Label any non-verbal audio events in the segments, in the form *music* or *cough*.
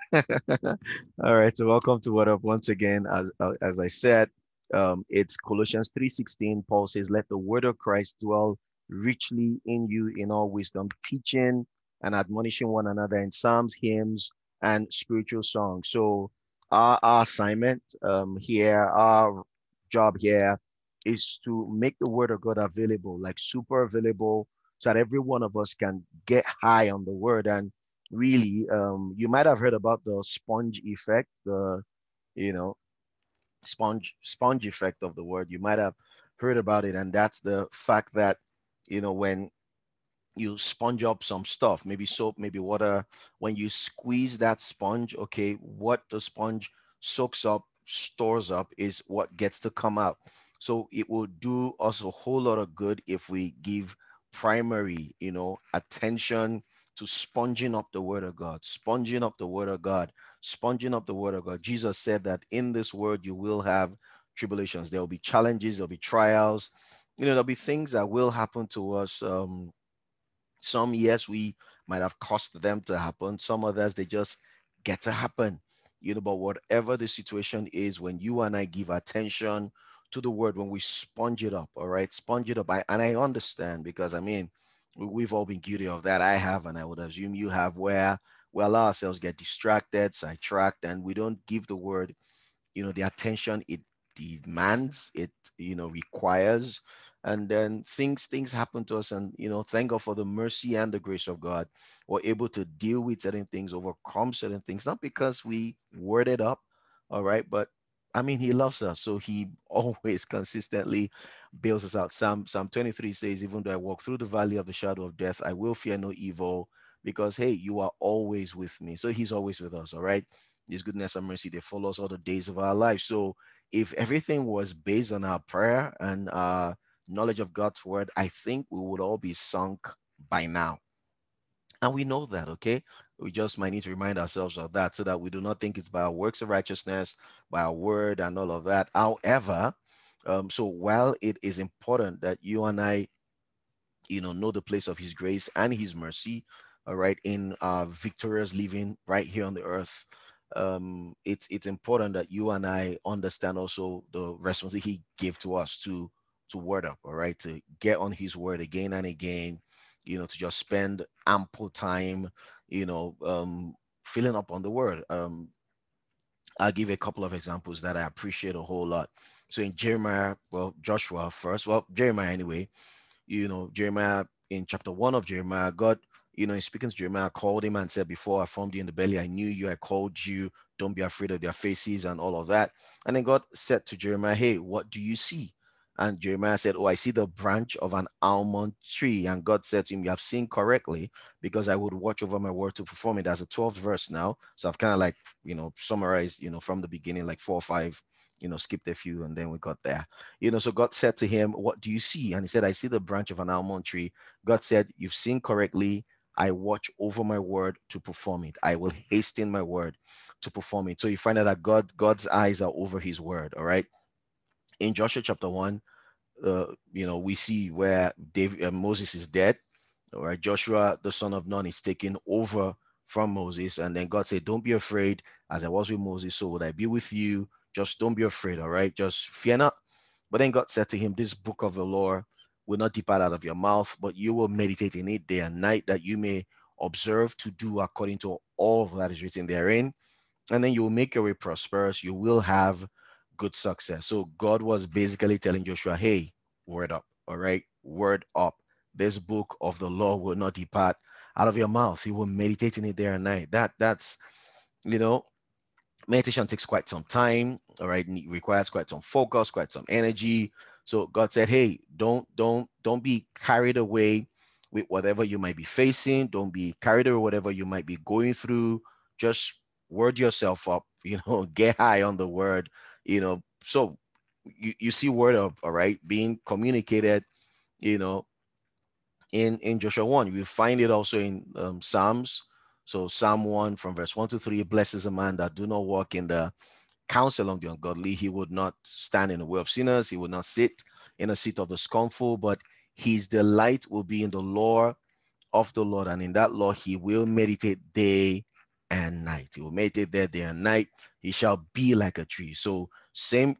*laughs* All right, so welcome to Word Up once again. As uh, as I said, um, it's Colossians 3:16. Paul says, "Let the word of Christ dwell richly in you in all wisdom, teaching and admonishing one another in psalms, hymns, and spiritual songs." So our, our assignment um, here, our job here, is to make the word of God available, like super available, so that every one of us can get high on the word and really um, you might have heard about the sponge effect the you know sponge sponge effect of the word. You might have heard about it and that's the fact that you know when you sponge up some stuff maybe soap maybe water when you squeeze that sponge okay what the sponge soaks up stores up is what gets to come out. So it will do us a whole lot of good if we give primary you know attention to sponging up the word of God, sponging up the word of God, sponging up the word of God. Jesus said that in this word you will have tribulations. There will be challenges, there'll be trials. You know, there'll be things that will happen to us. Um, some, yes, we might have caused them to happen. Some others, they just get to happen. You know, but whatever the situation is, when you and I give attention to the word, when we sponge it up, all right, sponge it up. I, and I understand because I mean, we've all been guilty of that. I have, and I would assume you have, where we allow ourselves get distracted, sidetracked, and we don't give the word, you know, the attention it demands, it you know requires, and then things things happen to us, and you know, thank God for the mercy and the grace of God. We're able to deal with certain things, overcome certain things, not because we worded up, all right, but I mean, he loves us, so he *laughs* always consistently bails us out. Psalm Psalm 23 says, "Even though I walk through the valley of the shadow of death, I will fear no evil, because hey, you are always with me." So he's always with us. All right, His goodness and mercy they follow us all the days of our life. So if everything was based on our prayer and uh, knowledge of God's word, I think we would all be sunk by now. And we know that, okay? We just might need to remind ourselves of that so that we do not think it's by our works of righteousness, by our word, and all of that. However, um, so while it is important that you and I, you know, know the place of His grace and His mercy, all right, in uh, victorious living right here on the earth, um, it's it's important that you and I understand also the responsibility He gave to us to to word up, all right, to get on His word again and again, you know, to just spend ample time, you know, um, filling up on the word. Um, I'll give a couple of examples that I appreciate a whole lot. So in Jeremiah, well, Joshua first, well, Jeremiah anyway, you know, Jeremiah in chapter one of Jeremiah, God, you know, in speaking to Jeremiah, I called him and said, Before I formed you in the belly, I knew you, I called you, don't be afraid of their faces and all of that. And then God said to Jeremiah, Hey, what do you see? And Jeremiah said, Oh, I see the branch of an almond tree. And God said to him, You have seen correctly because I would watch over my word to perform it. That's a 12th verse now. So I've kind of like, you know, summarized, you know, from the beginning, like four or five, you know, skipped a few and then we got there. You know, so God said to him, What do you see? And he said, I see the branch of an almond tree. God said, You've seen correctly. I watch over my word to perform it. I will hasten my word to perform it. So you find out that God, God's eyes are over his word. All right in Joshua chapter one, uh, you know, we see where David, uh, Moses is dead. Right, Joshua, the son of Nun, is taken over from Moses, and then God said, "Don't be afraid, as I was with Moses, so would I be with you. Just don't be afraid. All right, just fear not." But then God said to him, "This book of the law will not depart out of your mouth, but you will meditate in it day and night, that you may observe to do according to all that is written therein, and then you will make your way prosperous. You will have." Good success. So God was basically telling Joshua, hey, word up, all right, word up. This book of the law will not depart out of your mouth. You will meditate in it day and night. That that's you know, meditation takes quite some time, all right, it requires quite some focus, quite some energy. So God said, hey, don't don't don't be carried away with whatever you might be facing. Don't be carried away whatever you might be going through. Just word yourself up, *laughs* you know, get high on the word, you know so you, you see word of all right being communicated you know in in joshua 1 you find it also in um, psalms. So psalm 1 from verse 1 to 3 blesses a man that do not walk in the counsel of the ungodly. He would not stand in the way of sinners. He would not sit in a seat of the scornful but his delight will be in the law of the lord. And in that law he will meditate day and night. He will meditate there day and night. He shall be like a tree. So same,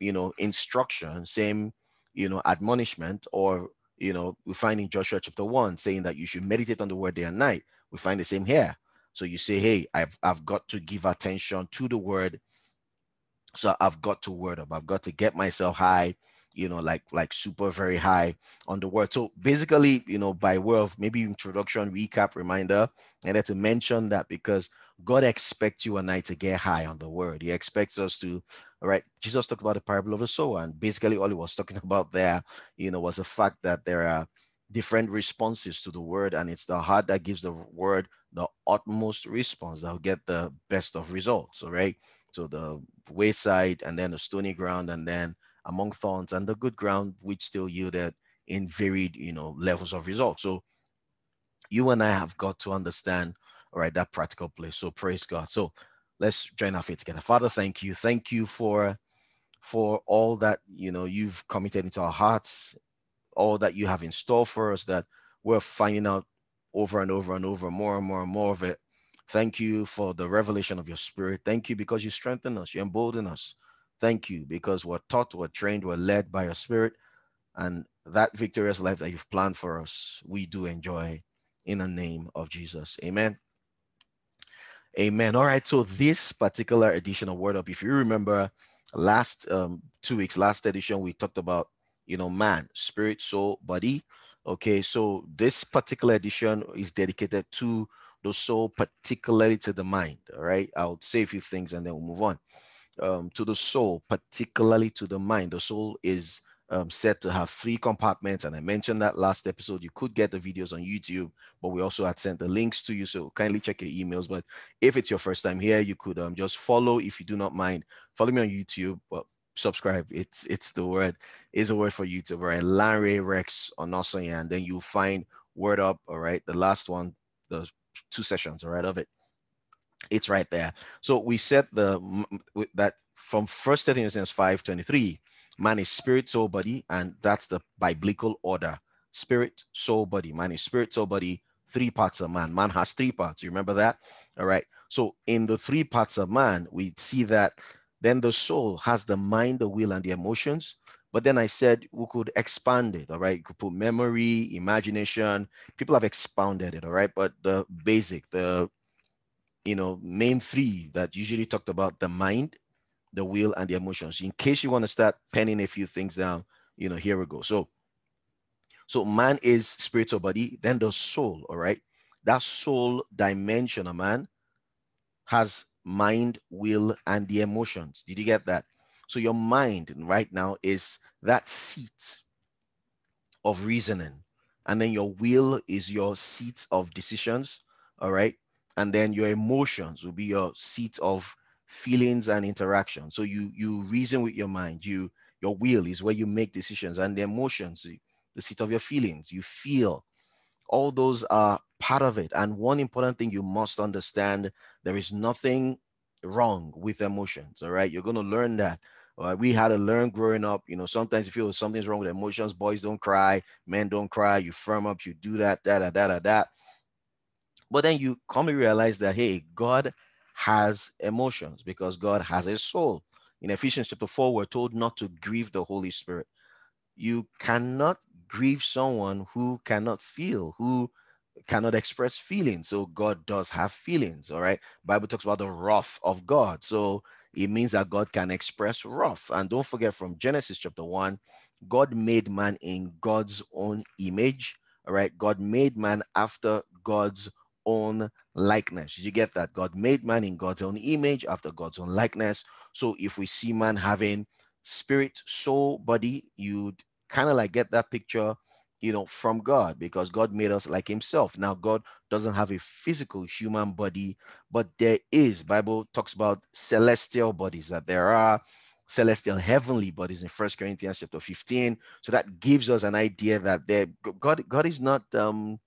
you know, instruction, same, you know, admonishment, or you know, we find in Joshua chapter one saying that you should meditate on the word day and night. We find the same here. So you say, hey, I've I've got to give attention to the word. So I've got to word up. I've got to get myself high you know, like like super very high on the word. So basically, you know, by way of maybe introduction, recap, reminder, and then to mention that because God expects you and I to get high on the word. He expects us to, all right. Jesus talked about the parable of the sower, and basically all he was talking *laughs* about there, you know, was the fact that there are different responses to the word, and it's the heart that gives the word the utmost response that will get the best of results. All right. So the wayside, and then the stony ground, and then among thorns and the good ground, which still yielded in varied, you know, levels of results. So you and I have got to understand, all right, that practical place. So praise God. So let's join our faith together. Father, thank you. Thank you for for all that you know you've committed into our hearts, all that you have in store for us that we're finding out over and over and over, more and more and more of it. Thank you for the revelation of your spirit. Thank you because you strengthen us, you embolden us. Thank you because we're taught, we're trained, we're led by your spirit. And that victorious life that you've planned for us, we do enjoy in the name of Jesus. Amen. Amen. All right. So this particular edition of Word Up, if you remember last um, two weeks, last edition, we talked about, you know, man, spirit, soul, body. Okay. So this particular edition is dedicated to the soul, particularly to the mind. All right. I'll say a few things and then we'll move on um, to the soul, particularly to the mind. The soul is um, said to have three compartments, and I mentioned that last episode. You could get the videos on YouTube, but we also had sent the links to you, so kindly check your emails. But if it's your first time here, you could um, just follow if you do not mind. Follow me on YouTube. But subscribe. It's it's the word is a word for YouTube, right? Lanre Rex Onasanya, and then you'll find Word Up. All right, the last one, the two sessions, all right, of it it's right there. So we said the that from First Thessalonians five twenty three, man is spirit, soul, body, and that's the biblical order: spirit, soul, body. Man is spirit, soul, body. Three parts of man. Man has three parts. You remember that? All right. So in the three parts of man, we see that then the soul has the mind, the will, and the emotions. But then I said we could expand it, all right? You could put memory, imagination. People have expounded it, all right? But the basic, the you know, main three that usually talked about the mind, the will, and the emotions. In case you want to start penning a few things down, you know, here we go. So, so man is spiritual body, then the soul, all right? That soul dimension of man has mind, will, and the emotions. Did you get that? So your mind right now is that seat of reasoning. And then your will is your seat of decisions. All right and then your emotions will be your seat of feelings and interaction. So you you reason with your mind you your will is where you make decisions and the emotions the seat of your feelings you feel. All those are part of it. And one important thing you must understand there is nothing wrong with emotions all right? You're going to learn that. We had to learn growing up you know sometimes you feel something's wrong with emotions boys don't cry men don't cry you firm up you do that that that that that but then you come to realize that, hey, God has emotions because God has a soul. In Ephesians chapter 4, we're told not to grieve the Holy Spirit. You cannot grieve someone who cannot feel, who cannot express feelings. So God does have feelings, all right? Bible talks about the wrath of God. So it means that God can express wrath. And don't forget from Genesis chapter 1, God made man in God's own image, all right? God made man after God's own likeness. Did you get that? God made man in God's own image after God's own likeness. So if we see man having spirit, soul, body, you'd kind of like get that picture, you know, from God because God made us like himself. Now God doesn't have a physical human body, but there is Bible talks about celestial bodies that there are celestial heavenly bodies in First Corinthians chapter 15. So that gives us an idea that there God God is not um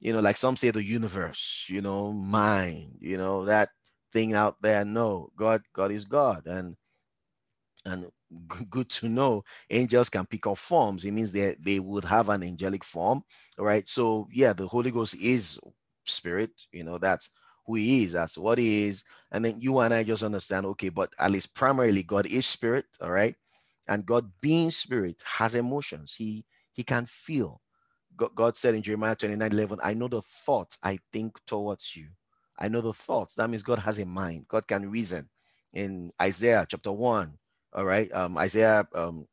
you know, like some say the universe, you know, mind, you know, that thing out there. No, God, God is God. And and good to know angels can pick up forms. It means that they would have an angelic form. All right. So yeah, the Holy Ghost is spirit, you know, that's who he is, that's what he is. And then you and I just understand, okay, but at least primarily God is spirit, all right? And God being spirit has emotions. He he can feel. God, said in Jeremiah 29, 11, I know the thoughts I think towards you. I know the thoughts. That means God has a mind. God can reason. In Isaiah chapter 1, all right, um, Isaiah, um,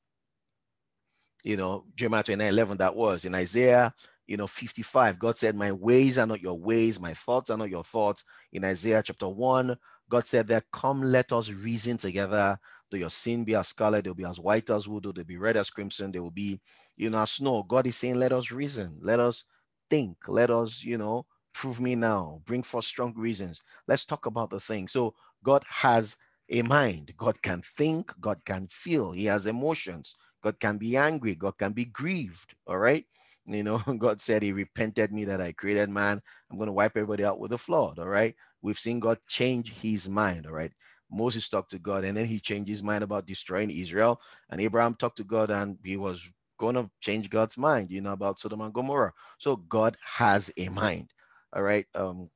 you know, Jeremiah 29, 11, that was. In Isaiah you know, 55, God said, My ways are not your ways, my thoughts are not your thoughts. In Isaiah chapter 1, God said that, Come, let us reason together. Though your sin be as scarlet, they'll be as white as wool, though they be red as crimson, they will be, you know, as snow. God is saying, Let us reason, let us think, let us, you know, prove me now, bring forth strong reasons. Let's talk about the thing. So God has a mind, God can think, God can feel, He has emotions. God can be angry, God can be grieved. All right. You know, *laughs* God said he repented me that I created man. I'm going to wipe everybody out with the flood. All right. We've seen God change his mind. All right. Moses talked to God and then he changed his mind about destroying Israel. And Abraham talked to God and he was going to change God's mind, you know, about Sodom and Gomorrah. So God has a mind. All right. Um,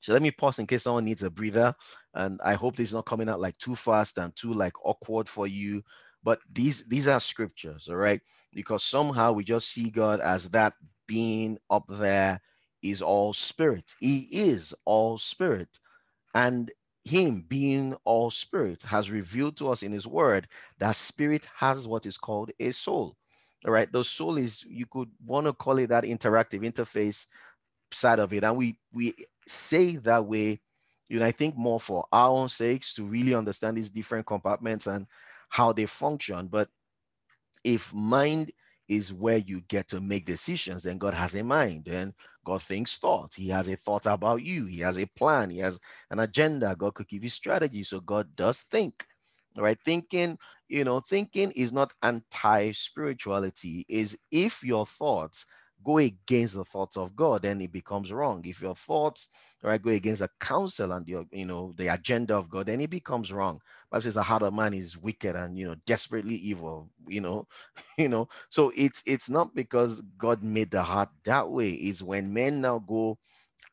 so let me pause in case someone needs a breather. And I hope this is not coming out like too fast and too like awkward for you. But these these are scriptures, all right? because somehow we just see God as that being up there is all spirit. He is all spirit. And him being all spirit has revealed to us in his word that spirit has what is called a soul. All right. The soul is, you could want to call it that interactive interface side of it. And we we say that way, you know, I think more for our own sakes to really understand these different compartments and how they function. But if mind is where you get to make decisions, then God has a mind and God thinks thoughts. He has a thought about you. He has a plan. He has an agenda. God could give you strategy. So God does think. Right. Thinking, you know, thinking is not anti-spirituality, is if your thoughts go against the thoughts of God, then it becomes wrong. If your thoughts right go against the counsel and your you know the agenda of God, then it becomes wrong. Bible says a heart of man is wicked and you know desperately evil. You know, *laughs* you know. So it's it's not because God made the heart that way. Is when men now go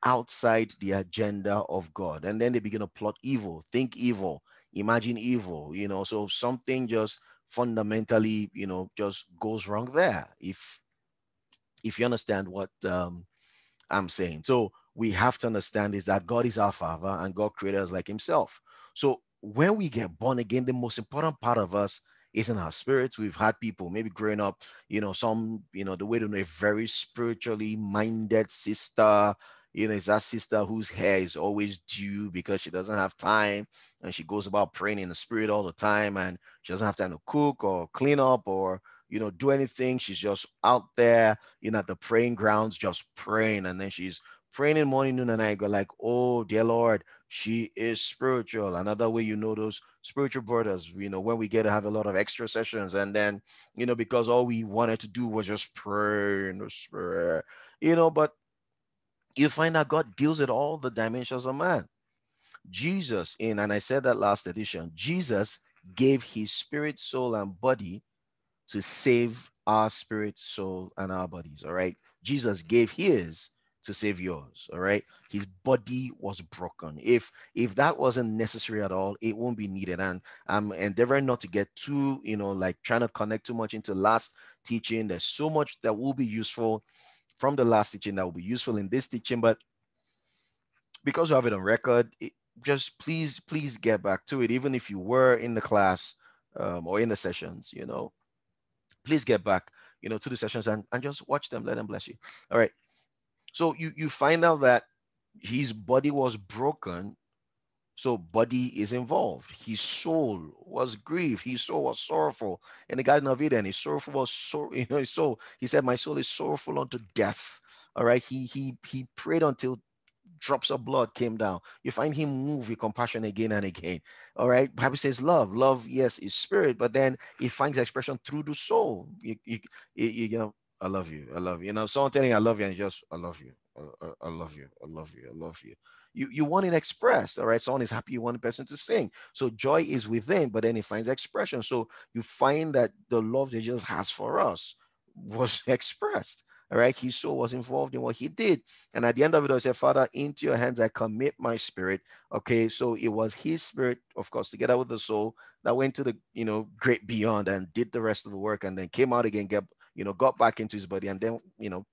outside the agenda of God and then they begin to plot evil, think evil, imagine evil. You know, so something just fundamentally you know just goes wrong there if if you understand what um, I'm saying. So we have to understand is that God is our Father and God created us like Himself. So when we get born again, the most important part of us is in our spirits. We've had people maybe growing up, you know, some, you know, the way to know a very spiritually minded sister. You know, it's that sister whose hair is always due because she doesn't have time and she goes about praying in the spirit all the time and she doesn't have time to cook or clean up or you know, do anything. She's just out there, you know, at the praying grounds, just praying. And then she's praying in morning, noon, and night. Go like, oh, dear Lord, she is spiritual. Another way you know those spiritual brothers, you know, when we get to have a lot of extra sessions, and then, you know, because all we wanted to do was just pray and pray, you know, but you find that God deals with all the dimensions of man. Jesus, in, and I said that last edition, Jesus gave his spirit, soul, and body to save our spirit, soul, and our bodies. All right. Jesus gave his to save yours. All right. His body was broken. If if that wasn't necessary at all, it won't be needed. And I'm endeavoring not to get too, you know, like trying to connect too much into last teaching. There's so much that will be useful from the last teaching that will be useful in this teaching, but because we have it on record, it, just please, please get back to it, even if you were in the class um, or in the sessions, you know, please get back, you know, to the sessions and, and just watch them. Let them bless you. All right. So you, you find out that his body was broken. So body is involved. His soul was grieved. His soul was sorrowful. In the Garden of Eden, his sorrowful was so, *laughs* you know, his soul. He said, My soul is sorrowful unto death. All right. He he he prayed until drops of blood came down. You find him move with compassion again and again. All right. Bible says love. Love, yes, is spirit, but then it finds expression through the soul. You, you, you, you know, I love you. I love you. You know, someone telling you I love you and just I love you. I, I, I love you. I love you. I love you. You, you you want it expressed, all right? Someone is happy, you want a person to sing. So joy is within, but then it finds expression. So you find that the love that Jesus has for us was *laughs* expressed All right. His soul was involved in what he did. And at the end of it, I said, Father, into your hands I commit my spirit. Okay. So it was his spirit, of course, together with the soul that went to the, you know, great beyond and did the rest of the work and then came out again, get, you know, got back into his body and then, you know,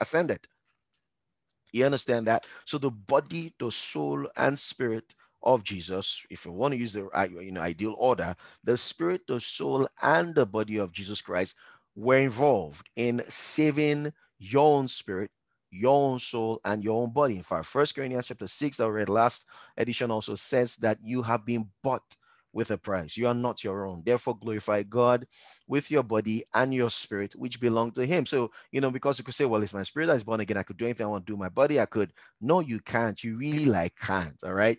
ascended. You understand that? So the body, the soul, and spirit of Jesus, if you want to use the uh, you know ideal order, the spirit, the soul, and the body of Jesus Christ were involved in saving your own spirit, your own soul, and your own body. In fact, First Corinthians chapter 6 that I read last edition also says that you have been bought with a price. You are not your own. Therefore, glorify God with your body and your spirit, which belong to Him. So, you know, because you could say, well, it's my spirit that is born again. I could do anything I want to do. My body, I could. No, you can't. You really like can't. All right.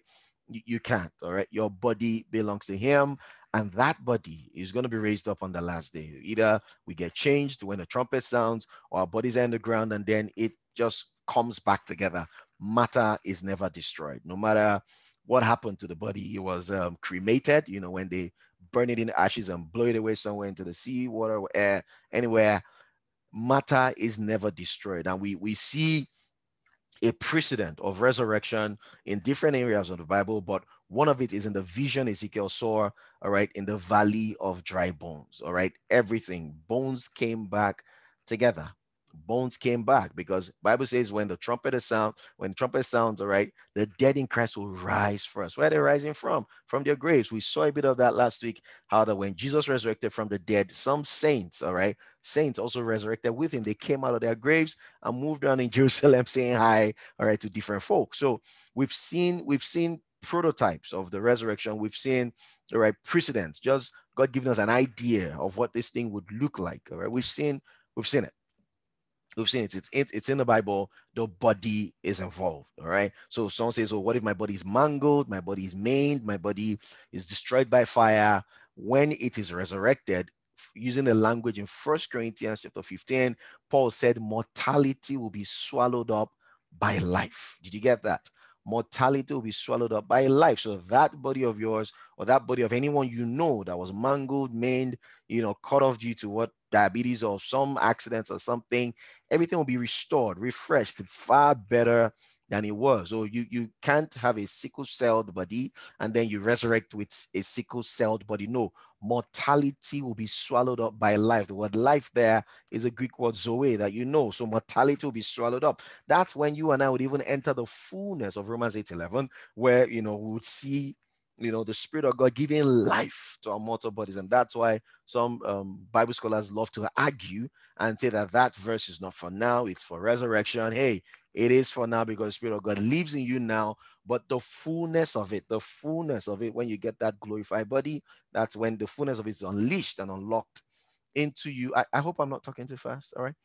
You, you can't. All right. Your body belongs to Him. And that body is going to be raised up on the last day. Either we get changed when the trumpet sounds, or our bodies are in the ground, and then it just comes back together. Matter is never destroyed, no matter what happened to the body. It was um, cremated, you know, when they burn it in ashes and blow it away somewhere into the sea, water, air, anywhere. Matter is never destroyed. And we, we see a precedent of resurrection in different areas of the Bible, but one of it is in the vision Ezekiel saw, all right, in the valley of dry bones, all right, everything, bones came back together bones came back because Bible says when the trumpet is sound, when trumpet sounds, all right, the dead in Christ will rise first. Where are they rising from? From their graves. We saw a bit of that last week, how that when Jesus resurrected from the dead, some saints, all right, saints also resurrected with him. They came out of their graves and moved around in *laughs* Jerusalem saying hi, all right, to different folks. So we've seen, we've seen prototypes of the resurrection. We've seen, all right, precedents, just God giving us an idea of what this thing would look like. All right. We've seen, we've seen it. We've seen it. It's, it, it's in the Bible. The body is involved. All right. So someone says, "Oh, what if my body is mangled? My body is maimed. My body is destroyed by fire." When it is resurrected, using the language in First Corinthians chapter 15, Paul said, "Mortality will be swallowed up by life." Did you get that? mortality will be swallowed up by life. So that body of yours or that body of anyone you know that was mangled, maimed, you know, cut off due to what diabetes or some accidents or something, everything will be restored, refreshed, far better than it was. So you you can't have a sickle celled body and then you resurrect with a sickle celled body. No, mortality will be swallowed up by life. The word life there is a Greek word zoe that you know. So mortality will be swallowed up. That's when you and I would even enter the fullness of Romans 8 11, where you know we would see you know the spirit of god giving life to our mortal bodies and that's why some um, bible scholars love to argue and say that that verse is not for now it's for resurrection hey it is for now because the Spirit of God lives in you now. But the fullness of it, the fullness of it, when you get that glorified body, that's when the fullness of it is unleashed and unlocked into you. I, I hope I'm not talking too fast. All right.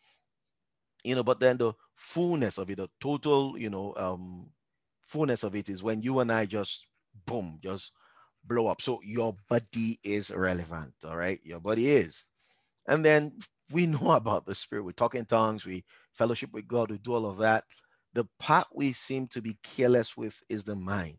You know, but then the fullness of it, the total, you know, um, fullness of it is when you and I just boom, just blow up. So your body is relevant. All right. Your body is. And then we *laughs* know about the spirit. We talk in tongues, we fellowship with God, we do all of that. The part we seem to be careless with is the mind.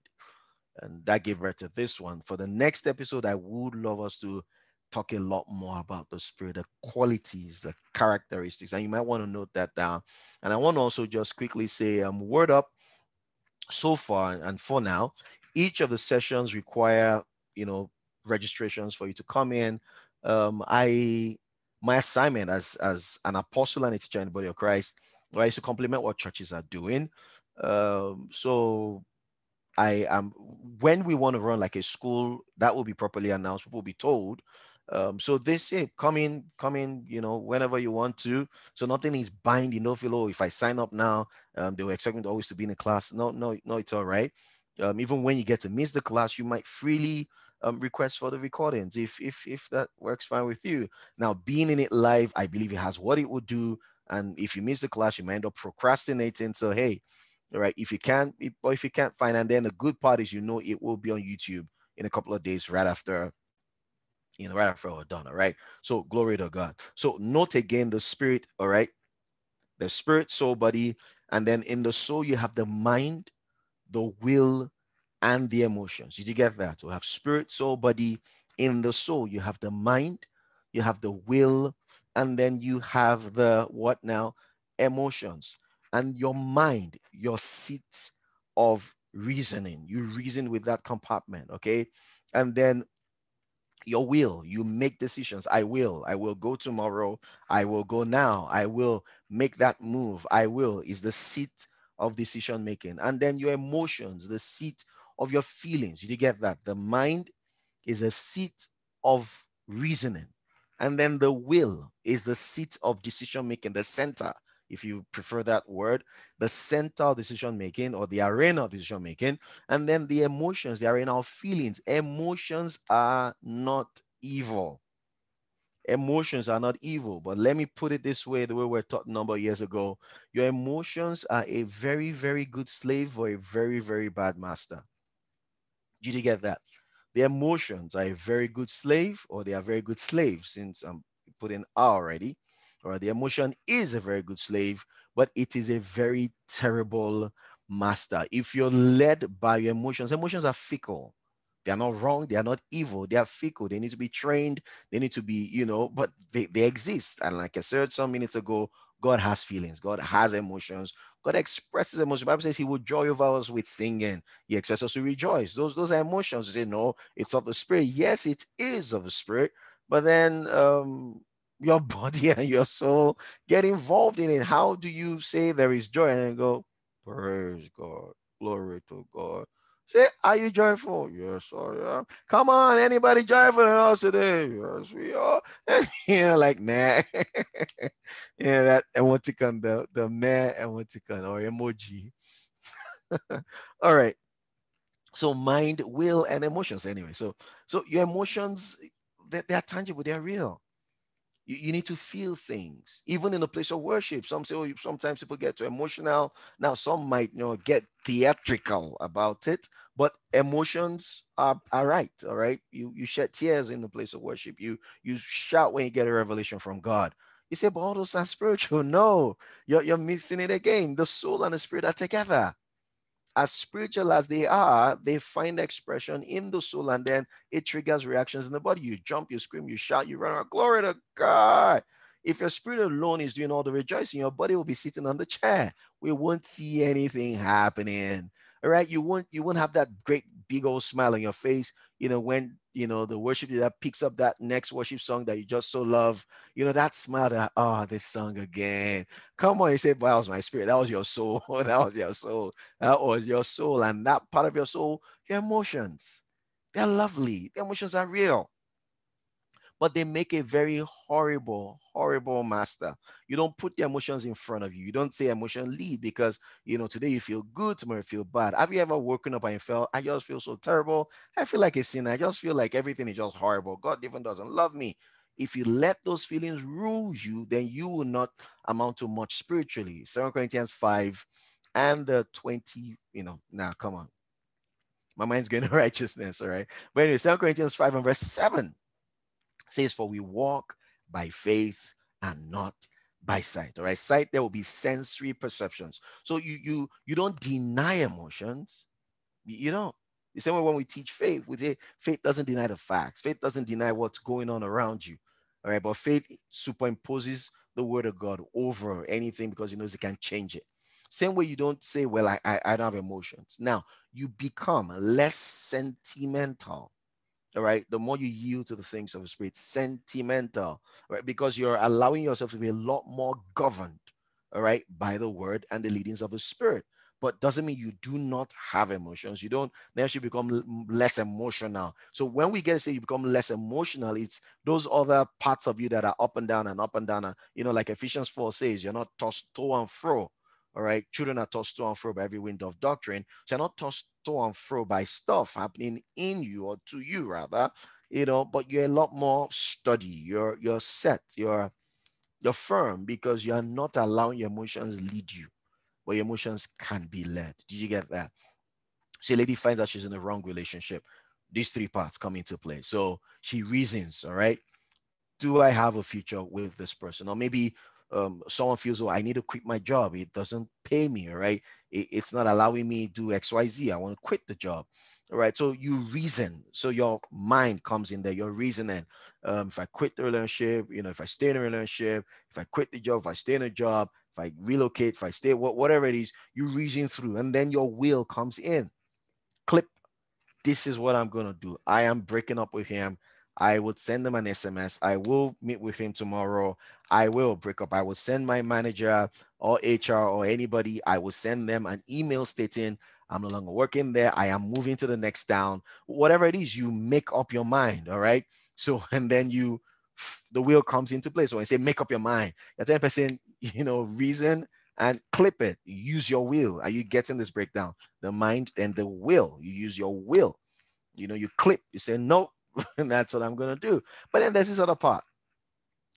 And that gave birth to this one. For the next episode, I would love us to talk a lot more about the spirit, the qualities, the characteristics. And you might want to note that down. And I want to also just quickly say, um, word up so far and for now, each of the sessions require, you know, registrations for you to come in. Um, I my assignment as as an apostle and a teacher in the body of Christ right, is to complement what churches are doing. Um, so I am when we want to run like a school that will be properly announced, people will be told. Um, so they say come in, come in, you know, whenever you want to. So nothing is binding. No feel, oh, if I sign up now, um, they were expecting to always to be in the class. No, no, no, it's all right. Um, even when you get to miss the class, you might freely um, request for the recordings if if if that works fine with you. Now, being in it live, I believe it has what it would do. And if you miss the class, you might end up procrastinating. So hey, all right, if you can't, if, or if you can't find, and then the good part is you know it will be on YouTube in a couple of days right after you know, right after we're done. All right. So glory to God. So note again the spirit, all right. The spirit, soul, body, and then in the soul, you have the mind, the will, and the emotions. Did you get that? We have spirit, soul, body. In the soul, you have the mind, you have the will, and then you have the what now? emotions, and your mind, your seat of reasoning. You reason with that compartment, okay? And then your will, you make decisions. I will, I will go tomorrow. I will go now. I will make that move. I will is the seat of decision making. And then your emotions, the seat of your feelings. Did you get that? The mind is a seat of reasoning. And then the will is the seat of decision making, the center, if you prefer that word, the center of decision making or the arena of decision making. And then the emotions, the arena of feelings. Emotions are not evil. Emotions are not evil, but let me put it this way the way we are taught a number of years ago. Your emotions are a very, very good slave or a very, very bad master. Did you get that? The emotions are a very good slave or they are very good slaves, since I'm putting R already. Or the emotion is a very good slave, but it is a very terrible master. If you're led by your emotions, emotions are fickle. They are not wrong. They are not evil. They are fickle. They need to be trained. They need to be, you know, but they, they exist. And like I said some minutes ago, God has feelings. God has emotions. God expresses emotions. Bible says he will joy over us with singing. He expects us to rejoice. Those, those are emotions. You say, no, it's of the spirit. Yes, it is of the spirit. But then um, your *laughs* body and your soul get involved in it. How do you say there is joy and then go, praise God, glory to God? Say, are you joyful? Yes, I am. Come on, anybody joyful in us today? Yes, we are. And *laughs* you know, like man, *laughs* yeah, that emoticon, the the man emoticon or emoji. *laughs* All right. So mind, will, and emotions. Anyway, so so your emotions, they, they are tangible, they are real. You, you need to feel things, even in a place of worship. Some say, oh, sometimes people get too emotional. Now, some might, you know, get theatrical about it, but emotions are, are right. All right. You you shed tears in the place of worship. You you shout when you get a revelation from God. You say, but all those are spiritual. *laughs* No, you're, you're missing it again. The soul and the spirit are together as spiritual as they are, they find expression in the soul and then it triggers reactions in the body. You jump, you scream, you shout, you run around. Glory to God. If your spirit alone is doing all the rejoicing, your body will be sitting on the chair. We won't see anything happening. All right. You won't you won't have that great big old smile on your face you know, when you know the worship leader picks up that next worship song that you just so love, you know, that smile that, oh, this song again. Come on, you say, well, that was my spirit. That was your soul. *laughs* that was your soul. That was your soul. And that part of your soul, your emotions. They're lovely. The emotions are real but they make a very horrible, horrible master. You don't put the emotions in front of you. You don't say emotion lead because, you know, today you feel good, tomorrow you feel bad. Have you ever woken up and felt, I just feel so terrible. I feel like a sinner. I just feel like everything is just horrible. God even doesn't love me. If you let those feelings rule you, then you will not amount to much spiritually. 2 Corinthians 5 and the 20, you know, now come on. My mind's going to *laughs* righteousness, all right? But anyway, 2 Corinthians 5 and verse 7 says, For we walk by faith and not by sight. All right. Sight, there will be sensory perceptions. So you you you don't deny emotions. You don't. The same way when we teach faith, we say faith doesn't deny the facts. Faith doesn't deny what's going on around you. All right. But faith superimposes the word of God over anything because he knows it can change it. Same way you don't say, well, I, I, I don't have emotions. Now you become less sentimental all right the more you yield to the things of the spirit sentimental right because you're allowing yourself to be a lot more governed all right by the word and the leadings of the spirit. But doesn't mean you do not have emotions. You don't necessarily become less emotional. So when we get to say you become less emotional it's those other parts of you that are up and down and up and down. And you know like ephesians 4 says you're not tossed to and fro all right. Children are tossed to and fro by every wind of doctrine. So you're not tossed to and fro by stuff happening in you or to you, rather, you know, but you're a lot more steady. You're you're set, you're you're firm because you are not allowing your emotions lead you, but your emotions can be led. Did you get that? So a lady finds out she's in the wrong relationship. These three parts come into play. So she reasons, all right. Do I have a future with this person? Or maybe um, someone feels, oh, I need to quit my job. It doesn't pay me, right? It, it's not allowing me to do X, Y, Z. I want to quit the job, all right? So you reason. So your mind comes in there. You're reasoning. Um, if I quit the relationship, you know, if I stay in a relationship, if I quit the job, if I stay in a job, if I relocate, if I stay, whatever it is, you reason through, and then your will comes in. Clip. This is what I'm gonna do. I am breaking up with him. I would send them an SMS. I will meet with him tomorrow. I will break up. I will send my manager or HR or anybody. I will send them an email stating I'm no longer working there. I am moving to the next town. Whatever it is, you make up your mind. All right. So *laughs* and then you the wheel comes into place. So I say make up your mind. You're 10 percent, *laughs* you know, reason and clip it. Use your will. Are you getting this breakdown? The mind and the will. You use your will. You know, you clip. You say no, *laughs* and that's what I'm gonna do. But then there's this other part.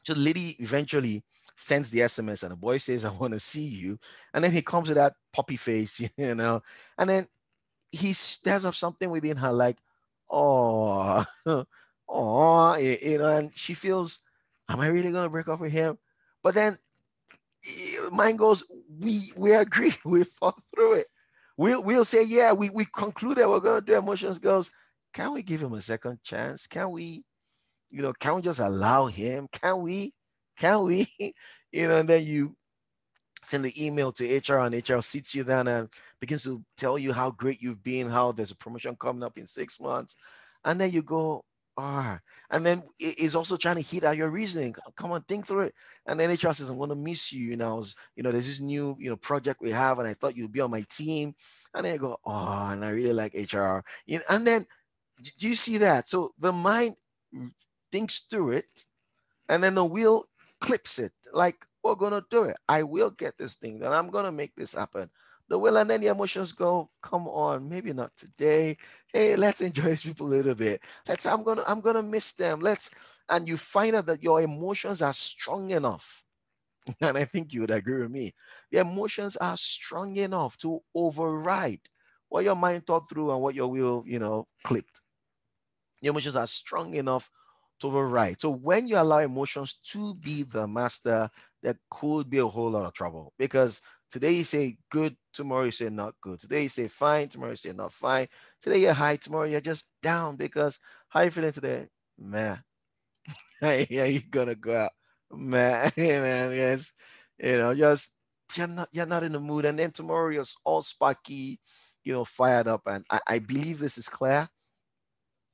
So lady eventually sends the SMS and the boy says, I want to see you. And then he comes with that puppy face, *laughs* you know, and then he stirs up something within her like, *laughs* oh, oh, you know, and she feels, am I really gonna break up with him? But then eh, mine goes, we we agree, we fought through it. We'll we'll say, yeah, we we concluded we're gonna do emotions goes. Can we give him a second chance? Can we, you know, can we just allow him? Can we? Can we? *laughs* you know, and then you send the email to HR and HR sits you down and begins to tell you how great you've been, how there's a promotion coming up in six months. And then you go, ah, and then it's also trying to hit out your reasoning. Come on, think through it. And then HR says, I'm going to miss you. You know, was, you know, there's this new, you know, project we have, and I thought you'd be on my team. And then you go, oh, and I really like HR. You know, and then do you see that? So the mind thinks through it, and then the wheel clips it. Like we're gonna do it. I will get this thing done. I'm gonna make this happen. The will and then the emotions go. Come on, maybe not today. Hey, let's enjoy these people a little bit. Let's. I'm gonna. I'm gonna miss them. Let's. And you find out that your emotions are strong enough. *laughs* And I think you would agree with me. The emotions are strong enough to override what your mind thought through and what your will, you know, clipped. Your emotions are strong enough to override. So when you allow emotions to be the master, there could be a whole lot of trouble because today you say good, tomorrow you say not good. Today you say fine, tomorrow you say not fine. Today you're high, tomorrow you're just down because how you feeling today? Man, *laughs* yeah, you're gonna go out, man, *laughs* man, yes, you know, just you're not you're not in the mood, and then tomorrow you're all sparky, you know, fired up, and I, I believe this is clear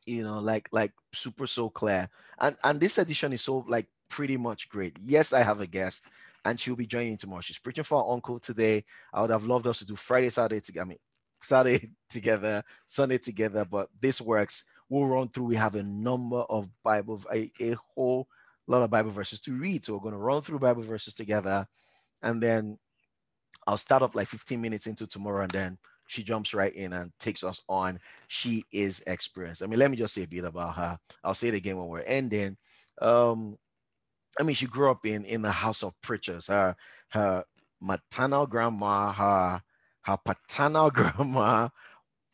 you know like like super so clear and and this edition is so like pretty much great. Yes i have a guest and she'll be joining tomorrow. She's preaching for uncle today. I would have loved us to do friday saturday together i mean saturday *laughs* together sunday together but this works. We'll run through. We have a number of bible a, a whole lot of bible verses to read. So we're going to run through bible verses together and then i'll start off like 15 minutes into tomorrow and then she jumps right in and takes us on. She is experienced. I mean, let me just say a bit about her. I'll say it again when we're ending. Um, I mean, she grew up in in the house of preachers. Her her maternal grandma, her her paternal *laughs* grandma,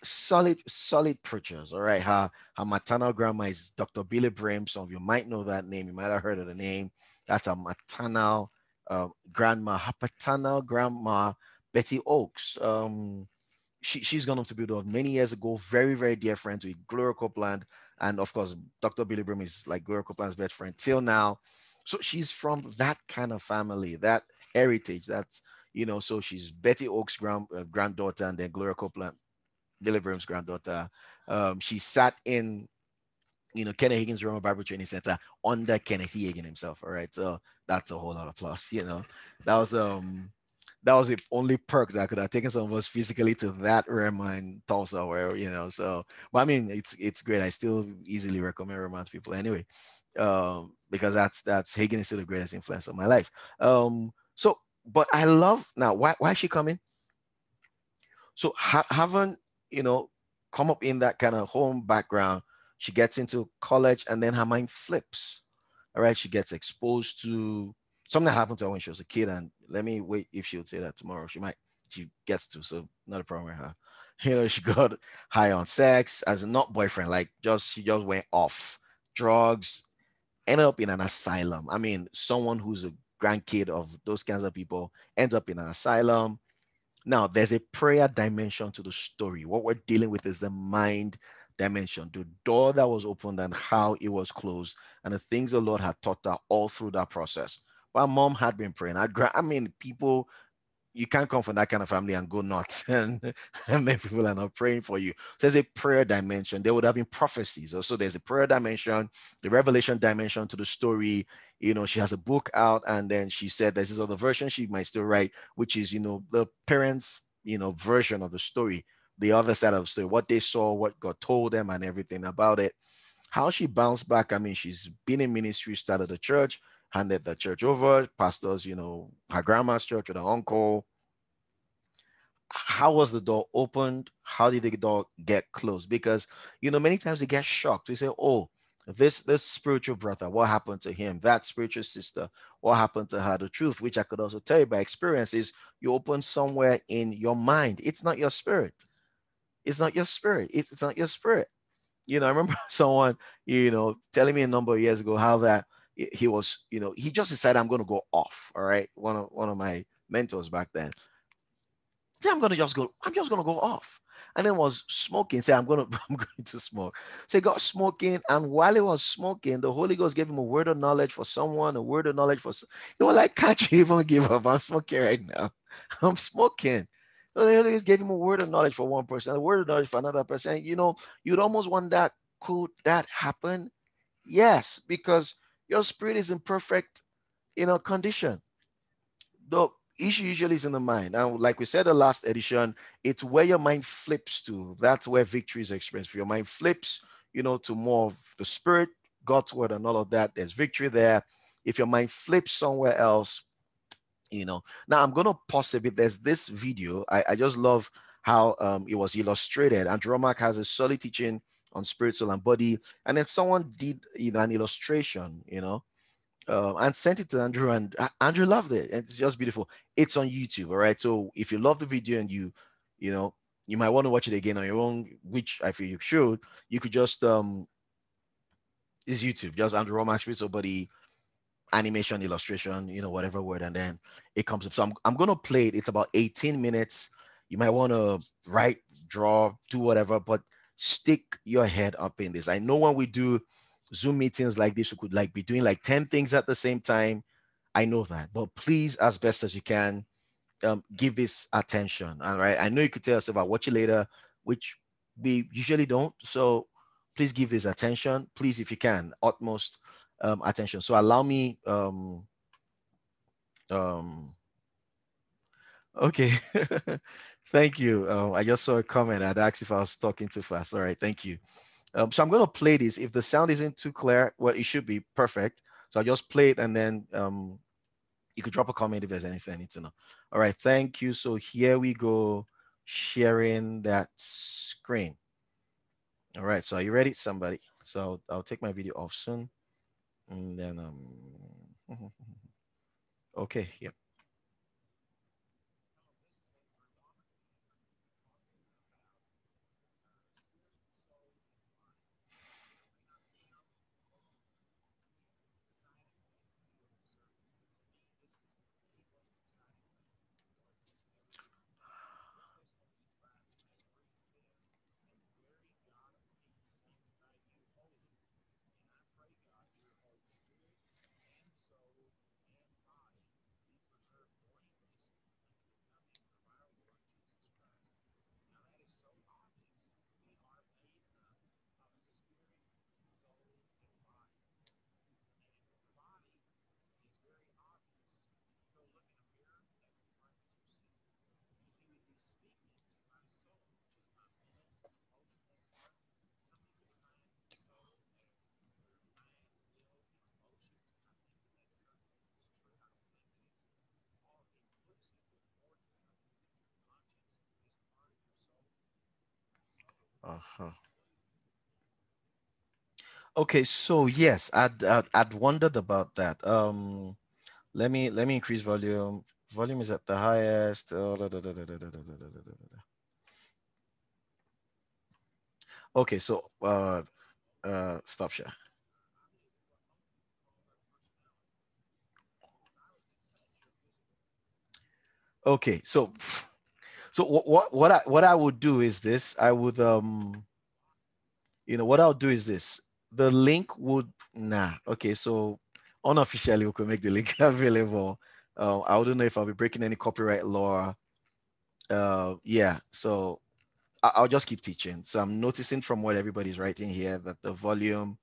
solid solid preachers. All right, her her maternal grandma is Dr. Billye Brim. Some of you might know that name. You might have heard of the name. That's a maternal uh, grandma. Her paternal grandma, Betty Oaks. Um, she, she's gone up to build many years ago, very, very dear friends with Gloria Copeland. And of course, Dr. Billye Brim is like Gloria Copeland's best friend till now. So she's from that kind of family, that heritage. That's, you know, so she's Betty Oaks' grand, uh, granddaughter and then Gloria Copeland, Billye Brim's granddaughter. Um, she sat in, you know, Kenneth Hagin's Rhema Bible Training Center under Kenneth Hagin himself. All right. So that's a whole lot of plus, you know. That was um that was the only perk that could have taken some of us physically to that Rhema in Tulsa, where you know. So, but I mean, it's it's great. I still easily recommend Rhema to people anyway, um, because that's that's Hagin is still the greatest influence of my life. Um, so, but I love now. Why why is she coming? So ha- haven't you know come up in that kind of home background. She gets into college, and then her mind flips. All right, she gets exposed to something happened to her when she was a kid, and let me wait if she would say that tomorrow. She might, she gets to, so not a problem with her. *laughs* You know, she got high on sex as a not boyfriend, like just she just went off drugs, ended up in an asylum. I mean, someone who's a grandkid of those kinds of people ends up in an asylum. Now, there's a prayer dimension to the story. What we're dealing with is the mind dimension, the door that was opened and how it was closed, and the things the Lord had taught her all through that process. My mom had been praying. I, I mean, people you can't come from that kind of family and go nuts *laughs* and, and then people are not praying for you. There's a prayer dimension. There would have been prophecies. Also, there's a prayer dimension, the revelation dimension to the story. You know, she has a book out, and then she said this other version she might still write, which is, you know, the parents, you know, version of the story, the other side of the story, what they saw, what God told them, and everything about it. How she bounced back. I mean, she's been in ministry, started a church, handed the church over, pastors, you know, her grandma's church or the uncle. How was the door opened? How did the door get closed? Because you know, many times we get shocked. We say, Oh, this this spiritual brother, what happened to him? That spiritual sister, what happened to her? The truth, which I could also tell you by experience, is you open somewhere in your mind. It's not your spirit. It's not your spirit. It's not your spirit. You know, I remember *laughs* someone, you know, telling me a number of years ago how that he was, you know, he just decided I'm going to go off. All right. One of one of my mentors back then. Say I'm going to just go, I'm just going to go off. And then was smoking. Say, I'm going *laughs* to, I'm going to smoke. So he got smoking. And while he was smoking, the Holy Ghost gave him a word of knowledge for someone, a word of knowledge for, he was like, can't you even give up? I'm smoking right now. *laughs* I'm smoking. So the Holy Ghost gave him a word of knowledge for one person, a word of knowledge for another person. You know, you'd almost wonder, could that happen? Yes, because your spirit is in perfect, you know, condition. The issue usually is in the mind. And like we said the last edition, it's where your mind flips to. That's where victory is experienced. If your mind flips, you know, to more of the spirit, God's word, and all of that, there's victory there. If your mind flips somewhere else, you know. Now I'm gonna pause a bit. There's this video. I, I just love how um, it was illustrated. Andrew Wommack has a solid teaching on spirit, soul, and body. And then someone did you know an illustration, you know, uh, and sent it to Andrew, and Andrew loved it. And it's just beautiful. It's on YouTube, all right. So if you love the video and you, you know, you might want to watch it again on your own, which I feel you should. You could just um, is YouTube, just Andrew Wommack spirit, soul, body animation illustration you know whatever word and then it comes up so i'm, I'm gonna play it it's about 18 minutes you might want to write draw do whatever but stick your head up in this. I know when we do Zoom meetings like this, we could like be doing like 10 things at the same time. I know that, but please, as best as you can, um, give this attention. All right. I know you could tell us about watch it later, which we usually don't. So please give this attention. Please, if you can, utmost um, attention. So allow me. Um, um, okay. *laughs* Thank you. Um, I just saw a comment. I'd asked if I was talking too fast. All right, thank you. Um, so I'm going to play this. If the sound isn't too clear, well, it should be perfect. So I just play it and then um, you could drop a comment if there's anything I need to know. All right, thank you. So here we go, sharing that screen. All right, so are you ready, somebody? So I'll, I'll take my video off soon. And then, um, *laughs* okay, yeah. Uh-huh. Okay, so yes, I'd, I'd, I'd wondered about that. Um, let me let me increase volume. Volume is at the highest. okay, so uh, uh, stop share. Okay, so so what what I what I would do is this. I would um you know what I'll do is this. The link would nah. Okay, so unofficially we could make the link *laughs* available. Uh, I don't know if I'll be breaking any copyright law. Uh, yeah, so I- will just keep teaching. So I'm noticing from what everybody's writing here that the volume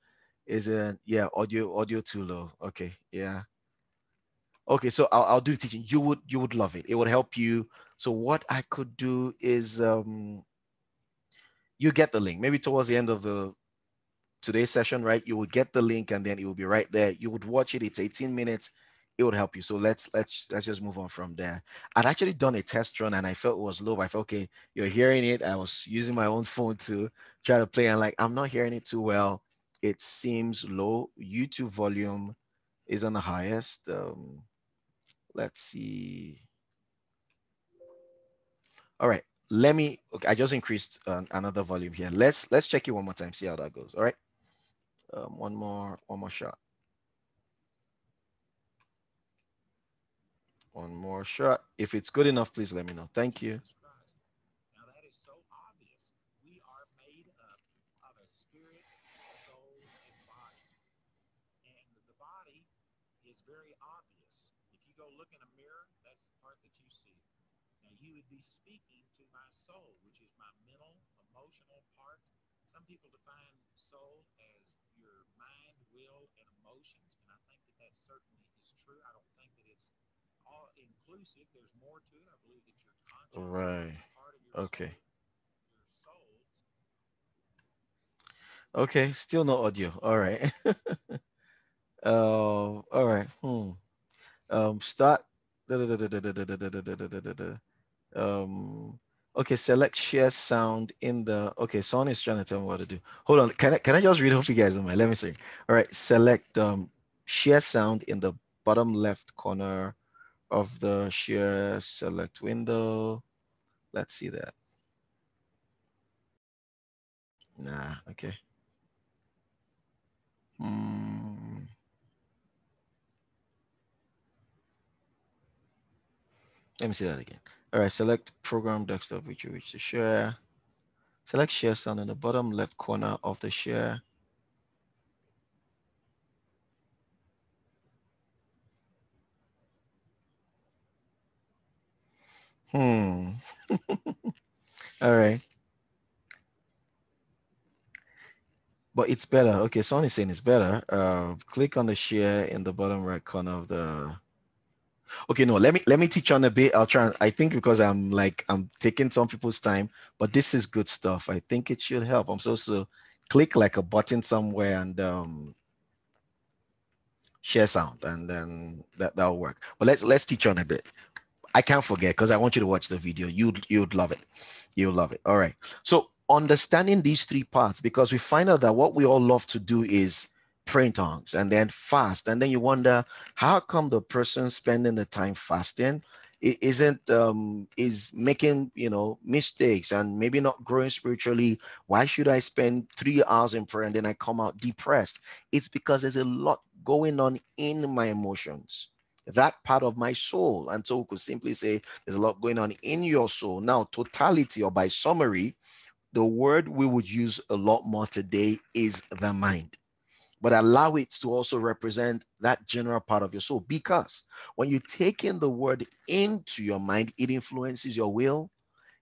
isn't, yeah, audio, audio too low. Okay, yeah. Okay, so I'll, I'll do the teaching. You would, you would love it. It would help you. So what I could do is, um, you get the link. Maybe towards the end of the today's session, right? You will get the link and then it will be right there. You would watch it. It's 18 minutes. It would help you. So let's let's let's just move on from there. I'd actually done a test run and I felt it was low. I felt okay, you're hearing it. I was using my own phone to try to play and like I'm not hearing it too well. It seems low. YouTube volume is on the highest. Um, let's see. All right, let me, okay, I just increased uh, another volume here. Let's, let's check it one more time, see how that goes. All right. Um, one more, one more shot. One more shot. If it's good enough, please let me know. Thank you. very obvious. If you go look in a mirror, that's the part that you see. Now you would be speaking my soul, which is my mental, emotional part. Some people define soul as your mind, will, and emotions, and I think that that certainly is true. I don't think that it's all inclusive. There's more to it. I believe that your conscience right. part of your okay. Soul, your. Okay, still no audio. All right. uh, all right. Hmm. Um, start. Um, Okay, select share sound in the, okay, Son is trying to tell me what to do. Hold on, can I, can I just read off you guys on my, let me see. All right, select um, share sound in the bottom left corner of the share select window. Let's see that. Nah, okay. Hmm. Let me see that again. All right, select program desktop, which you wish to share. Select share sound in the bottom left corner of the share. Hmm. *laughs* All right. But it's better. Okay, Sony's saying it's better. Uh, click on the share in the bottom right corner of the Okay, no, let me let me teach on a bit. I'll try. And, I think because I'm like I'm taking some people's time, but this is good stuff. I think it should help. I'm supposed to click like a button somewhere and um, share sound, and then that that'll work. But let's let's teach on a bit. I can't forget because I want you to watch the video. You'd you'd love it. You'll love it. All right. So understanding these three parts because we find out that what we all love to do is pray in tongues and then fast. And then you wonder, how come the person spending the time fasting isn't um is making you know mistakes and maybe not growing spiritually? Why should i spend three hours in prayer and then i come out depressed? It's because there's a lot going on in my emotions that part of my soul. And so we could simply say there's a lot going on in your soul. Now totality or by summary the word we would use a lot more today is the mind but allow it to also represent that general part of your soul. Because when you take in the word into your mind, it influences your will,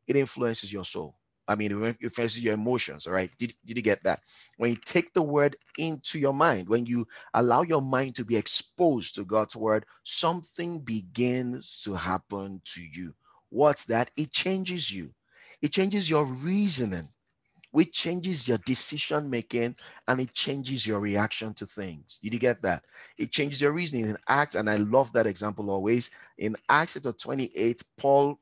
it influences your soul. I mean, it influences your emotions. All right. Did, did you get that? When you take the word into your mind, when you allow your mind to be exposed to God's word, something begins to happen to you. What's that? It changes you, it changes your reasoning which changes your decision making and it changes your reaction to things. Did you get that? It changes your reasoning in Acts, and I love that example always. In Acts chapter 28, Paul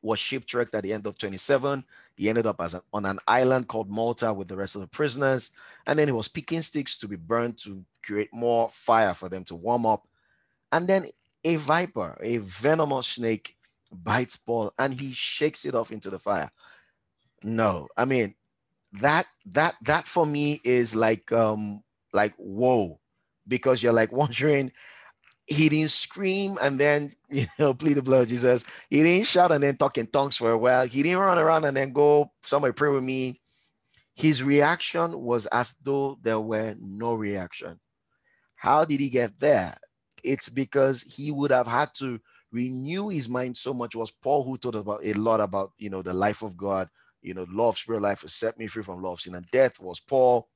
was shipwrecked at the end of 27. He ended up as on an island called Malta with the rest of the prisoners, and then he was picking sticks to be burned to create more fire for them to warm up. And then a viper, a venomous snake, bites Paul, and he shakes it off into the fire. No, I mean, that that that for me is like um like whoa because you're like *laughs* wondering he didn't scream and then *laughs* you know plead the blood of jesus he didn't shout and then talk in tongues for a while he didn't run around and then go somebody pray with me his reaction was as though there were no reaction How did he get there? It's because he would have had to renew his mind so much. Was Paul who taught about a lot about you know the life of God, you know, of spirit life has set me free from of sin and death. Was Paul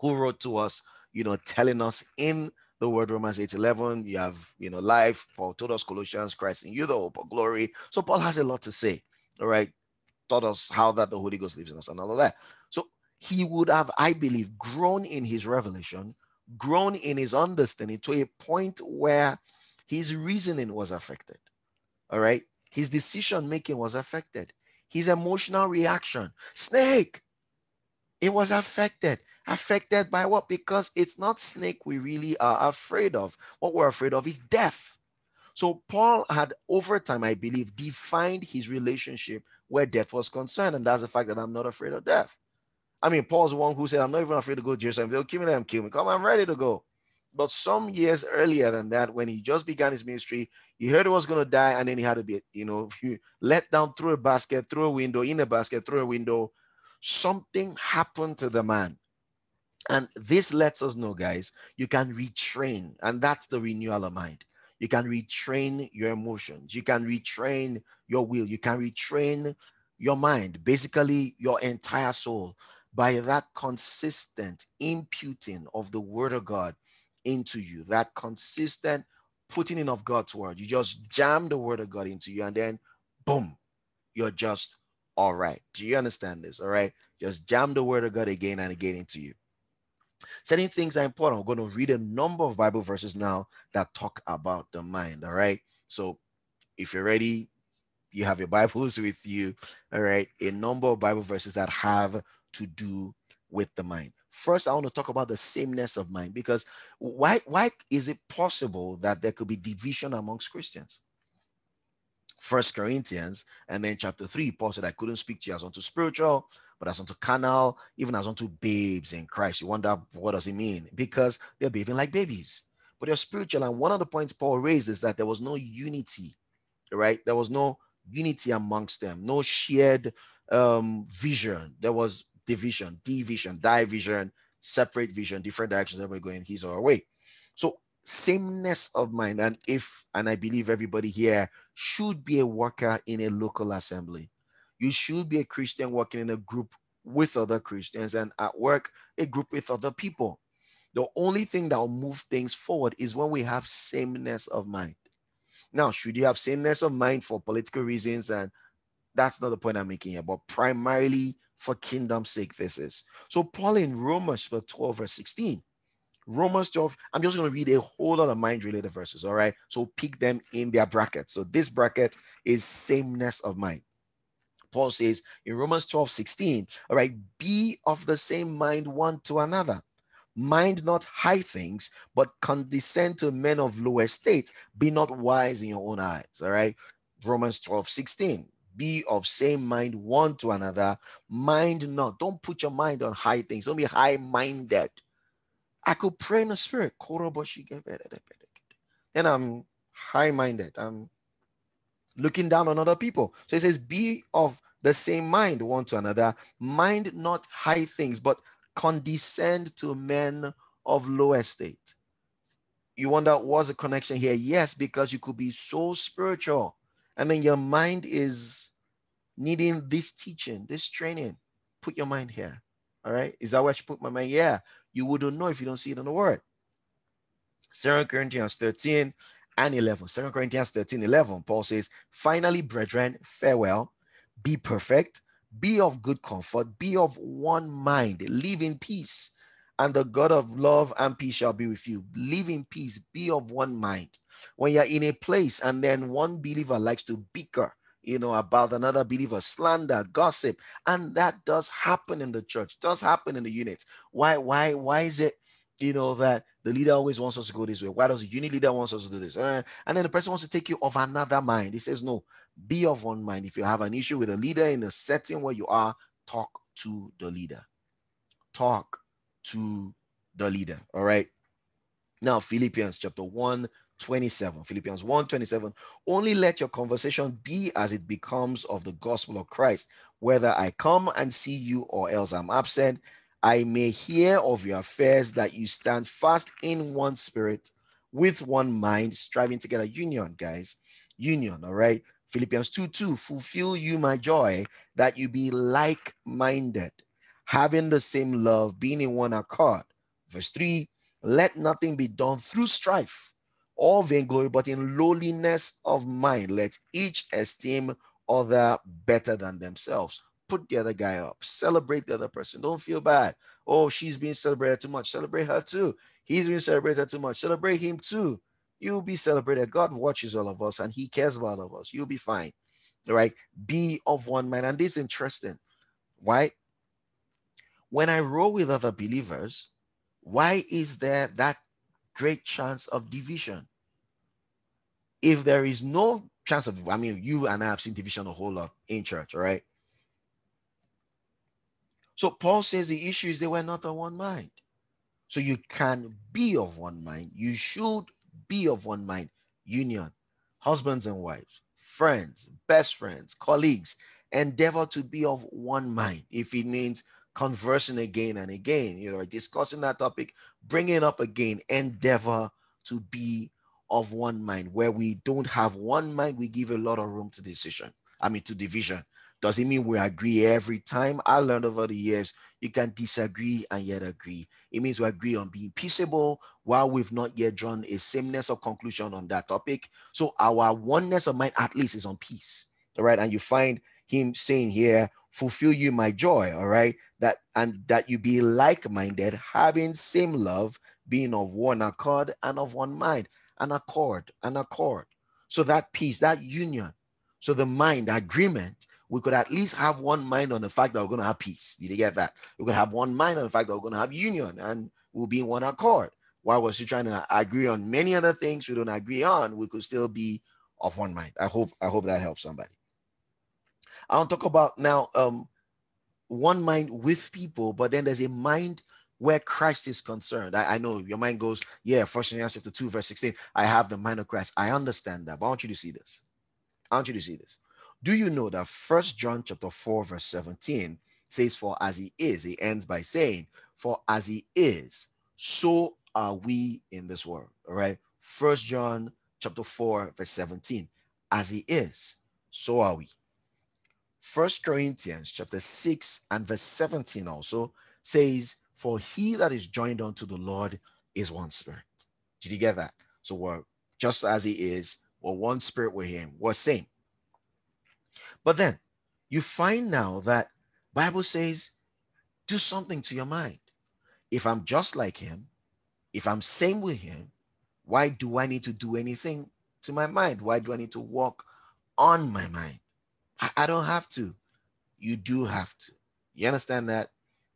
who wrote to us, you know, telling us in the word Romans 8 11, you have, you know, life. Paul told us Colossians, Christ in you, the hope of glory. So Paul has a lot to say. All right. Taught us how that the Holy Ghost lives in us and all of that. So he would have, I believe, grown in his revelation, grown in his understanding to a point where his reasoning was affected. All right. His decision making was affected. His emotional reaction, snake, it was affected. Affected by what? Because it's not snake we really are afraid of. What we're afraid of is death. So Paul had over time, I believe, defined his relationship where death was concerned. And that's the fact that I'm not afraid of death. I mean, Paul's the one who said, I'm not even afraid to go to Jerusalem. They'll kill me, them kill me. Come, I'm ready to go. But some years earlier than that, when he just began his ministry, he heard he was going to die, and then he had to be, you know, let down through a basket, through a window, in a basket, through a window. Something happened to the man. And this lets us know, guys, you can retrain, and that's the renewal of mind. You can retrain your emotions, you can retrain your will, you can retrain your mind, basically your entire soul, by that consistent imputing of the word of God into you, that consistent putting in of God's word. You just jam the word of God into you, and then boom, you're just all right. Do you understand this? All right. Just jam the word of God again and again into you. Certain things are important. We're going to read a number of Bible verses now that talk about the mind. All right. So if you're ready, you have your Bibles with you. All right. A number of Bible verses that have to do with the mind. First, I want to talk about the sameness of mind because why, why is it possible that there could be division amongst Christians? First Corinthians and then chapter three, Paul said, I couldn't speak to you as unto spiritual, but as unto carnal, even as unto babes in Christ. You wonder what does it mean? Because they're behaving like babies, but they're spiritual. And one of the points Paul raised is that there was no unity, right? There was no unity amongst them, no shared um, vision. There was division, division, division, separate vision, different directions, everybody going his or her way. So sameness of mind. And if, and I believe everybody here should be a worker in a local assembly. You should be a Christian working in a group with other Christians and at work, a group with other people. The only thing that will move things forward is when we have sameness of mind. Now, should you have sameness of mind for political reasons? And that's not the point I'm making here, but primarily for kingdom's sake, this is. So, Paul in Romans 12, verse 16. Romans 12, I'm just going to read a whole lot of mind related verses, all right? So, pick them in their brackets. So, this bracket is sameness of mind. Paul says in Romans 12, 16, all right, be of the same mind one to another. Mind not high things, but condescend to men of low estate. Be not wise in your own eyes. All right. Romans 12, 16. Be of same mind one to another. Mind not. Don't put your mind on high things. Don't be high minded. I could pray in the spirit. Then I'm high minded. I'm looking down on other people. So it says, be of the same mind one to another, mind not high things, but condescend to men of low estate. You wonder what's the connection here? Yes, because you could be so spiritual, and then your mind is needing this teaching, this training. Put your mind here. All right. Is that where I should put my mind? Yeah. You wouldn't know if you don't see it in the word. 2 Corinthians 13 and 11. 2 Corinthians 13, 11, Paul says, Finally, brethren, farewell, be perfect, be of good comfort, be of one mind, live in peace, and the God of love and peace shall be with you. Live in peace, be of one mind. When you're in a place and then one believer likes to bicker, you know, about another believer, slander, gossip, and that does happen in the church, does happen in the units. Why, why, why is it you know, that the leader always wants us to go this way. Why does the unit leader wants us to do this? Uh, and then the person wants to take you of another mind. He says, no, be of one mind. If you have an issue with a leader in a setting where you are, talk to the leader. Talk to the leader. All right. Now, Philippians chapter 1, 27. Philippians 1 27. Only let your conversation be as it becomes of the gospel of Christ, whether I come and see you or else I'm absent I may hear of your affairs that you stand fast in one spirit, with one mind, striving together. Union, guys. Union, all right? Philippians 2 2, fulfill you my joy, that you be like minded, having the same love, being in one accord. Verse 3, let nothing be done through strife or vainglory, but in lowliness of mind, let each esteem other better than themselves. Put the other guy up, celebrate the other person. Don't feel bad. Oh, she's being celebrated too much. Celebrate her too. He's being celebrated too much. Celebrate him too. You'll be celebrated. God watches all of us and he cares about all of us. You'll be fine. All right. Be of one mind. And this is interesting. Why? When I roll with other believers, why is there that great chance of division? If there is no chance of, I mean, you and I have seen division a whole lot in church, right? So Paul says the issue is they were not of one mind. So you can be of one mind. You should be of one mind. Union, husbands and wives, friends, best friends, colleagues, endeavor to be of one mind. If it means conversing again and again, you know, discussing that topic, bringing up again, endeavor to be of one mind. Where we don't have one mind, we give a lot of room to decision. I mean, to division. Does it mean we agree every time? I learned over the years you can disagree and yet agree. It means we agree on being peaceable while we've not yet drawn a sameness of conclusion on that topic. So our oneness of mind at least is on peace. All right. And you find him saying here, fulfill you my joy. All right. That and that you be like-minded, having same love, being of one accord and of one mind. An accord, an accord. So that peace, that union. So the mind, agreement we could at least have one mind on the fact that we're going to have peace. Did you get that? We could have one mind on the fact that we're going to have union and we'll be in one accord. While we're still trying to agree on many other things we don't agree on, we could still be of one mind. I hope I hope that helps somebody. I to talk about now um, one mind with people, but then there's a mind where Christ is concerned. I, I know your mind goes, yeah, first Corinthians chapter 2, verse 16. I have the mind of Christ. I understand that, but I want you to see this. I want you to see this. Do you know that First John chapter 4, verse 17 says, For as he is, he ends by saying, For as he is, so are we in this world. All right. First John chapter 4, verse 17. As he is, so are we. First Corinthians chapter 6 and verse 17 also says, For he that is joined unto the Lord is one spirit. Did you get that? So we're just as he is, we're one spirit with him. We're same. But then you find now that Bible says, do something to your mind. If I'm just like him, if I'm same with him, why do I need to do anything to my mind? Why do I need to walk on my mind? I, I don't have to. You do have to. You understand that?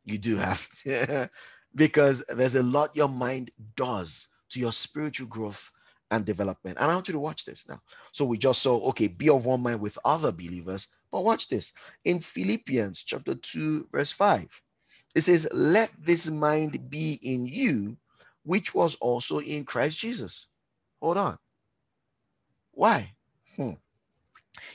You do have to. *laughs* because there's a lot your mind does to your spiritual growth and development. And I want you to watch this now. So we just saw, okay, be of one mind with other believers. But watch this. In Philippians chapter 2, verse 5, it says, Let this mind be in you, which was also in Christ Jesus. Hold on. Why? Hmm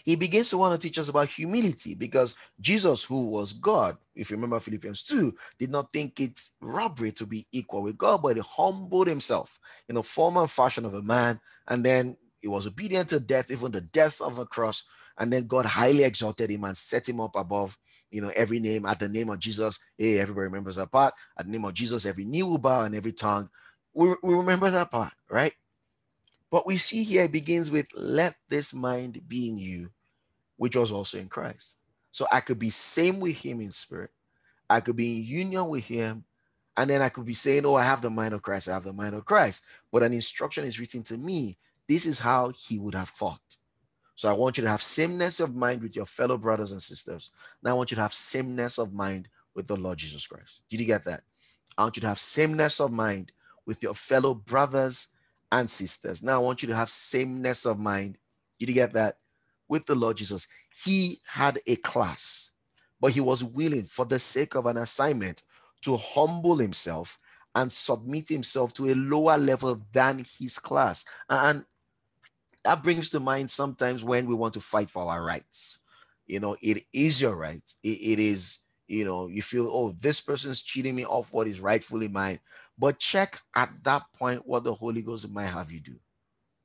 he begins to want to teach us about humility because Jesus, who was God, if you remember Philippians 2, did not think it robbery to be equal with God, but he humbled himself in the form and fashion of a man. And then he was obedient to death, even the death of the cross. And then God highly exalted him and set him up above, you know, every name at the name of Jesus. Hey, everybody remembers that part. At the name of Jesus, every knee will bow and every tongue. We, we remember that part, right? But we see here it begins with, let this mind be in you, which was also in Christ. So I could be same with him in spirit. I could be in union with him. And then I could be saying, oh, I have the mind of Christ. I have the mind of Christ. But an instruction is written to me. This is how he would have thought. So I want you to have sameness of mind with your fellow brothers and sisters. Now I want you to have sameness of mind with the Lord Jesus Christ. Did you get that? I want you to have sameness of mind with your fellow brothers and sisters. Now I want you to have sameness of mind. Did you get that? With the Lord Jesus. He had a class, but he was willing for the sake of an assignment to humble himself and submit himself to a lower level than his class. And that brings to mind sometimes when we want to fight for our rights. You know, it is your right. it, it is you know, you feel, oh, this person's cheating me off what is rightfully mine. But check at that point what the Holy Ghost might have you do.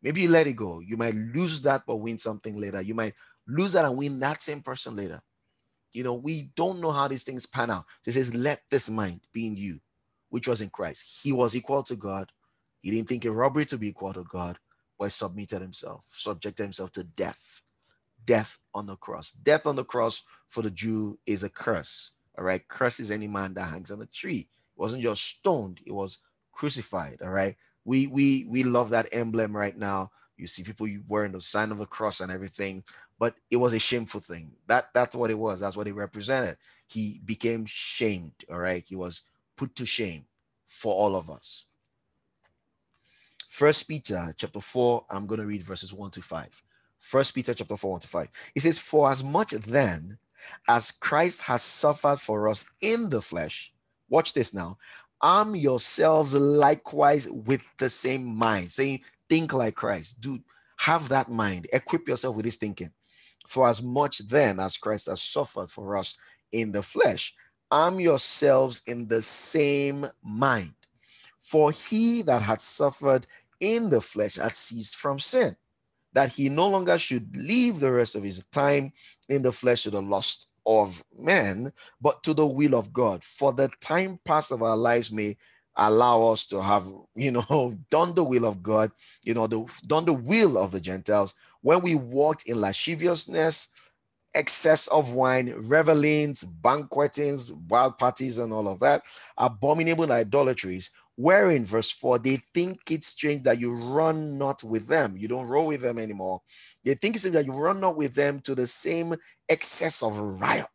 Maybe you let it go. You might lose that but win something later. You might lose that and win that same person later. You know, we don't know how these things pan out. So it says, let this mind be in you, which was in Christ. He was equal to God. He didn't think a robbery to be equal to God, but submitted himself, subjected himself to death. Death on the cross. Death on the cross for the Jew is a curse. All right. Curse is any man that hangs on a tree. Wasn't just stoned, it was crucified. All right. We we we love that emblem right now. You see people wearing the sign of the cross and everything but it was a shameful thing. That that's what it was. That's what it represented. He became shamed. All right, he was put to shame for all of us. First Peter chapter 4, I'm going to read verses 1 to 5. First Peter chapter 4, 1 to 5. It says, For as much then as Christ has suffered for us in the flesh, watch this now, arm yourselves likewise with the same mind, saying, Think like Christ. Do have that mind, equip yourself with this thinking. For as much then as Christ has suffered for us in the flesh, arm yourselves in the same mind. For he that had suffered in the flesh had ceased from sin, that he no longer should live the rest of his time in the flesh to the lust of men, but to the will of God. For the time past of our lives may allow us to have, you know, *laughs* done the will of God, you know, the, done the will of the Gentiles when we walked in lasciviousness, excess of wine, revelings, banquetings, wild parties, and all of that, abominable idolatries, wherein, verse 4, they think it's strange that you run not with them. You don't roll with them anymore. They think it's strange that you run not with them to the same excess of riot,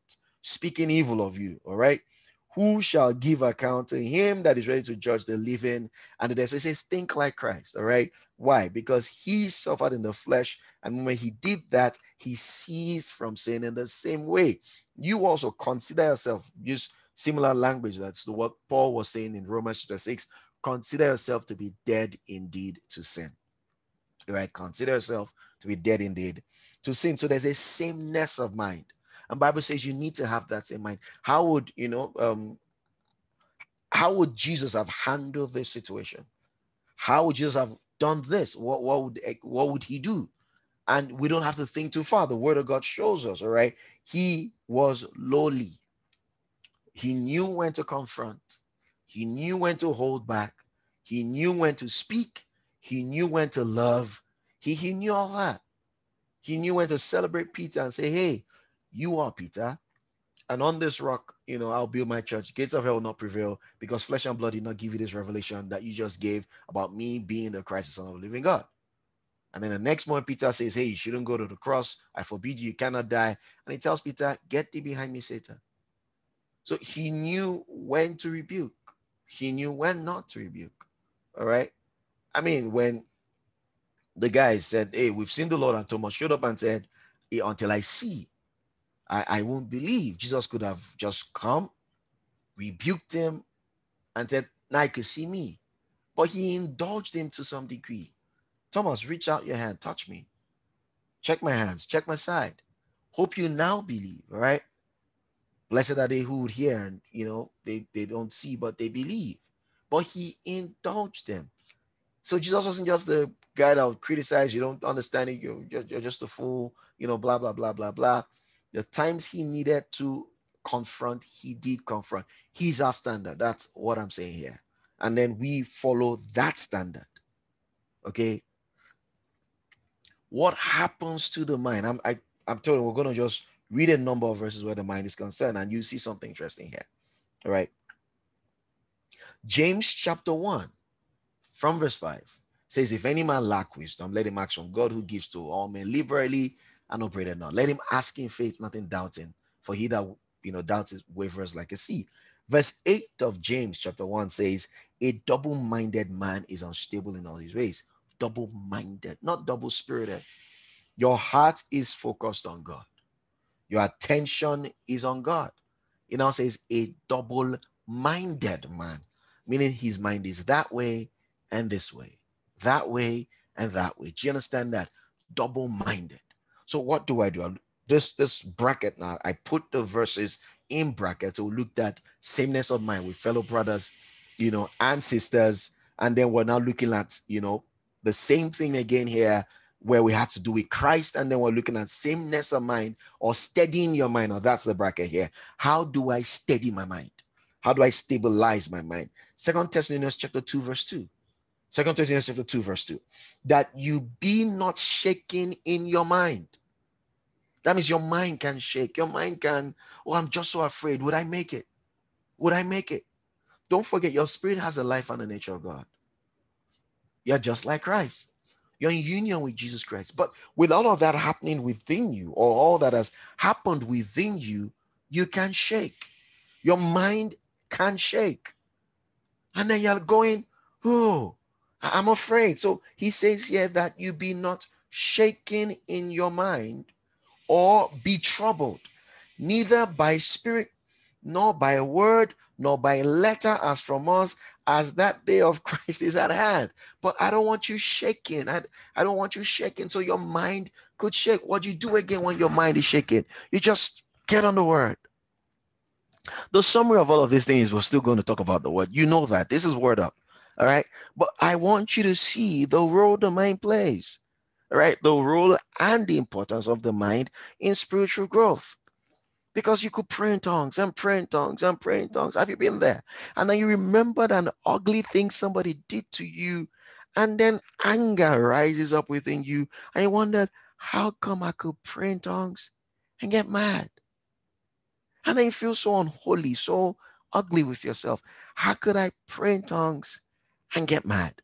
speaking evil of you. All right. Who shall give account to him that is ready to judge the living and the dead? So it says, think like Christ. All right. Why? Because he suffered in the flesh. And when he did that, he ceased from sin in the same way. You also consider yourself, use similar language. That's what Paul was saying in Romans chapter 6. Consider yourself to be dead indeed to sin. Right? Consider yourself to be dead indeed to sin. So there's a sameness of mind. And Bible says you need to have that same mind. How would you know? Um, how would Jesus have handled this situation? How would Jesus have done this? What, what would what would he do? And we don't have to think too far. The word of God shows us, all right. He was lowly. He knew when to confront, he knew when to hold back, he knew when to speak, he knew when to love. He, he knew all that. He knew when to celebrate Peter and say, Hey, you are Peter. And on this rock, you know, I'll build my church. Gates of hell will not prevail because flesh and blood did not give you this revelation that you just gave about me being the Christ, the Son of the living God. And then the next moment, Peter says, Hey, you shouldn't go to the cross. I forbid you, you cannot die. And he tells Peter, Get thee behind me, Satan. So he knew when to rebuke, he knew when not to rebuke. All right. I mean, when the guy said, Hey, we've seen the Lord, and Thomas showed up and said, hey, Until I see, I, I won't believe. Jesus could have just come, rebuked him, and said, Now you can see me. But he indulged him to some degree. Thomas, reach out your hand, touch me. Check my hands, check my side. Hope you now believe, all right? Blessed are they who hear and you know they, they don't see, but they believe. But he indulged them. So Jesus wasn't just the guy that would criticize, you don't understand it, you're, you're, just a fool, you know, blah, blah, blah, blah, blah. The times he needed to confront, he did confront. He's our standard. That's what I'm saying here. And then we follow that standard. Okay. What happens to the mind? I'm I, I'm telling you, we're gonna just read a number of verses where the mind is concerned, and you see something interesting here. All right. James chapter 1, from verse 5 says, If any man lack wisdom, let him ask from God who gives to all men liberally and upbraided not. Let him ask in faith, nothing doubting. For he that you know doubts is wavers like a sea. Verse 8 of James chapter 1 says, A double-minded man is unstable in all his ways. Double-minded, not double-spirited. Your heart is focused on God. Your attention is on God. It now says a double-minded man, meaning his mind is that way and this way, that way and that way. Do you understand that? Double-minded. So what do I do? this this bracket now, I put the verses in brackets. So we looked at sameness of mind with fellow brothers, you know, and sisters. And then we're now looking at, you know, the same thing again here where we have to do with Christ. And then we're looking at sameness of mind or steadying your mind. Or that's the bracket here. How do I steady my mind? How do I stabilize my mind? Second Thessalonians chapter 2, verse 2. Second Thessalonians chapter 2, verse 2. That you be not shaken in your mind. That means your mind can shake. Your mind can, oh, I'm just so afraid. Would I make it? Would I make it? Don't forget, your spirit has a life and the nature of God. You're just like Christ. You're in union with Jesus Christ. But with all of that happening within you, or all that has happened within you, you can shake. Your mind can shake. And then you're going, oh, I'm afraid. So he says here that you be not shaken in your mind or be troubled, neither by spirit, nor by word, nor by letter as from us, as that day of *laughs* Christ is at hand. But I don't want you shaking. I, I don't want you shaking so your mind could shake. What you do again when your mind is shaking? You just get on the word. The summary of all of these things, we're still going to talk about the word. You know that. This is word up. All right. But I want you to see the role the mind plays right? The role and the importance of the mind in spiritual growth. Because you could pray in tongues and pray in tongues and pray in tongues. Have you been there? And then you remembered an ugly thing somebody did to you, and then anger rises up within you, and you wondered, how come I could pray in tongues and get mad? And then you feel so unholy, so ugly with yourself. How could I pray in tongues and get mad?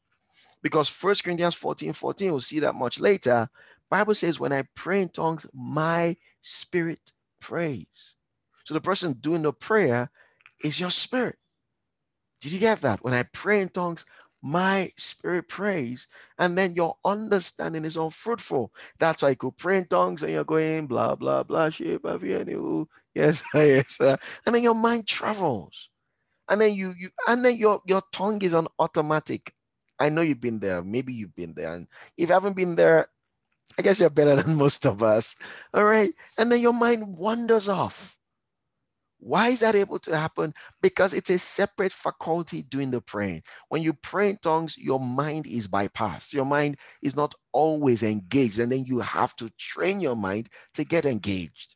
Because First Corinthians 14 14, we'll see that much later. Bible says, when I pray in tongues, my spirit prays. So the person doing the prayer is your spirit. Did you get that? When I pray in tongues, my spirit prays, and then your understanding is unfruitful. That's why you could pray in tongues and you're going blah blah blah shape of you. Yes, *laughs* yes, and then your mind travels, and then you you and then your your tongue is on automatic. I know you've been there. Maybe you've been there. And if you haven't been there, I guess you're better *laughs* than most of us. All right. And then your mind wanders off. Why is that able to happen? Because it's a separate faculty doing the praying. When you pray in tongues, your mind is bypassed. Your mind is not always engaged. And then you have to train your mind to get engaged.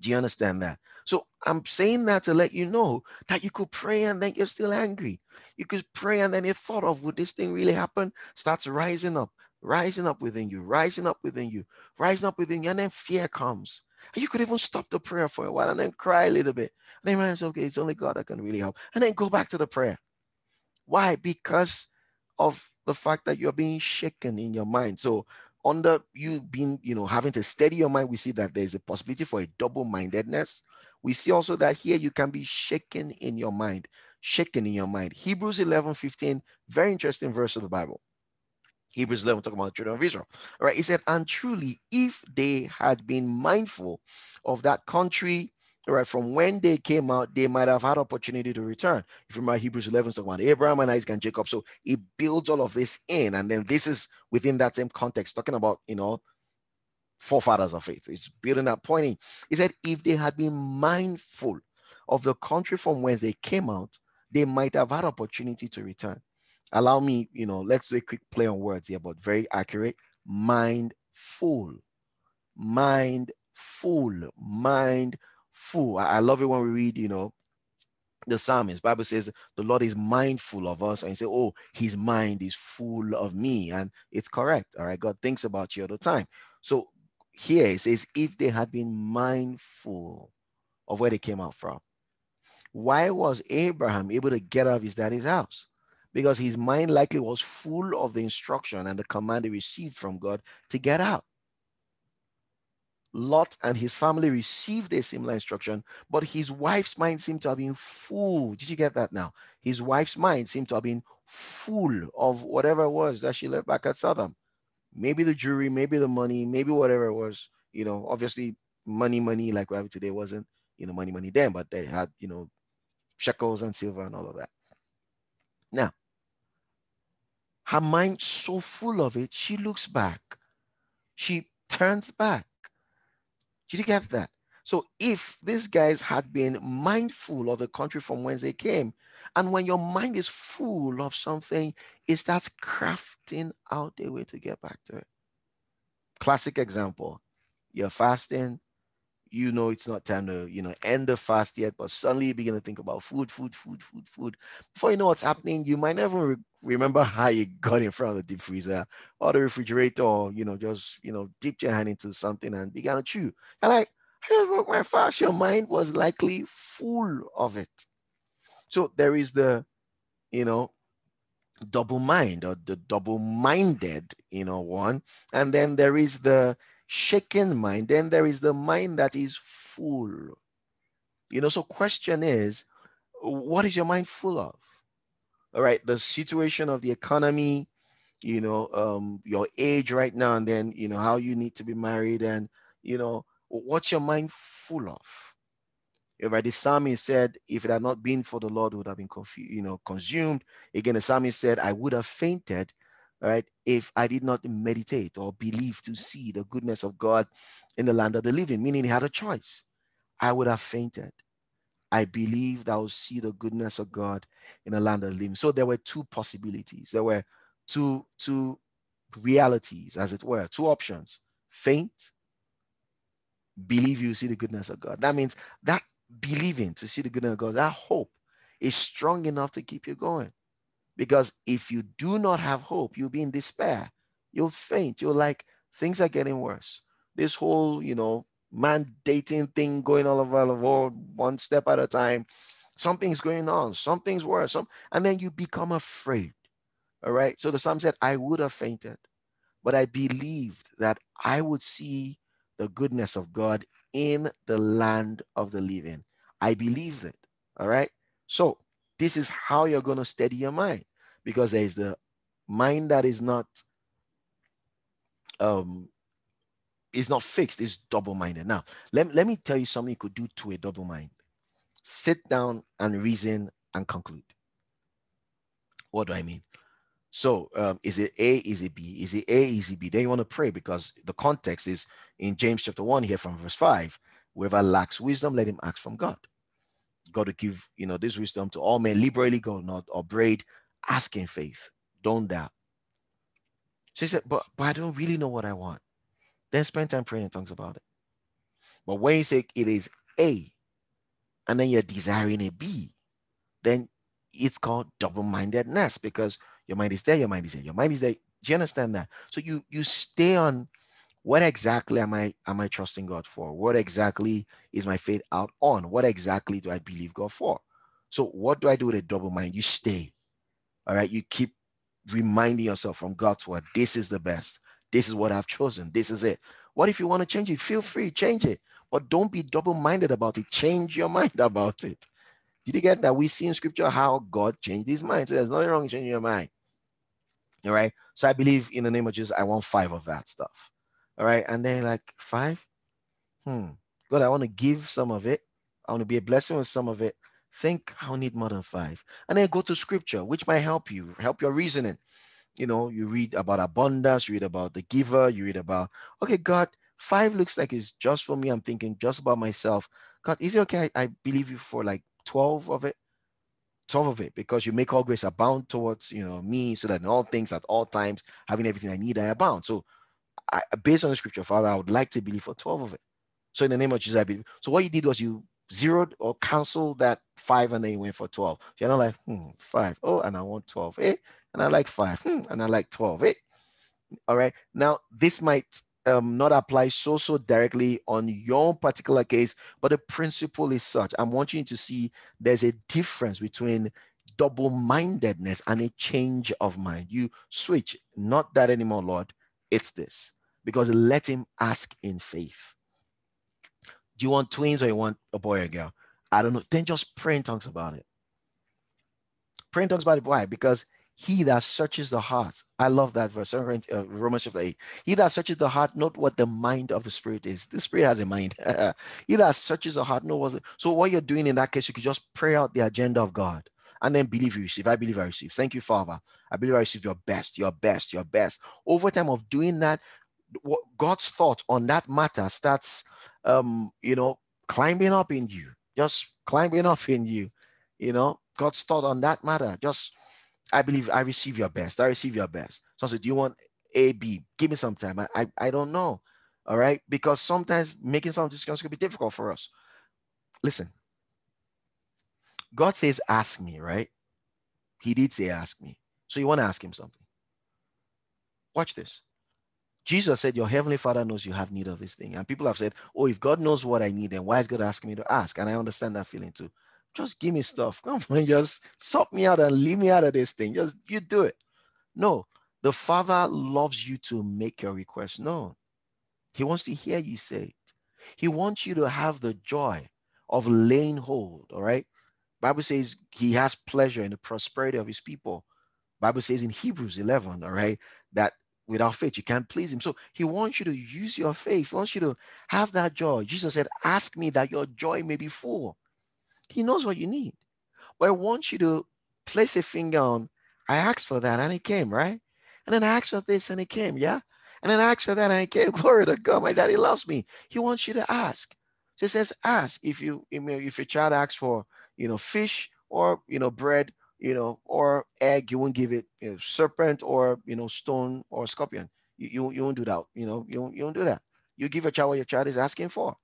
Do you understand that? So I'm saying that to let you know that you could pray and then you're still angry. You could pray and then a thought of would this thing really happen starts rising up, rising up within you, rising up within you, rising up within you, and then fear comes. And you could even stop the prayer for a while and then cry a little bit. And then realize, okay, it's only God that can really help. And then go back to the prayer. Why? Because of the fact that you're being shaken in your mind. So under you being, you know, having to steady your mind, we see that there's a possibility for a double-mindedness we see also that here you can be shaken in your mind, shaken in your mind. Hebrews 11, 15, very interesting verse of the Bible. Hebrews 11, talking about the children of Israel. All right, he said, and truly, if they had been mindful of that country, right, from when they came out, they might have had opportunity to return. If you remember Hebrews 11, talking about Abraham and Isaac and Jacob. So it builds all of this in. And then this is within that same context, talking about, you know, forefathers of faith. It's building that pointing. He said, if they had been mindful of the country from whence they came out, they might have had opportunity to return. Allow me, you know, let's do a quick play on words here, but very accurate. Mindful, mindful, mindful. I, I love it when we read, you know, the psalmist bible says the lord is mindful of us and you say oh his mind is full of me and it's correct all right god thinks about you all the time so here it says, if they had been mindful of where they came out from. Why was Abraham able to get out of his daddy's house? Because his mind likely was full of the instruction and the command he received from God to get out. Lot and his family received a similar instruction, but his wife's mind seemed to have been full. Did you get that now? His wife's mind seemed to have been full of whatever it was that she left back at Sodom maybe the jewelry, maybe the money, maybe whatever it was. You know, obviously money, money like we have today wasn't, you know, money, money then, but they had, you know, shekels and silver and all of that. Now, her mind so full of it, she looks back. She turns back. Did you get that? So if these guys had been mindful of the country from whence they came, and when your mind is full of something, it starts crafting out a way to get back to it. Classic example. You're fasting, you know it's not time to, you know, end the fast yet, but suddenly you begin to think about food, food, food, food, food. Before you know what's happening, you might never re- remember *laughs* how you got in front of the deep freezer or the refrigerator, or, you know, just, you know, dipped your hand into something and began to chew. And like, my fast, your mind was likely full of it. So there is the, you know, double mind or the double minded, you know, one. And then there is the shaken mind. Then there is the mind that is full. You know, so question is, what is your mind full of? All right, the situation of the economy, you know, um, your age right now, and then you know how you need to be married, and you know, what's your mind full of? Right, the psalmist said, if it had not been for the Lord, would have been confused, you know, consumed. Again, the psalmist said, I would have fainted, right, if I did not meditate or believe to see the goodness of God in the land of the living, meaning he had a choice. I would have fainted. I believed I would see the goodness of God in the land of the living. So there were two possibilities. There were two, two realities, as it were, two options faint, believe you see the goodness of God. That means that believing to see the goodness of God, that hope is strong enough to keep you going. Because if you do not have hope, you'll be in despair. You'll faint. You're like, things are getting worse. This whole, you know, mandating thing going all over the world, one step at a time. Something's going on, something's worse. Some, and then you become afraid. All right. So the psalm said, I would have fainted, but I believed that I would see the goodness of God in the land of the living. I believed it. All right. So this is how you're going to steady your mind because there is the mind that is not um is not fixed, is double-minded. Now, let, let me tell you something you could do to a double mind. Sit down and reason and conclude. What do I mean? So um, is it A, is it B? Is it A, is it B? Then you want to pray because the context is in James chapter 1 here from verse 5. Whoever lacks wisdom, let him ask from God. God to give, you know, this wisdom to all men liberally, God not upbraid, ask in faith. Don't doubt. So he said, but, but I don't really know what I want. Then spend time praying in tongues about it. But when you say it is A, and then you're desiring a B, then it's called double-mindedness because your mind is there, your mind is there, your mind is there. Do you understand that? So you you stay on what exactly am I am I trusting God for? What exactly is my faith out on? What exactly do I believe God for? So what do I do with a double mind? You stay. All right. You keep reminding yourself from God's word, this is the best. This is what I've chosen. This is it. What if you want to change it? Feel free, change it. But don't be double-minded about it. Change your *laughs* mind about it. Did you get that? We see in scripture how God changed his mind. So there's nothing wrong with changing your mind. All right. So I believe in the name of Jesus, I want five of that stuff. All right. And then like five. Hmm. God, I want to give some of it. I want to be a blessing with some of it. Think I'll need more than five. And then go to scripture, which might help you, help your reasoning. You know, you read about abundance, you read about the giver, you read about, okay, God, five looks like it's just for me. I'm thinking just about myself. God, is it okay? I, I believe you for like 12 of it. 12 of it because you make all grace abound towards you know me so that in all things at all times having everything i need i abound so I, based on the scripture, Father, I would like to believe for 12 of it. So in the name of Jesus, I believe. So what you did was you zeroed or canceled that five and then you went for 12. So you're not like, hmm, five. Oh, and I want 12. Eh? And I like five. Hmm, and I like 12. Eh? All right. Now, this might um, not apply so, so directly on your particular case, but the principle is such. I'm wanting you to see there's a difference between double mindedness and a change of mind. You switch, not that anymore, Lord. It's this because let him ask in faith. Do you want twins or you want a boy or a girl? I don't know. Then just pray in tongues about it. Pray in tongues about it. Why? Because he that searches the heart. I love that verse, uh, Romans chapter 8. He that searches the heart, not what the mind of the spirit is. The spirit has a mind. *laughs* he that searches the heart, know what. So what you're doing in that case, you could just pray out the agenda of God and then believe you receive. I believe I receive. Thank you, Father. I believe I receive your best, your best, your best. Over time of doing that, what God's thought on that matter starts, um, you know, climbing up in you, just climbing up in you, you know, God's thought on that matter. Just, I believe I receive your best. I receive your best. So, so do you want A, B? Give me some time. I, I, I don't know. All right. Because sometimes making some decisions can be difficult for us. Listen, God says, ask me, right? He did say, ask me. So you want to ask him something. Watch this. Jesus said, Your heavenly Father knows you have need of this thing. And people have said, Oh, if God knows what I need, then why is God asking me to ask? And I understand that feeling too. Just give me stuff. Come on, *laughs* just sort me out and leave me out of this thing. Just you do it. No, the Father loves you to make your request known. He wants to hear you say it. He wants you to have the joy of laying hold. All right. Bible says he has pleasure in the prosperity of his people. Bible says in Hebrews 11, all right, that without faith you can't please him. So he wants you to use your faith. He wants you to have that joy. Jesus said, ask me that your joy may be full. He knows what you need. But I want you to place a finger on, I asked for that and it came, right? And then I asked for this and it came, yeah? And then I asked for that and it came. *laughs* Glory to God, my daddy loves me. He wants you to ask. So says, ask if you if your child asks for you know fish or you know bread, you know, or egg, you won't give it you know, serpent or you know stone or scorpion. You, you, you won't do that. You know, you, you won't do that. You give a child what your child is asking for.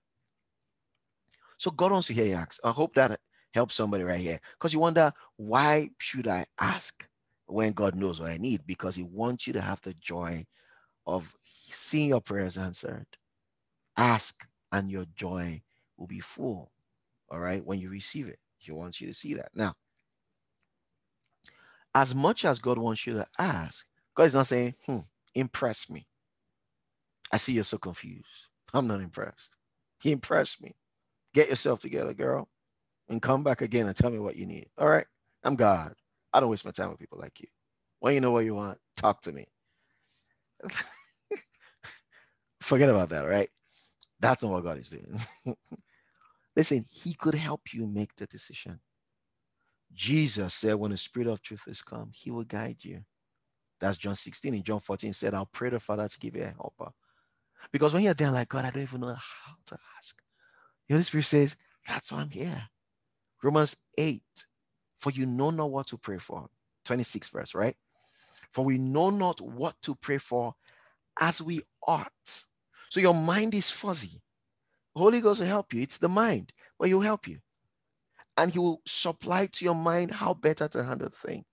So God wants to hear you ask. I hope that helps somebody right here. Because you wonder, why should I ask when God knows what I need? Because He wants you to have the joy of seeing your prayers answered. Ask and your joy will be full. All right, when you receive it, He wants you to see that. Now, as much as God wants you to ask, God is not saying, hmm, impress me. I see you're so confused. I'm not impressed. He impressed me. Get yourself together, girl, and come back again and tell me what you need. All right. I'm God. I don't waste my time with people like you. When you know what you want, talk to me. *laughs* Forget about that, right? That's not what God is doing. *laughs* Listen, He could help you make the decision. Jesus said, when the Spirit of truth is come, He will guide you. That's John 16. In John 14, said, I'll pray the Father to give you a helper. Because when you're there, like, God, I don't even know how to ask. The Holy Spirit says, That's why I'm here. Romans 8, for you know not what to pray for. 26 verse, right? For we know not what to pray for as we ought. So your mind is fuzzy. Holy Ghost will help you. It's the mind, but he'll help you. And he will supply to your mind how better to handle the thing.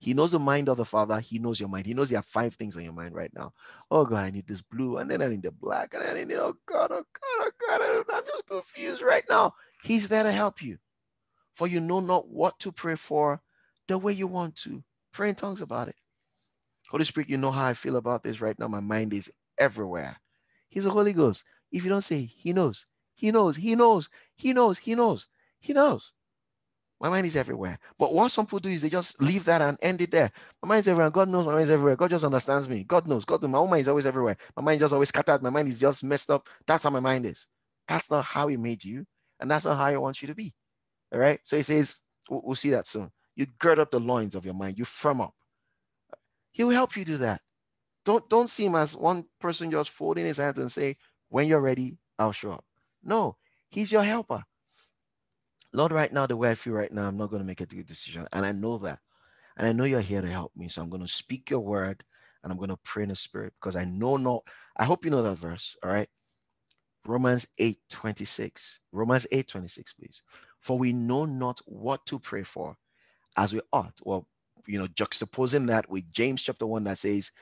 He knows the mind of the Father. He knows your mind. He knows there are five things on your mind right now. Oh God, I need this blue, and then I need the black, and then I need oh God, oh God, oh God, I'm just confused right now. He's there to help you, for you know not what to pray for the way you want to. Pray in tongues about it. Holy Spirit, you know how I feel about this right now. My mind is everywhere. He's the Holy Ghost. If you don't say, He knows, He knows, He knows, He knows, He knows, He knows. My mind is everywhere. But what some people do is they just leave that and end it there. My mind is everywhere. God knows my mind is everywhere. God just understands me. God knows. God knows. My own mind is always everywhere. My mind just always scattered. My mind is just messed up. That's how my mind is. That's not how He made you. And that's not how He wants you to be. All right. So He says, we'll, we'll see that soon. You gird up the loins of your mind. You firm up. He will help you do that. Don't, don't see Him as one person just folding his hands and say, when you're ready, I'll show up. No, He's your helper. Lord, right now, the way I feel right now, I'm not going to make a good decision. And I know that. And I know you're here to help me. So I'm going to speak your word and I'm going to pray in the spirit because I know not. I hope you know that verse. All right. Romans 8 26. Romans 8 26, please. For we know not what to pray for as we ought. Well, you know, juxtaposing that with James chapter 1 that says,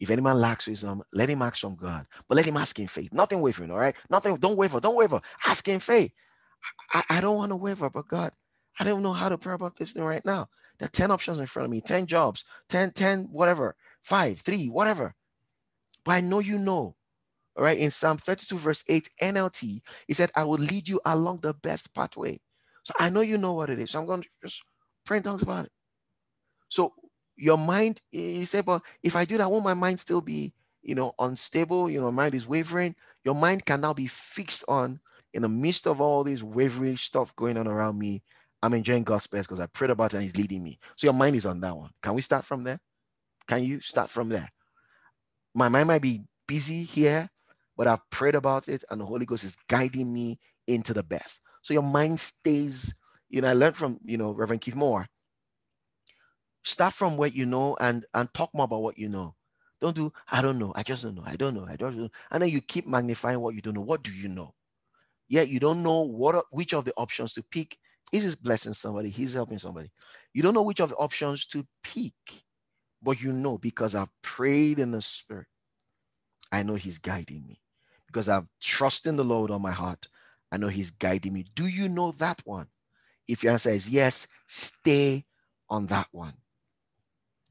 if any man lacks wisdom, let him ask from God, but let him ask in faith. Nothing wavering, all right? Nothing, don't waver, don't waver. Ask in faith. I, I don't want to waver, but God, I don't know how to pray about this thing right now. There are 10 options in front of me, 10 jobs, 10, 10, whatever, five, three, whatever. But I know you know. All right. In Psalm 32, verse 8, NLT, he said, I will lead you along the best pathway. So I know you know what it is. So I'm going to just pray in tongues about it. So your mind, you said, but if I do that, won't my mind still be, you know, unstable? You know, mind is wavering. Your mind can now be fixed on in the midst of all this wavering stuff going on around me, I'm enjoying God's best because I prayed about it and He's leading me. So your mind is on that one. Can we start from there? Can you start from there? My mind might be busy here, but I've prayed about it, and the Holy Ghost is guiding me into the best. So your mind stays, you know, I learned from, you know, Reverend Keith Moore. Start from what you know and and talk more about what you know. Don't do, I don't know, I just don't know, I don't know, I don't know. And then you keep magnifying what you don't know. What do you know? Yet you don't know what which of the options to pick. Is this blessing somebody? He's helping somebody. You don't know which of the options to pick, but you know because I've prayed in the spirit. I know he's guiding me because I've trusted the Lord on my heart. I know he's guiding me. Do you know that one? If your answer is yes, stay on that one.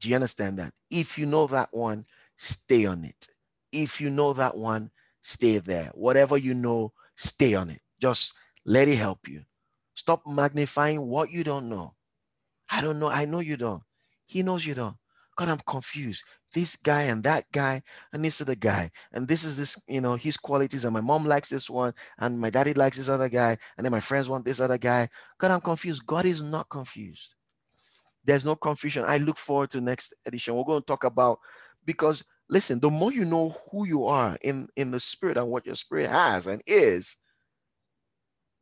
Do you understand that? If you know that one, stay on it. If you know that one, stay there. Whatever you know, stay on it. Just let it help you. Stop magnifying what you don't know. I don't know. I know you don't. He knows you don't. God, I'm confused. This guy and that guy, and this is the guy, and this is this, you know, his qualities. And my mom likes this one, and my daddy likes this other guy, and then my friends want this other guy. God, I'm confused. God is not confused. There's no confusion. I look forward to next edition. We're going to talk about because listen, the more you know who you are in in the spirit and what your spirit has and is,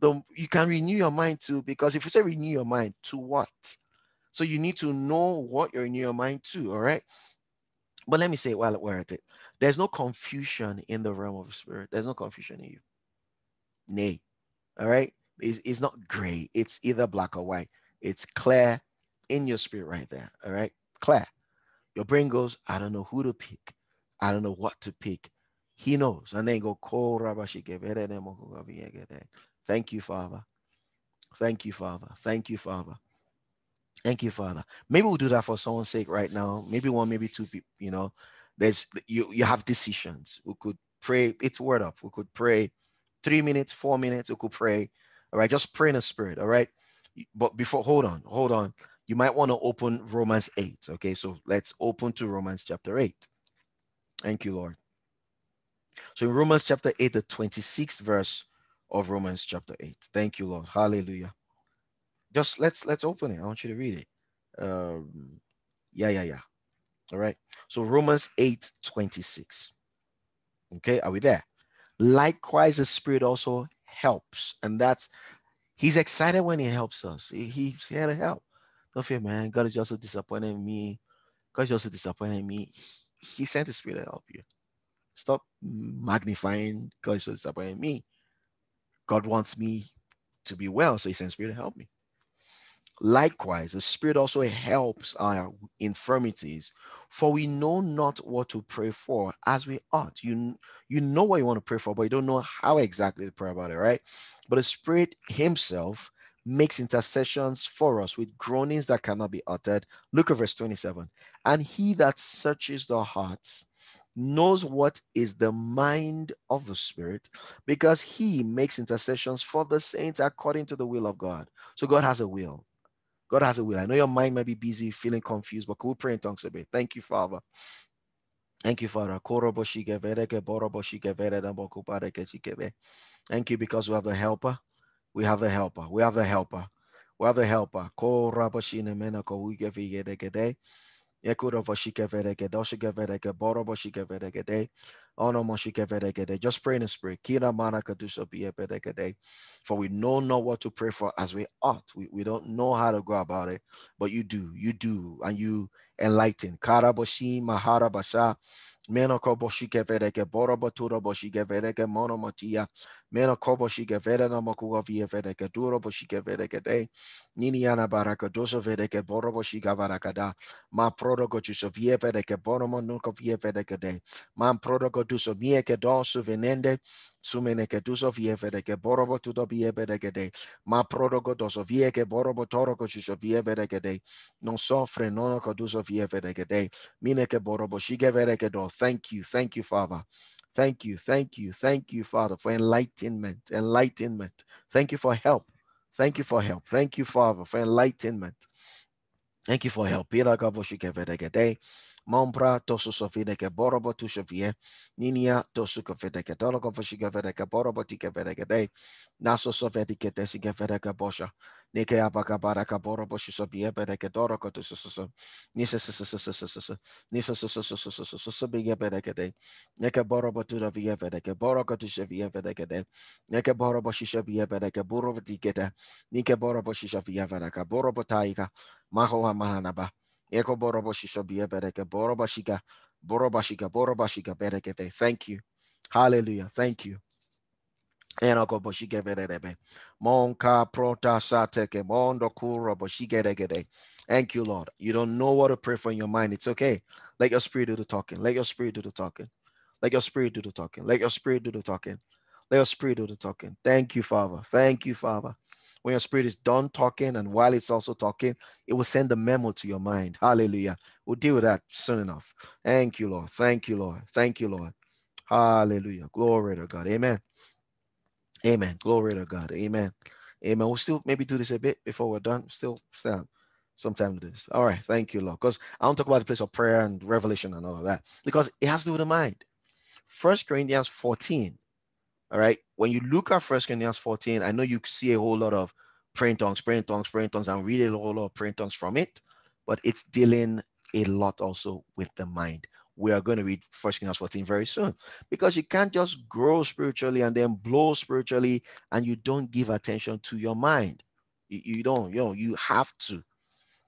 the you can renew your mind to because if you say renew your mind to what so you need to know what you're in your mind to, all right? But let me say while we're at it, there's no confusion in the realm of spirit. There's no confusion in you. Nay, all right? It's, it's not gray. It's either black or white. It's clear in your spirit right there, all right? Clear. Your brain goes, I don't know who to pick. I don't know what to pick. He knows. And then go, Thank you, Father. Thank you, Father. Thank you, Father. Thank you, Father. Maybe we'll do that for someone's sake right now. Maybe one, maybe two people, you know. There's you you have decisions. We could pray, it's word up. We could pray three minutes, four minutes, we could pray. All right, just pray in the spirit. All right. But before, hold on, hold on. You might want to open Romans 8. Okay, so let's open to Romans chapter 8. Thank you, Lord. So in Romans chapter 8, the 26th verse of Romans chapter 8. Thank you, Lord. Hallelujah just let's let's open it. I want you to read it. Um, yeah, yeah, yeah. All right. So Romans 8 26. Okay, are we there? Likewise, the Spirit also helps, and that's he's excited when he helps us. He, he's here to help. Don't man. God is also disappointing me. God is also disappointing me. He sent the Spirit to help you. Stop magnifying God is so disappointing me. God wants me to be well, so he sends Spirit to help me. Likewise, the Spirit also helps our infirmities, for we know not what to pray for as we ought. You, you know what you want to pray for, but you don't know how exactly to pray about it, right? But the Spirit Himself makes intercessions for us with groanings that cannot be uttered. Look at verse 27. And He that searches the hearts knows what is the mind of the Spirit because He makes intercessions for the saints according to the will of God. So God has a will. God has a will. I know your mind might be busy, feeling confused, but could we pray in tongues a bit? Thank you, Father. Thank you, Father. Thank you because we have the helper. We have the helper. We have the helper. We have the helper. Ekuro Voshike Vedeke, Doshike Vedeke, Boro Boshike Vedeke, Ono Moshike Vedeke. Just pray in the spirit. Kira Manaka Dusopia Vedeke. For we know not what to pray for as we ought. We, we don't know how to go about it, but you do, you do, and you enlighten. Karaboshi Mahara Basha. Meno kobo shike vedeke boro batura boshike vedeke mono motia. Meno kobo shike vedena mokuga via vedeke duro boshike vedeke de. Niniana baraka doso vedeke boro boshika varakada. Ma prodogo juso vie vedeke boro monuko vie vedeke de. Ma prodogo duso mieke dosu venende. Sumene ke duso vie vedeke boro botudo vie vedeke de. Ma prodogo doso vie ke boro botoro ko juso vie vedeke de. Non soffre nono ko duso. Mine ke boro boshike vedeke do. Thank you. Thank you, Father. Thank you. Thank you. Thank you, Father, for enlightenment. Enlightenment. Thank you for help. Thank you for help. Thank you, Father, for enlightenment. Thank you for help. Mombra, tosu sofideke borobo tu sofie, ninia tosu kofedeke doloko fashika fedeke borobo tike fedeke day, naso sofedike tesike fedeke bosha, nike abaka baraka borobo shusofie fedeke doroko tu sososo, nisa sososososososo, nisa sososososososo bige fedeke day, nike borobo tu sofie fedeke boroko tu sofie fedeke day, nike borobo shishofie fedeke borobo tikete, nike borobo shishofie fedeke borobo taika, mahoa mahanaba, Eko borobo shisha bereke borobashika borobashika borobashika berekete. Thank you. Hallelujah. Thank you. Enoko boshike berebe. Monka prota sateke mondo kuro boshike regede. Thank you, Lord. You don't know what to pray for in your mind. It's okay. Let your spirit do the talking. Let your spirit do the talking. Let your spirit do the talking. Let your spirit do the talking. Let your spirit do the talking. Thank you, Father. Thank you, Father. When your spirit is done talking and while it's also talking, it will send a memo to your mind. Hallelujah. We'll deal with that soon enough. Thank you, Lord. Thank you, Lord. Thank you, Lord. Hallelujah. Glory to God. Amen. Amen. Glory to God. Amen. Amen. We'll still maybe do this a bit before we're done. Still, still some time to this. All right. Thank you, Lord. Because I to talk about the place of prayer and revelation and all of that because it has to do with the mind. First Corinthians 14 all right. When you look at First Corinthians 14, I know you see a whole lot of praying tongues, praying tongues, praying tongues, and read a whole lot of praying tongues from it, but it's dealing a lot also with the mind. We are going to read First Corinthians 14 very soon because you can't just grow spiritually and then blow spiritually and you don't give attention to your mind. You, you don't, you know, you have to,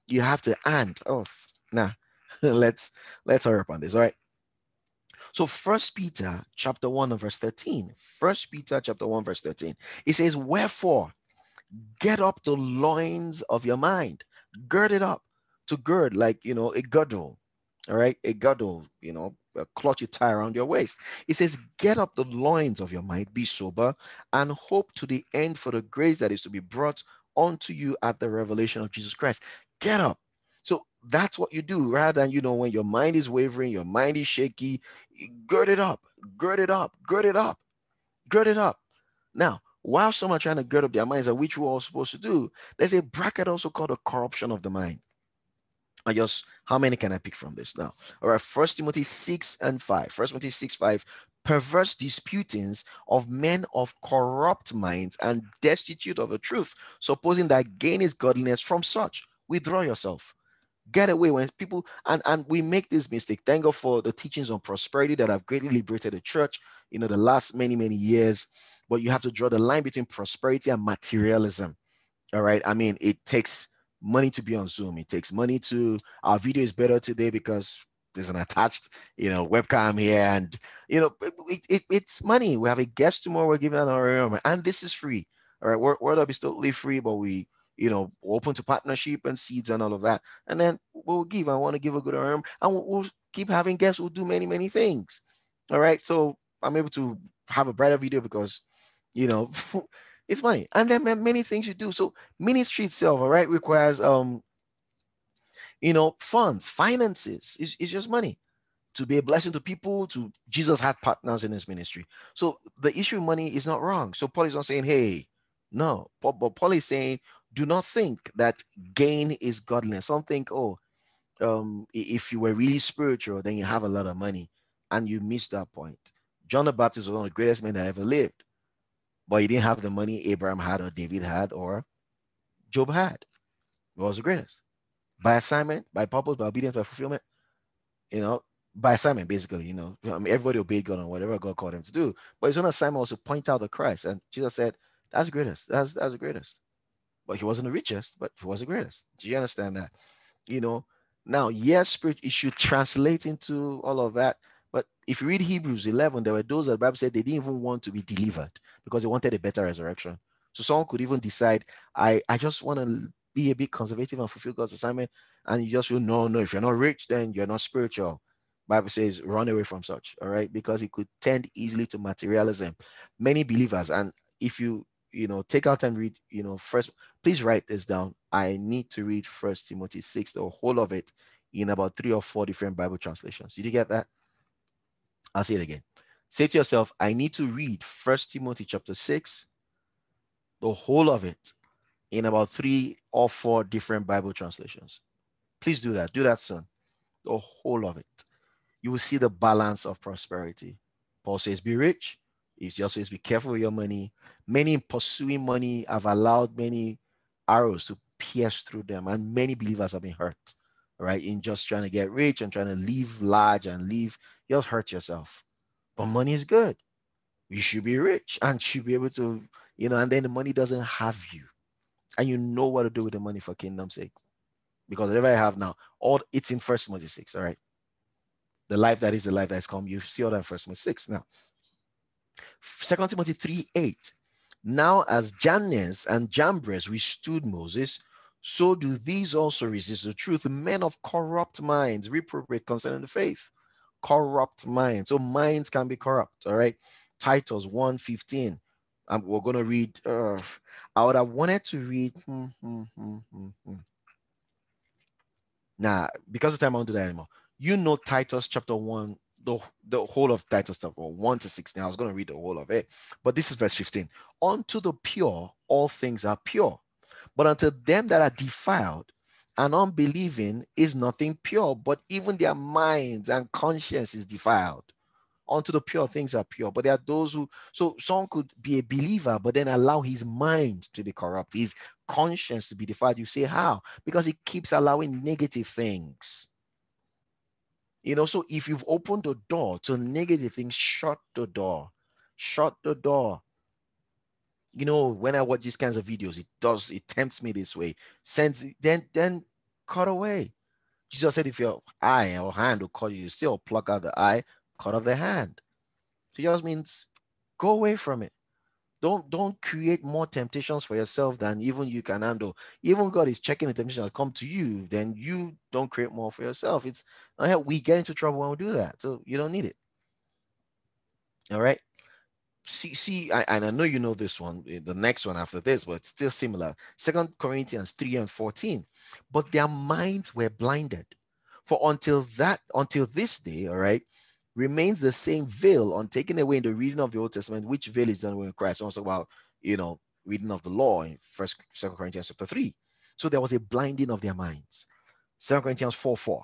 you have to and oh nah. *laughs* let's let's hurry up on this. All right. So First Peter chapter 1 and verse 13. First Peter chapter 1, verse 13. It says, Wherefore, get up the loins of your mind, gird it up. To gird, like you know, a girdle, all right, a girdle, you know, a cloth you tie around your waist. It says, Get up the loins of your mind, be sober, and hope to the end for the grace that is to be brought unto you at the revelation of Jesus Christ. Get up. That's what you do rather than, you know, when your mind is wavering, your mind is shaky, gird it up, gird it up, gird it up, gird it up. Now, while some are trying to gird up their minds, which we're all supposed to do, there's a bracket also called a corruption of the mind. I just, how many can I pick from this now? All right, First Timothy 6 and 5. First Timothy 6, 5. Perverse disputings of men of corrupt minds and destitute of the truth, supposing that gain is godliness from such. Withdraw yourself get away when people and and we make this mistake. Thank god for the teachings on prosperity that have greatly liberated the church you know the last many many years. But you have to draw the line between prosperity and materialism all right? I mean it takes money to be on zoom. It takes money to our video is better today because there's an attached you know webcam here and you know it, it, it's money. We have a guest tomorrow we're giving an honorarium and this is free all right? Word up is totally free but we you know, open to partnership and seeds and all of that. And then we'll give. I want to give a good arm, and we'll, we'll keep having guests. We'll do many, many things. All right. So I'm able to have a brighter video because, you know, *laughs* it's money. And then many things you do. So ministry itself, all right, requires um, you know, funds, finances. It's, it's just money to be a blessing to people. To Jesus had partners in his ministry. So the issue of money is not wrong. So Paul is not saying, hey, no, but Paul is saying do not think that gain is godliness. Some think, oh, um, if you were really spiritual, then you have a lot of money, and you miss that point. John the Baptist was one of the greatest men that ever lived, but he didn't have the money Abraham had, or David had, or Job had. He was the greatest by assignment, by purpose, by obedience, by fulfillment. You know, by assignment, basically. You know, I mean, everybody obeyed God on whatever God called him to do, but his own assignment was to point out the Christ, and Jesus said, "That's the greatest. That's that's the greatest." But he wasn't the richest, but he was the greatest. Do you understand that? You know, now, yes, spirit, it should translate into all of that. But if you read Hebrews 11, there were those that the Bible said they didn't even want to be delivered because they wanted a better resurrection. So someone could even decide, I, I just want to be a bit conservative and fulfill God's assignment. And you just feel, no, no, if you're not rich, then you're not spiritual. Bible says run away from such, all right, because it could tend easily to materialism. Many believers, and if you you know, take out and read, you know, first, please write this down. I need to read First Timothy 6, the whole of it, in about three or four different Bible translations. Did you get that? I'll say it again. Say to yourself, I need to read First Timothy chapter 6, the whole of it, in about three or four different Bible translations. Please do that. Do that soon. the whole of it, you will see the balance of prosperity. Paul says, Be rich. He just says, Be careful with your money. Many in pursuing money have allowed many arrows to pierce through them, and many believers have been hurt, right? In just trying to get rich and trying to live large and live, you'll hurt yourself. But money is good. You should be rich and should be able to, you know, and then the money doesn't have you. And you know what to do with the money for kingdom's sake. Because whatever I have now, all it's in first Timothy 6, all right? The life that is the life that has come. You see all that in first Timothy 6 now. Second Timothy 3 8. Now, as Jannes and Jambres withstood Moses, so do these also resist the truth. Men of corrupt minds reprobate concerning the faith. Corrupt minds. So minds can be corrupt. All right. Titus 1 15. Um, we're going to read. Uh, I would have wanted to read. Hmm, hmm, hmm, hmm, hmm. Now, because of time, I won't do that anymore. You know Titus chapter 1, the, the whole of Titus chapter 1 to 16. I was going to read the whole of it. But this is verse 15. Unto the pure, all things are pure. But unto them that are defiled and unbelieving is nothing pure, but even their minds and conscience is defiled. Unto the pure things are pure. But there are those who, so someone could be a believer, but then allow his mind to be corrupt, his conscience to be defiled. You say, how? Because he keeps allowing negative things. You know, so if you've opened the door to negative things, shut the door. Shut the door. You know, when I watch these kinds of videos, it does, it tempts me this way. Sends then then cut away. Jesus said, if your eye or hand will cut you, you still pluck out the eye, cut off the hand. So just means go away from it. Don't don't create more temptations for yourself than even you can handle. Even God is checking the temptation that come to you, then you don't create more for yourself. It's uh, we get into trouble when we do that. So you don't need it. All right. See, see, I, and I know you know this one, eh, the next one after this, but it's still similar. Second Corinthians 3 and 14. But their minds were blinded. For until that, until this day, all right, remains the same veil on taking away in the reading of the Old Testament, which veil is done when Christ. Also about, you know, reading of the law in First, Second Corinthians chapter three. So there was a blinding of their minds. Second Corinthians 4 4.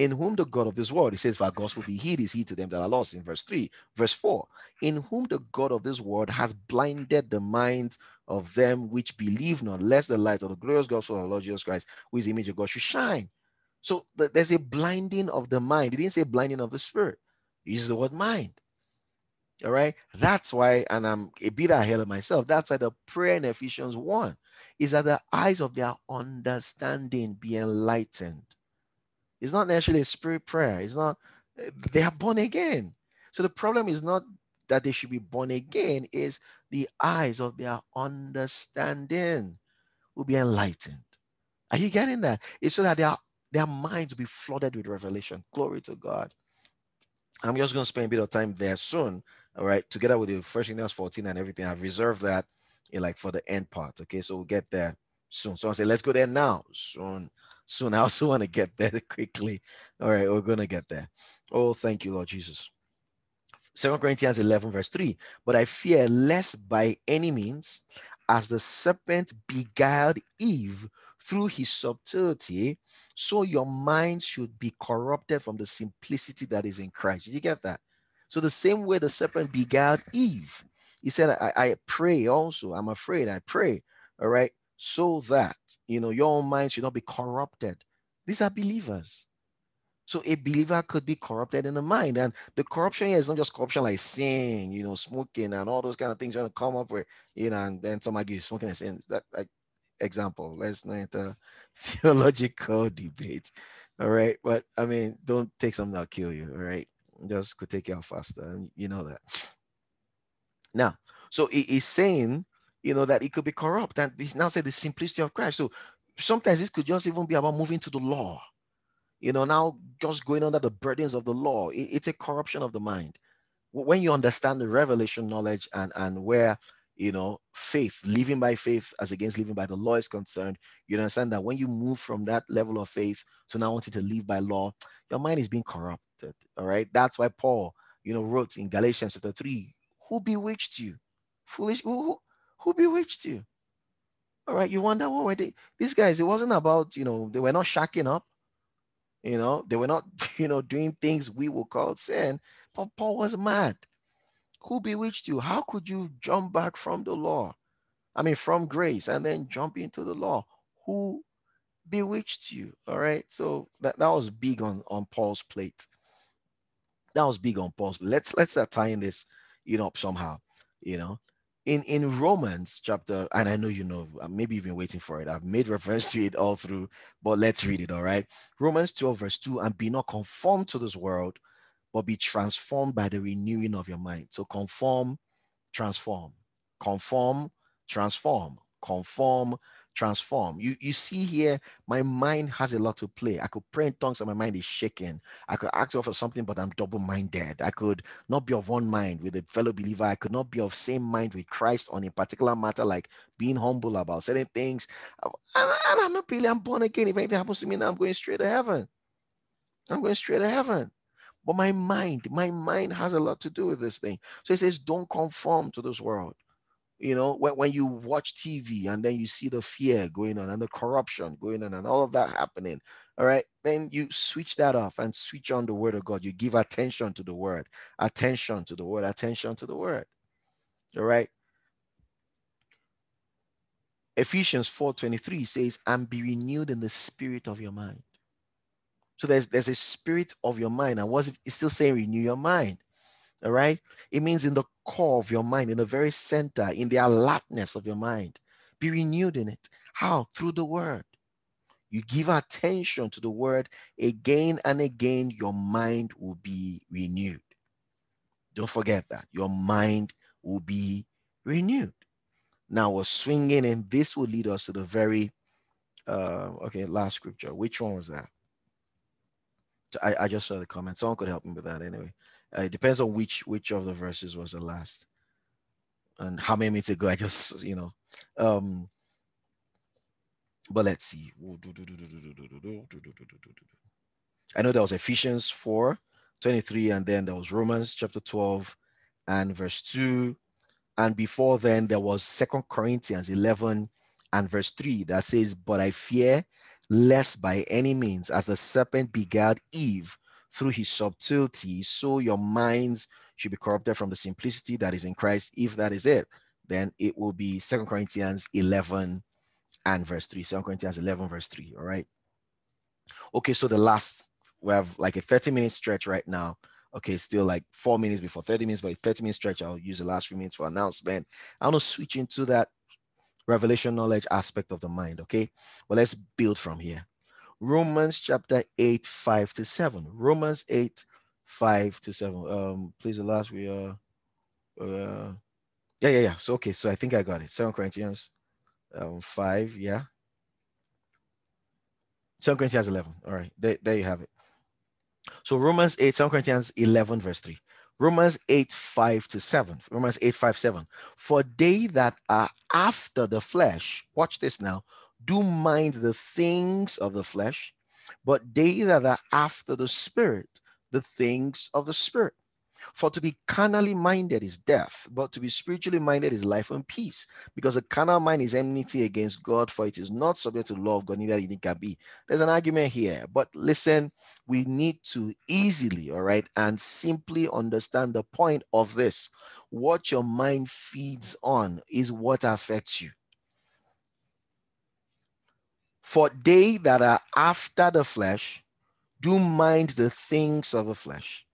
In whom the God of this world, he says, For our gospel be hid, is he to them that are lost in verse 3. Verse 4. In whom the God of this world has blinded the minds of them which believe not, lest the light of the glorious gospel of our Lord Jesus Christ, who is the image of God, should shine. So there's a blinding of the mind. He didn't say blinding of the spirit. Use the word mind. All right. That's why, and I'm a bit ahead of myself. That's why the prayer in Ephesians 1 is that the eyes of their understanding be enlightened. It's not necessarily a spirit prayer. It's not, they are born again. So the problem is not that they should be born again, is the eyes of their understanding will be enlightened. Are you getting that? It's so that their, their minds will be flooded with revelation. Glory to God. I'm just going to spend a bit of time there soon. All right, together with the first Corinthians 14 and everything. I've reserved that in like for the end part. Okay, so we'll get there soon. So I say, let's go there now. Soon, soon. *laughs* I also want to get there *laughs* quickly. All right, we're gonna get there. Oh, thank you, Lord Jesus. Second Corinthians 11, verse 3. But I fear lest by any means, as the serpent beguiled Eve through his subtlety, so your mind should be corrupted from the simplicity that is in Christ. Did you get that? So the same way the serpent beguiled Eve, he said, I, I pray also, I'm afraid, I pray, all right, so that, you know, your mind should not be corrupted. These are believers. So a believer could be corrupted in the mind. And the corruption here is not just corruption like sin, you know, smoking and all those kind of things trying to come up with, you know, and then somebody smoking and sin. That like example. Let's not enter *laughs* theological debate. All right. But I mean, don't take something that'll kill you. All right. Just could take you out faster. And you know that. Now, so he is saying, you know, that it could be corrupt. And he's now said the simplicity of Christ. So sometimes this could just even be about moving to the law. You know, now just going under the burdens of the law. It, it's a corruption of the mind. When you understand the revelation knowledge and, and where you know, faith, living by faith as against living by the law is concerned, you understand that when you move from that level of faith to now wanting to live by law, your mind is being corrupted. All right. That's why Paul, you know, wrote in Galatians chapter 3, who bewitched you? Foolish, who, who bewitched you? All right. You wonder what were they? These guys, it wasn't about, you know, they were not shacking up. You know, they were not, *laughs* you know, doing things we would call sin, but Paul was mad. Who bewitched you? How could you jump back from the law? I mean, from grace and then jump into the law? Who bewitched you? All right. So that, that was big on, on Paul's plate. That was big on Paul's. Let's let's start tying this, you know, somehow. You know, in in Romans chapter, and I know you know, uh, maybe you've been waiting for it. I've made reference to it all through, but let's read it. All right. Romans 12, verse 2, and be not conformed to this world, but be transformed by the renewing of your mind. So conform, transform, conform, transform, conform, transform. You you see here, my mind has a lot to play. I could pray in tongues and my mind is shaking. I could ask for something, but I'm double-minded. I could not be of one mind with a fellow believer. I could not be of same mind with Christ on a particular matter, like being humble about certain things. And, and I'm not really, I'm born again. If anything happens to me now, I'm going straight to heaven. I'm going straight to heaven. But my mind, my mind has a lot to do with this thing. So he says, don't conform to this world you know when, when you watch tv and then you see the fear going on and the corruption going on and all of that happening all right then you switch that off and switch on the word of god. You give attention to the word attention to the word attention to the word all right? Ephesians 4.23 says and be renewed in the spirit of your mind. So there's there's a spirit of your mind. And what's it still saying renew your mind all right. It means in the core of your mind, in the very center, in the alertness of your mind. Be renewed in it. How? Through the word. You give attention to the word again and again, your mind will be renewed. Don't forget that. Your mind will be renewed. Now we're swinging, and this will lead us to the very, uh, okay, last scripture. Which one was that? I, I just saw the comment. Someone could help me with that anyway. Uh, it depends on which which of the verses was the last, and how many minutes ago. I just you know, um, but let's see. I know there was Ephesians 4, 23, and then there was Romans chapter 12 and verse 2. And before then, there was Second Corinthians 11 and verse 3 that says, But I fear lest by any means, as the serpent beguiled Eve through his subtlety, so your minds should be corrupted from the simplicity that is in Christ. If that is it, then it will be Second Corinthians 11 and verse 3. Second Corinthians 11, verse 3. All right. Okay, so the last, we have like a 30 minute stretch right now. Okay, still like four minutes before 30 minutes, but 30 minute stretch. I'll use the last few minutes for announcement. I want to switch into that revelation knowledge aspect of the mind. Okay, well, let's build from here. Romans chapter 8, 5 to 7. Romans 8, 5 to 7. Um, please, the last we are uh yeah, yeah, yeah. So okay, so I think I got it. Second Corinthians um 5, yeah. Second Corinthians 11. All right, there, there you have it. So Romans 8, Second Corinthians 11, verse 3. Romans 8, 5 to 7. Romans 8, 5, 7. For they that are after the flesh, watch this now, do mind the things of the flesh, but they that are after the spirit, the things of the spirit. For to be carnally minded is death, but to be spiritually minded is life and peace. Because the carnal mind is enmity against God, for it is not subject to law of God, neither it can be. There's an argument here, but listen, we need to easily, all right, and simply understand the point of this. What your mind feeds on is what affects you. For they that are after the flesh do mind the things of the flesh.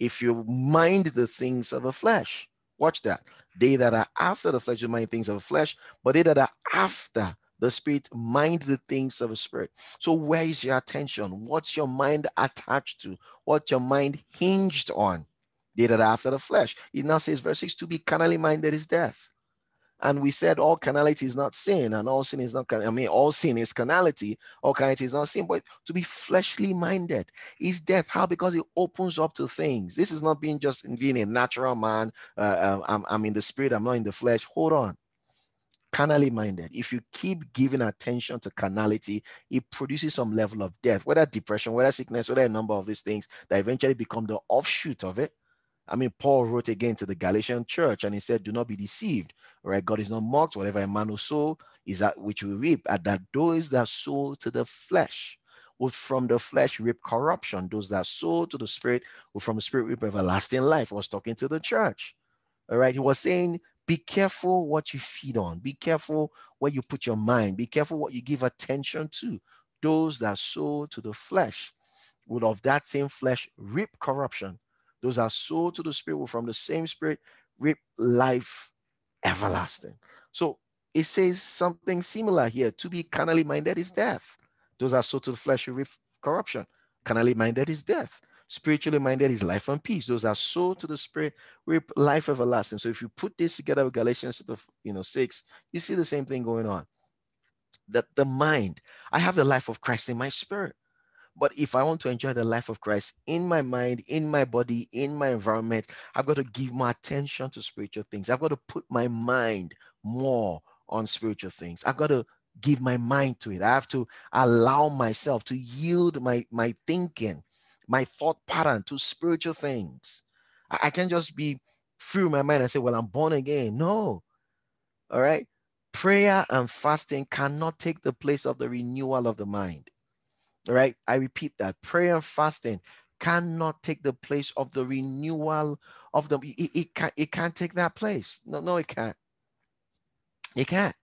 If you mind the things of the flesh, watch that. They that are after the flesh do mind things of the flesh, but they that are after the spirit mind the things of the spirit. So where is your attention? What's your mind attached to? What's your mind hinged on? They that are after the flesh. It now says, verse 6, to be carnally minded is death. And we said all carnality is not sin, and all sin is not, I mean, all sin is carnality, all carnality is not sin, but to be fleshly minded is death. How? Because it opens up to things. This is not being just being a natural man. Uh, uh, I'm, I'm in the spirit, I'm not in the flesh. Hold on. Carnally minded. If you keep giving attention to carnality, it produces some level of death, whether depression, whether sickness, whether a number of these things that eventually become the offshoot of it. I mean, Paul wrote again to the Galatian church and he said, Do not be deceived. Right? God is not mocked. Whatever a man will sow is that which we reap. And that those that sow to the flesh will from the flesh reap corruption. Those that sow to the spirit will from the spirit reap everlasting life. I was talking to the church. All right. He was saying, be careful what you feed on. Be careful where you put your mind. Be careful what you give attention to. Those that sow to the flesh will of that same flesh reap corruption. Those are sow to the spirit will from the same spirit reap life everlasting. So it says something similar here. To be carnally minded is death. Those are so to the flesh with corruption. Carnally minded is death. Spiritually minded is life and peace. Those are so to the spirit with life everlasting. So if you put this together with Galatians you know six, you see the same thing going on. That the mind, I have the life of Christ in my spirit. But if I want to enjoy the life of Christ in my mind, in my body, in my environment, I've got to give more attention to spiritual things. I've got to put my mind more on spiritual things. I've got to give my mind to it. I have to allow myself to yield my, my thinking, my thought pattern to spiritual things. I, I can't just be through my mind and say, well, I'm born again. No. All right. Prayer and fasting cannot take the place of the renewal of the mind. Right. I repeat that prayer and fasting cannot take the place of the renewal of the it, it, can't, it can't take that place. No, no, it can't. It can't.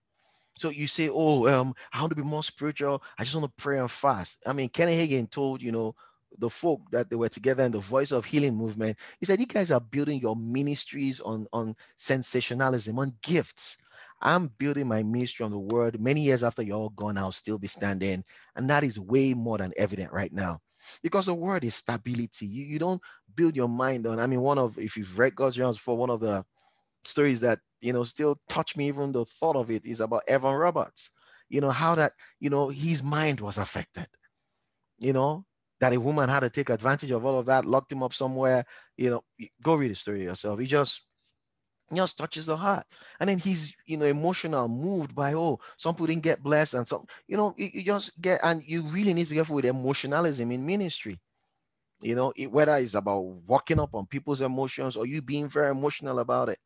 So you say, oh, um, I want to be more spiritual. I just want to pray and fast. I mean, Kenny Hagin told, you know, the folk that they were together in the voice of healing movement. He said, you guys are building your ministries on, on sensationalism, on gifts. I'm building my ministry on the word. Many years after you're all gone, I'll still be standing. And that is way more than evident right now. Because the word is stability. You, you don't build your mind on. I mean, one of if you've read God's Generals for one of the stories that you know still touch me even the thought of it is about evan roberts you know how that you know his mind was affected you know that a woman had to take advantage of all of that locked him up somewhere you know go read the story yourself he just just touches the heart and then he's you know emotional moved by oh some people didn't get blessed and some you know you, you just get and you really need to be careful with emotionalism in ministry you know it, whether it's about walking up on people's emotions or you being very emotional about it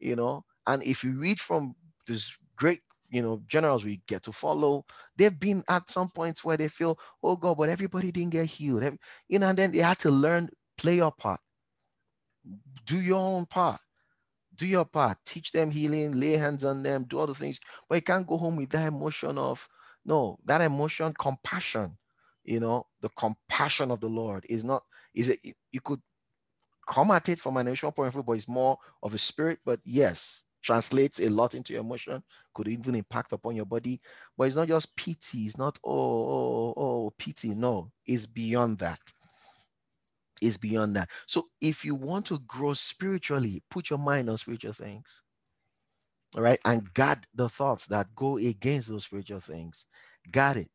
you know. And if you read from this great, you know, generals we get to follow, they've been at some points where they feel, oh God, but everybody didn't get healed. You know, and then they had to learn, play your part, do your own part. Do your part, teach them healing, lay hands on them, do all the things. But you can't go home with that emotion of no, that emotion, compassion, you know, the compassion of the Lord is not, is it you could come at it from an emotional point of view, but it's more of a spirit. But yes, translates a lot into your emotion, could even impact upon your body. But it's not just pity, it's not oh, oh, oh, oh pity. No, it's beyond that. It's beyond that. So if you want to grow spiritually, put your mind on spiritual things. All right, and guard the thoughts that go against those spiritual things. Guard it.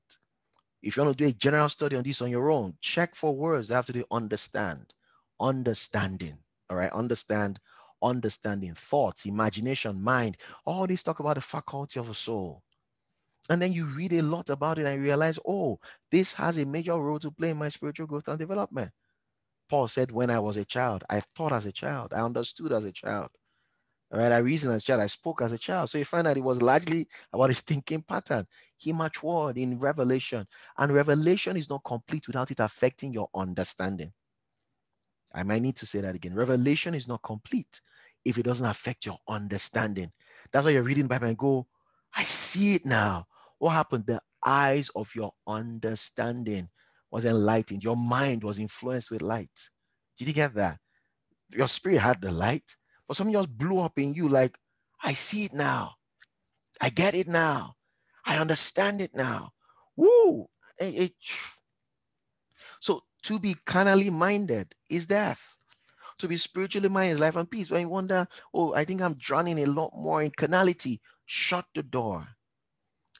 If you want to do a general study on this on your own, check for words that have to do understand understanding. All right, understand, understanding, thoughts, imagination, mind. All these talk about the faculty of a soul. And then you read a lot about it and realize, oh, this has a major role to play in my spiritual growth and development. Paul said, when I was a child, I thought as a child, I understood as a child. Right, I reasoned as a child, I spoke as a child. So you find that it was largely about his thinking pattern. He matured in revelation, and revelation is not complete without it affecting your understanding. I might need to say that again. Revelation is not complete if it doesn't affect your understanding. That's why you're reading Bible and go, I see it now. What happened? The eyes of your understanding was enlightened. Your mind was influenced with light. Did you get that? Your spirit had the light, but something just blew up in you like, I see it now. I get it now. I understand it now. Woo! It, so to be carnally minded is death. To be spiritually minded is life and peace. When you wonder, oh, I think I'm drowning a lot more in carnality, shut the door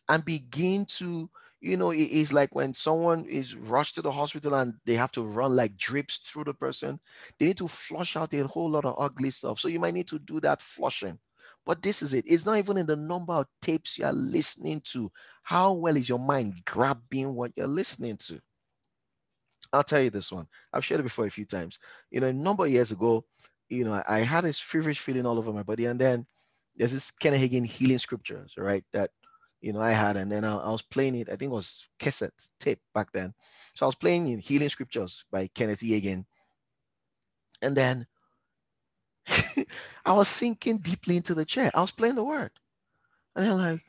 and begin to, you know, it is like when someone is rushed to the hospital and they have to run like drips through the person, they need to flush out a whole lot of ugly stuff. So you might need to do that flushing. But this is it. It's not even in the number of tapes you're listening to. How well is your mind grabbing what you're listening to? I'll tell you this one. I've shared it before a few times. You know, a number of years ago, you know, I had this feverish feeling all over my body, and then there's this Kenneth Hagin healing scriptures, right? That you know, I had, and then I, I was playing it. I think it was cassette tape back then. So I was playing in Healing Scriptures by Kenneth Hagin. And then *laughs* I was sinking deeply into the chair. I was playing the word. And then like,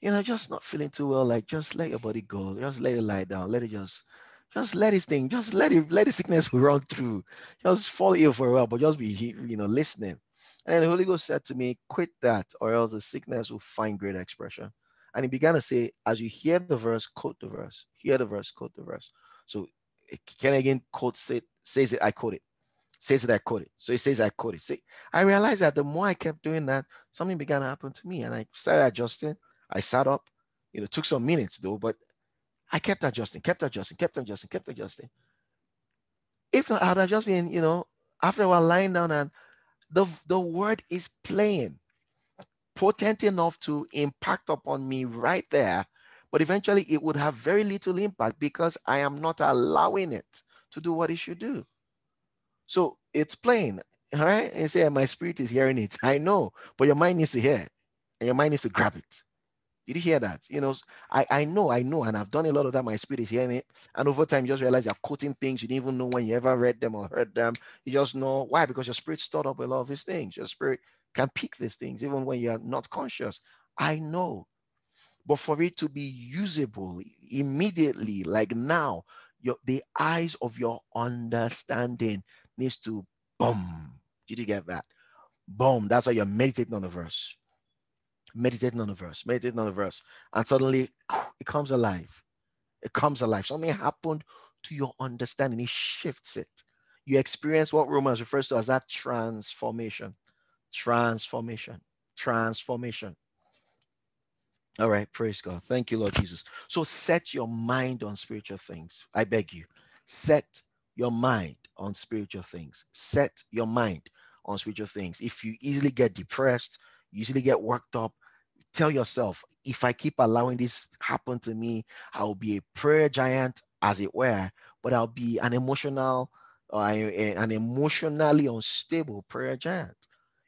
you know, just not feeling too well, like just let your body go. Just let it lie down. Let it just just let this thing, just let it, let the sickness *laughs* run through. Just fall ill for a while, but just be, you know, listening. And the Holy Ghost said to me, quit that, or else the sickness will find great expression. And he began to say, as you hear the verse, quote the verse. Hear the verse, quote the verse. So eh, Ken Hagin quotes it, says it, I quote it. Says it, I quote it. So he says, I quote it. See, I realized that the more I kept doing that, something began to happen to me. And I started adjusting. I sat up. You know, took some minutes though, but I kept adjusting, kept adjusting, kept adjusting, kept adjusting. If not, I'd have just been, you know, after a while lying down and the, the word is playing, potent enough to impact upon me right there. But eventually it would have very little impact because I am not allowing it to do what it should do. So it's plain, all right? And you say, my spirit is hearing it. *laughs* I know, but your mind needs to hear and your mind needs to grab it. Did you hear that? You know, I, I know, I know, and I've done a lot of that. My spirit is hearing it. And over time, you just realize you're quoting things you didn't even know when you ever read them or heard them. You just know why? Because your spirit stored up a lot of these things. Your spirit can pick these things even when you're not conscious. I know. But for it to be usable immediately, like now, your the eyes of your understanding needs to boom. Did you get that? Boom. That's why you're meditating on the verse meditating on a verse, meditating on a verse, and suddenly it comes alive. It comes alive. Something happened to your understanding. It shifts it. You experience what Romans refers to as that transformation. Transformation. Transformation. All right, praise God. Thank you, Lord Jesus. So set your mind on spiritual things. I beg you. Set your mind on spiritual things. Set your mind on spiritual things. If you easily get depressed, you easily get worked up, tell yourself, if I keep allowing this happen to me, I'll be a prayer giant, as it were, but I'll be an emotional, uh, an emotionally unstable prayer giant.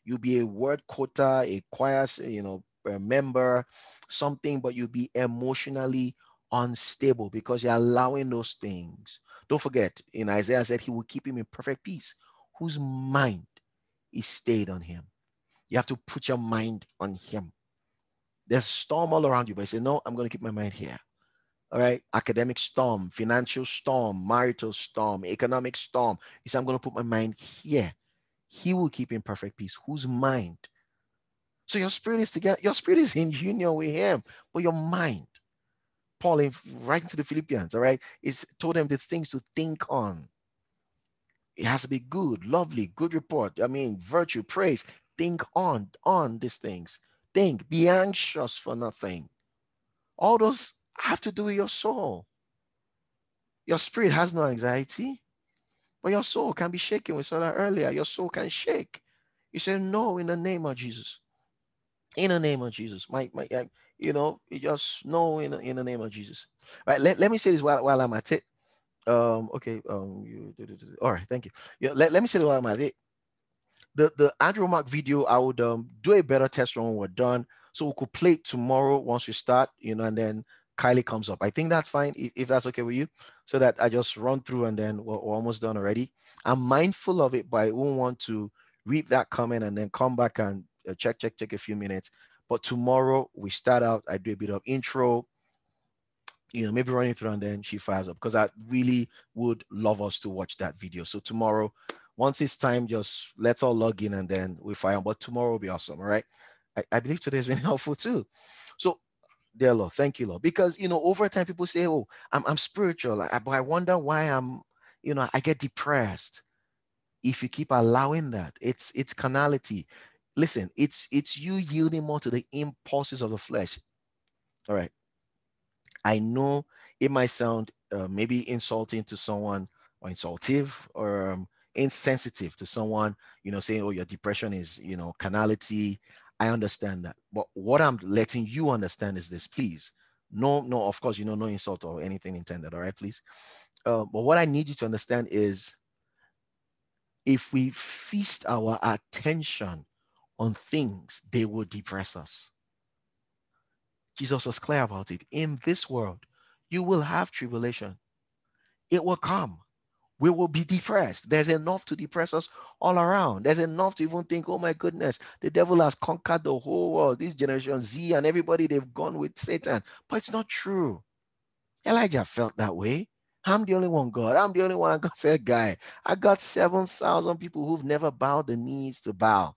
You'll be a word quota, a choir, you know, a member, something, but you'll be emotionally unstable because you're allowing those things. Don't forget, in Isaiah said he will keep him in perfect peace, whose mind is stayed on him. You have to put your mind on him. There's storm all around you, but you say, no, I'm going to keep my mind here. All right. Academic storm, financial storm, marital storm, economic storm. You say, I'm going to put my mind here. He will keep in perfect peace. Whose mind? So your spirit is together, your spirit is in union with him, but your mind. Paul, in writing to the Philippians, all right, is told them the things to think on. It has to be good, lovely, good report. I mean, virtue, praise. Think on, on these things think, be anxious for nothing. All those have to do with your soul. Your spirit has no anxiety, but your soul can be shaken. We saw that earlier. Your soul can shake. You say, No, in the name of Jesus. In the name of Jesus. My, my, you know, you just know in, in the name of Jesus. Right. Let, let me say this while, while I'm at it. Um, okay. Um, you, all right. Thank you. Yeah, let, let me say this while I'm at it the the Andrew Mark video, I would um, do a better test run when we're done, so we could play it tomorrow once we start, you know, and then Kylie comes up. I think that's fine if, if that's okay with you, so that I just run through and then we're, we're almost done already. I'm mindful of it, but I won't want to read that comment and then come back and uh, check, check, check a few minutes. But tomorrow we start out. I do a bit of intro, you know, maybe running through and then she fires up because I really would love us to watch that video. So tomorrow once it's time, just let's all log in and then we fire. But tomorrow will be awesome. All right. I, I believe today's been *laughs* helpful too. So dear Lord, thank you, Lord. Because you know, over time people say, Oh, I'm I'm spiritual, I, but I wonder why I'm, you know, I get depressed. If you keep allowing that, it's it's carnality. Listen, it's it's you yielding more to the impulses of the flesh. All right. I know it might sound uh, maybe insulting to someone or insultive or um, insensitive to someone, you know, saying, oh, your depression is, you know, carnality. I understand that. But what I'm letting you understand is this, please. No, no, of course, you know, no insult or anything intended. All right, please. Uh, but what I need you to understand is if we feast our attention on things, they will depress us. Jesus was clear about it. In this world, you will have tribulation. It will come. We will be depressed. There's enough to depress us all around. There's enough to even think, oh my goodness, the devil has conquered the whole world. This generation Z and everybody, they've gone with Satan. But it's not true. Elijah felt that way. I'm the only one, God. I'm the only one. *laughs* God said, guy, I got 7,000 people who've never bowed the knees to bow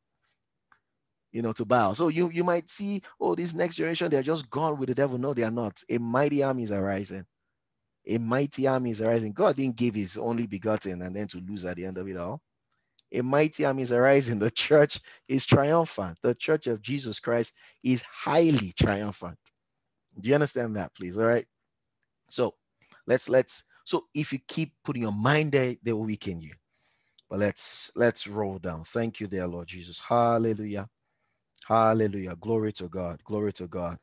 you know, to bow. So you you might see, oh, this next generation, they're just gone with the devil. No, they are not. A mighty army is arising. A mighty army is arising. God didn't give his only begotten and then to lose at the end of it all. A mighty army is arising. The church is triumphant. The church of Jesus Christ is highly triumphant. Do you understand that, please? All right. So let's let's so if you keep putting your mind there, they will weaken you. But let's let's roll down. Thank you, dear Lord Jesus. Hallelujah. Hallelujah. Glory to God. Glory to God.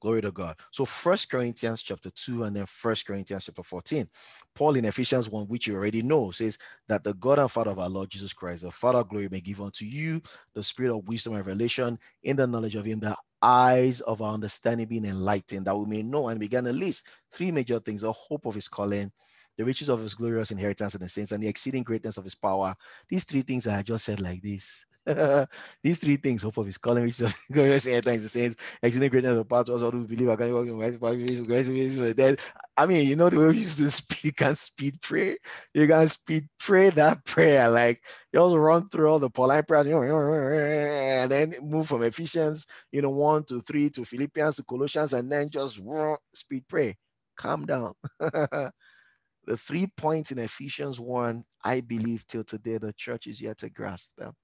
Glory to God. So First Corinthians chapter 2 and then First Corinthians chapter 14. Paul in Ephesians 1, which you already know, says that the God and Father of our Lord Jesus Christ, the Father of glory, may give unto you the spirit of wisdom and revelation in the knowledge of him, the eyes of our understanding being enlightened, that we may know and begin at least three major things: the hope of his calling, the riches of his glorious inheritance in the saints, and the exceeding greatness of his power. These three things I just said like this. *laughs* These three things, hope of his calling, which is glorious times the saints, exceeding greatness of power to us all who believe are going to walk in Christ, then I mean, you know the way we *laughs* used to speak and speed pray. You can speed pray that *laughs* prayer, like you also run through all the polite prayers, and then move from Ephesians, you know, one to three to Philippians to Colossians, and then just speed pray. Calm down. the three points in Ephesians 1, I believe till today the church is yet to grasp them.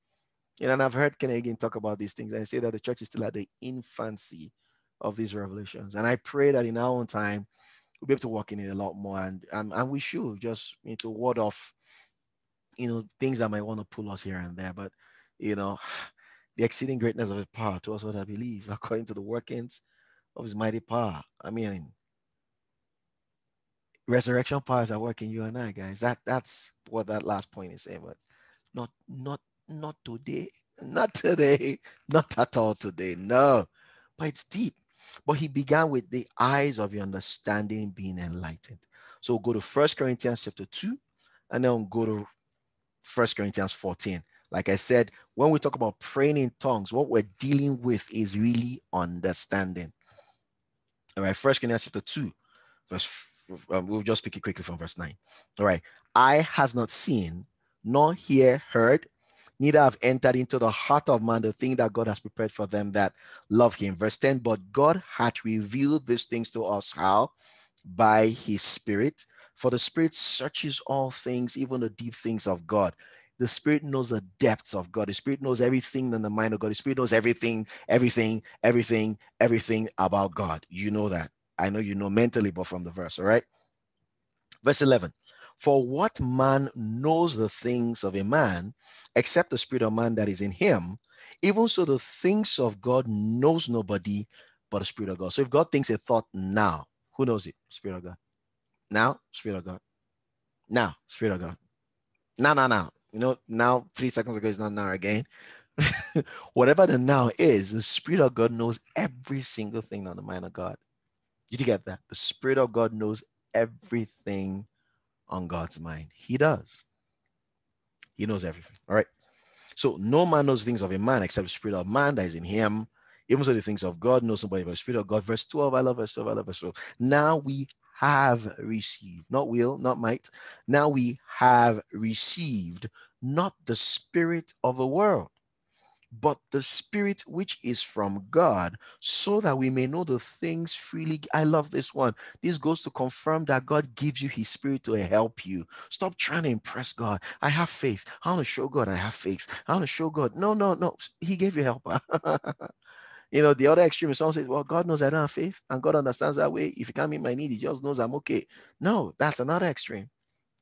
You know, and I've heard Hagin talk about these things. And I say that the church is still at the infancy of these revelations. And I pray that in our own time, we'll be able to walk in it a lot more. And and, and we should just you to ward off, you know, things that might want to pull us here and there. But you know, *sighs* the exceeding greatness of his power to us what I believe, *laughs* according to the workings of his mighty power. I mean, resurrection powers are working you and I, guys. That that's what that last point is saying. But not not not today, not today, *laughs* not at all today. No, but it's deep. But he began with the eyes of your understanding being enlightened. So go to First Corinthians chapter 2, and then go to First Corinthians 14. Like I said, when we talk about praying in tongues, what we're dealing with is really understanding. All right, First Corinthians chapter 2, verse um, we'll just speak it quickly from verse 9. All right. I has not seen, nor hear heard, neither have entered into the heart of man the thing that God has prepared for them that love him. Verse 10 But God hath revealed these things to us. How? By his spirit. For the spirit searches all things, even the deep things of God. The spirit knows the depths of God. The spirit knows everything in the mind of God. The spirit knows everything, everything, everything, everything about God. You know that. I know you know mentally, but from the verse, all right? Verse 11 For what man knows the things of a man except the spirit of man that is in him. Even so, the things of God knows nobody but the spirit of God. So if God thinks a thought now, who knows it? Spirit of God. Now, spirit of God. Now, spirit of God. Now, now, now. You know, now three seconds ago is not now again. *laughs* Whatever the now is, the Spirit of God knows every single thing on the mind of God. Did you get that? The Spirit of God knows everything on God's mind. He does. He knows everything. All right. So no man knows things of a man except the spirit of man that is in him. Even so, the things of God knows somebody but the spirit of God. Verse 12, I love verse 12, I love verse 12. Now we have received, not will, not might. Now we have received not the spirit of the world, but the spirit which is from God, so that we may know the things freely. I love this one. This goes to confirm that God gives you his spirit to help you. Stop trying to impress God. I have faith. I want to show God I have faith. I want to show God. No, no, no. He gave you help. *laughs* you know, the other extreme is someone says, Well, God knows I don't have faith, and God understands that way. If he can't meet my need, he just knows I'm okay. No, that's another extreme.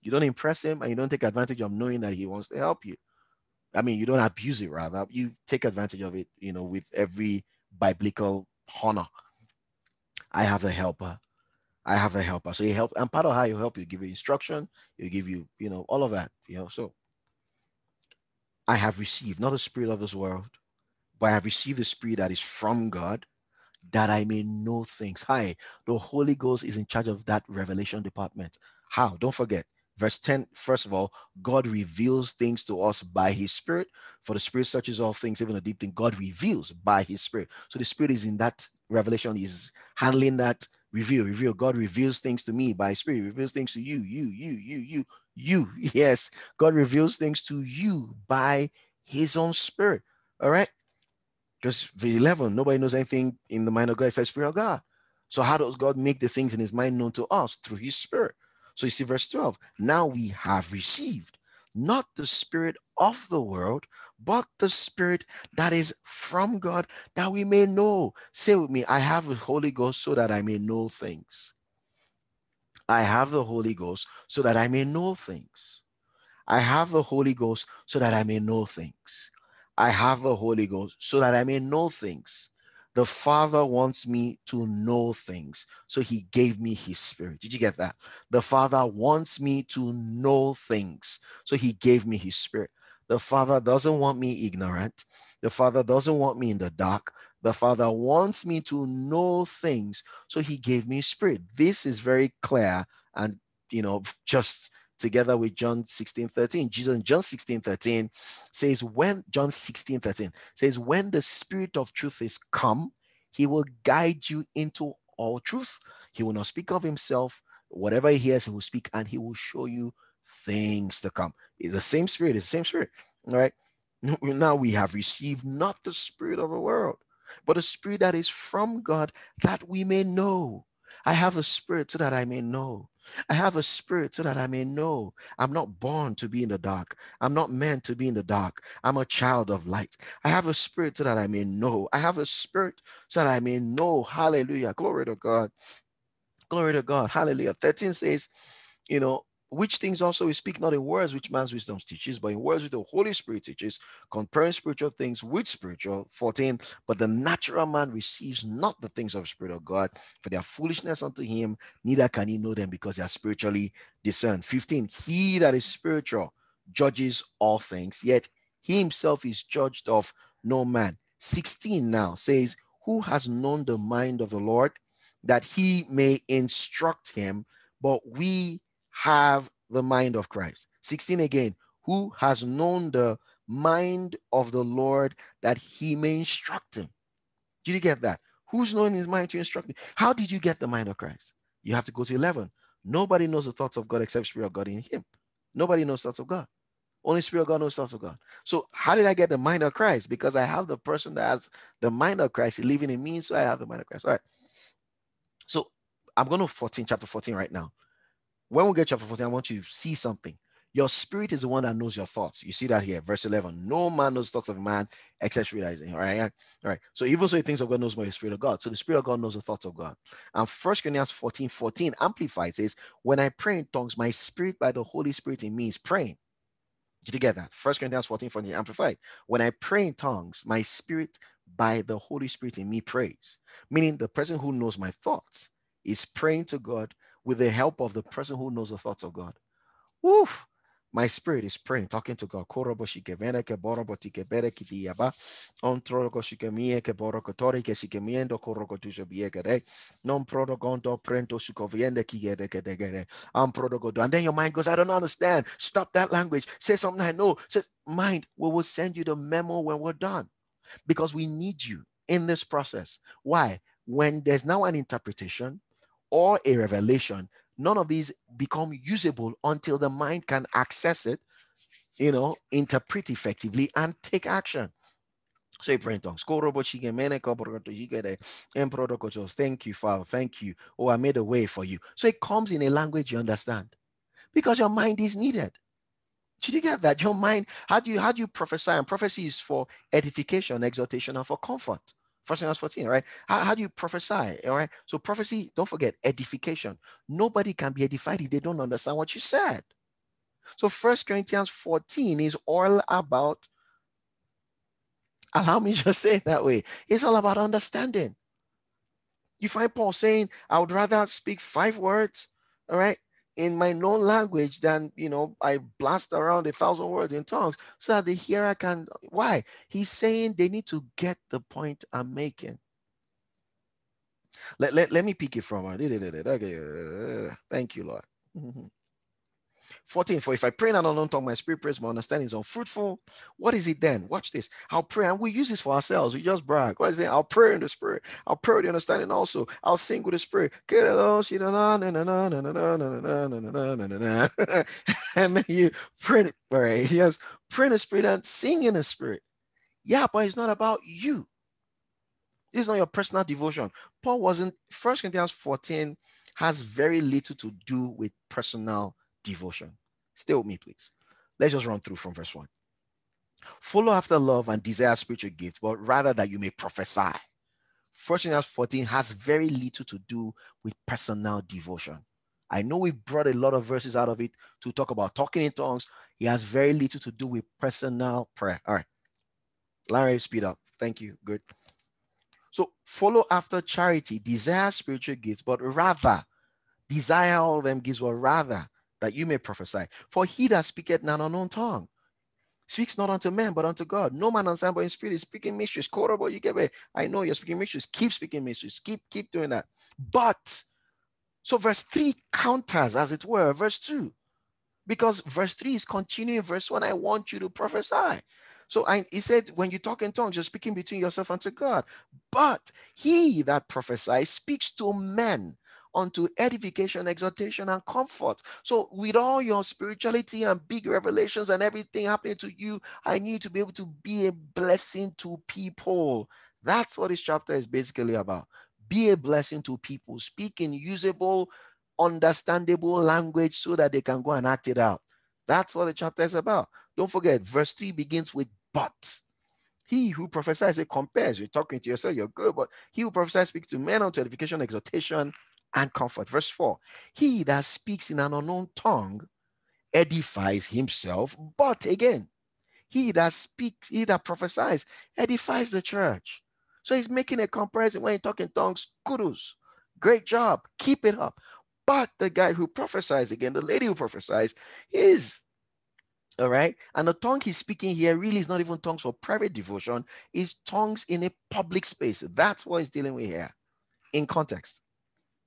You don't impress him and you don't take advantage of knowing that he wants to help you. I mean, you don't abuse it, rather. You take advantage of it, you know, with every biblical honor. I have a helper. I have a helper. So he help, and part of how you help you give you instruction, you give you, you know, all of that, you know. So I have received not the spirit of this world, but I have received the spirit that is from God, that I may know things. Hi, the Holy Ghost is in charge of that revelation department. How? Don't forget. Verse 10, first of all, God reveals things to us by his spirit. For the spirit searches all things, even the deep thing. God reveals by his spirit. So the spirit is in that revelation, is handling that reveal, reveal. God reveals things to me by spirit, reveals things to you, you, you, you, you, you. *laughs* Yes, God reveals things to you by his own spirit. All right. Because verse 11, nobody knows anything in the mind of God except spirit of God. So how does God make the things in his mind known to us? Through his spirit. So you see verse 12. Now we have received not the spirit of the world, but the spirit that is from God, that we may know. Say with me, I have the Holy Ghost so that I may know things. I have the Holy Ghost so that I may know things. I have the Holy Ghost so that I may know things. I have the Holy Ghost so that I may know things. The Father wants me to know things. So he gave me his spirit. Did you get that? The Father wants me to know things. So he gave me his spirit. The Father doesn't want me ignorant. The Father doesn't want me in the dark. The Father wants me to know things. So he gave me spirit. This is very clear and, you know, just together with John 16, 13. Jesus in John 16, 13 says, when John 16, 13 says, when the spirit of truth is come, he will guide you into all truth. He will not speak of himself. Whatever he hears, he will speak and he will show you things to come. It's the same spirit, it's the same spirit. All right. *laughs* Now we have received not the spirit of the world, but a spirit that is from God that we may know. I have a spirit so that I may know. I have a spirit so that I may know. I'm not born to be in the dark. I'm not meant to be in the dark. I'm a child of light. I have a spirit so that I may know. I have a spirit so that I may know. Hallelujah. Glory to God. Glory to God. Hallelujah. 13 says, you know, which things also we speak not in words which man's wisdom teaches, but in words which the Holy Spirit teaches, comparing spiritual things with spiritual. 14. But the natural man receives not the things of the Spirit of God, for they are foolishness unto him, neither can he know them because they are spiritually discerned. 15. He that is spiritual judges all things, yet he himself is judged of no man. 16 now says, Who has known the mind of the Lord that he may instruct him? But we have the mind of Christ. 16 again, who has known the mind of the Lord that he may instruct him. Did you get that? Who's knowing his mind to instruct him? How did you get the mind of Christ? You have to go to 11. Nobody knows the thoughts of God except Spirit of God in him. Nobody knows thoughts of God. Only Spirit of God knows thoughts of God. So how did I get the mind of Christ? Because I have the person that has the mind of Christ living in me, so I have the mind of Christ. All right. So I'm going to 14, chapter 14 right now. When we get chapter 14, I want you to see something. Your spirit is the one that knows your thoughts. You see that here, verse 11. No man knows thoughts of man except realizing. All right. All right. So even so, he thinks of God knows more the spirit of God. So the spirit of God knows the thoughts of God. And First Corinthians 14, 14 amplified says, When I pray in tongues, my spirit by the Holy Spirit in me is praying. Did you get that? First Corinthians 14, 14 amplified. When I pray in tongues, my spirit by the Holy Spirit in me prays. Meaning the person who knows my thoughts is praying to God with the help of the person who knows the thoughts of God. Woof. My spirit is praying, talking to God. And then your mind goes, I don't understand. Stop that language. Say something I know. Say, mind, we will send you the memo when we're done. Because we need you in this process. Why? When there's now an interpretation, or a revelation, none of these become usable until the mind can access it, you know, interpret effectively and take action. So pray in tongues. Thank you, Father. Thank you. Oh, I made a way for you. So it comes in a language you understand because your mind is needed. Did you get that? Your mind, how do you how do you prophesy? And prophecy is for edification, exhortation, and for comfort. First Corinthians 14, right? How, how do you prophesy? All right. So prophecy, don't forget edification. Nobody can be edified if they don't understand what you said. So First Corinthians 14 is all about, allow me *laughs* to say it that way. It's all about understanding. You find Paul saying, I would rather speak five words, all right, in my known language than you know I blast around a thousand words in tongues so that the hearer can why he's saying they need to get the point I'm making. Let, let, let me pick it from. Okay. *laughs* Thank you, Lord. Mm-hmm. 14, for if I pray in an unknown tongue, my spirit prays, my understanding is unfruitful. What is it then? Watch this. I'll pray, and we use this for ourselves. We just brag. What is it? I'll pray in the spirit. I'll pray with the understanding also. I'll sing with the spirit. And then you pray, pray. Yes, pray in the spirit and sing in the spirit. Yeah, but it's not about you. This is not your personal devotion. Paul wasn't, First Corinthians 14 has very little to do with personal devotion. Stay with me, please. Let's just run through from verse 1. Follow after love and desire spiritual gifts, but rather that you may prophesy. First Corinthians 14 has very little to do with personal devotion. I know we've brought a lot of verses out of it to talk about talking in tongues. It has very little to do with personal prayer. All right. Larry, speed up. Thank you. Good. So follow after charity, desire spiritual gifts, but rather desire all them gifts, but rather that you may prophesy. For he that speaketh an unknown tongue speaks not unto men, but unto God. No man understand, but in spirit is speaking mysteries. Quotable, you get it. I know you're speaking mysteries. Keep speaking mysteries. Keep, keep doing that. But so verse 3 counters, as it were, verse 2. Because verse 3 is continuing verse 1. I want you to prophesy. So I, he said, when you talk in tongues, you're speaking between yourself and to God. But he that prophesies speaks to men unto edification, exhortation, and comfort. So, with all your spirituality and big revelations and everything happening to you, I need to be able to be a blessing to people. That's what this chapter is basically about. Be a blessing to people, speak in usable, understandable language so that they can go and act it out. That's what the chapter is about. Don't forget, verse 3 begins with but. He who prophesies, it compares. You're talking to yourself, you're good, but he who prophesies speaks to men unto edification, exhortation, and comfort. Verse 4 He that speaks in an unknown tongue edifies himself, but again, he that speaks, he that prophesies, edifies the church. So he's making a comparison when you talk in tongues. Kudos, great job, keep it up. But the guy who prophesies again, the lady who prophesies, is all right. And the tongue he's speaking here really is not even tongues for private devotion, is tongues in a public space. That's what he's dealing with here in context.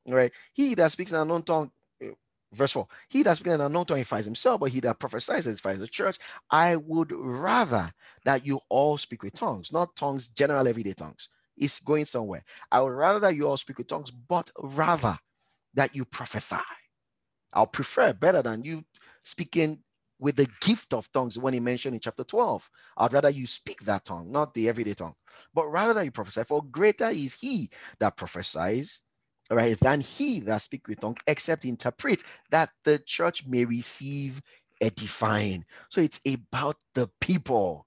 Right? He that speaks in an unknown tongue, uh, verse 4, he that speaks in an unknown tongue edifies himself, but he that prophesies edifies the church. I would rather that you all speak with tongues, not tongues, general everyday tongues. It's going somewhere. I would rather that you all speak with tongues, but rather that you prophesy. I'll prefer better than you speaking with the gift of tongues when he mentioned in chapter 12. I'd rather you speak that tongue, not the everyday tongue, but rather that you prophesy. For greater is he that prophesies right, than he that speak with tongue, except interpret, that the church may receive edifying. So it's about the people.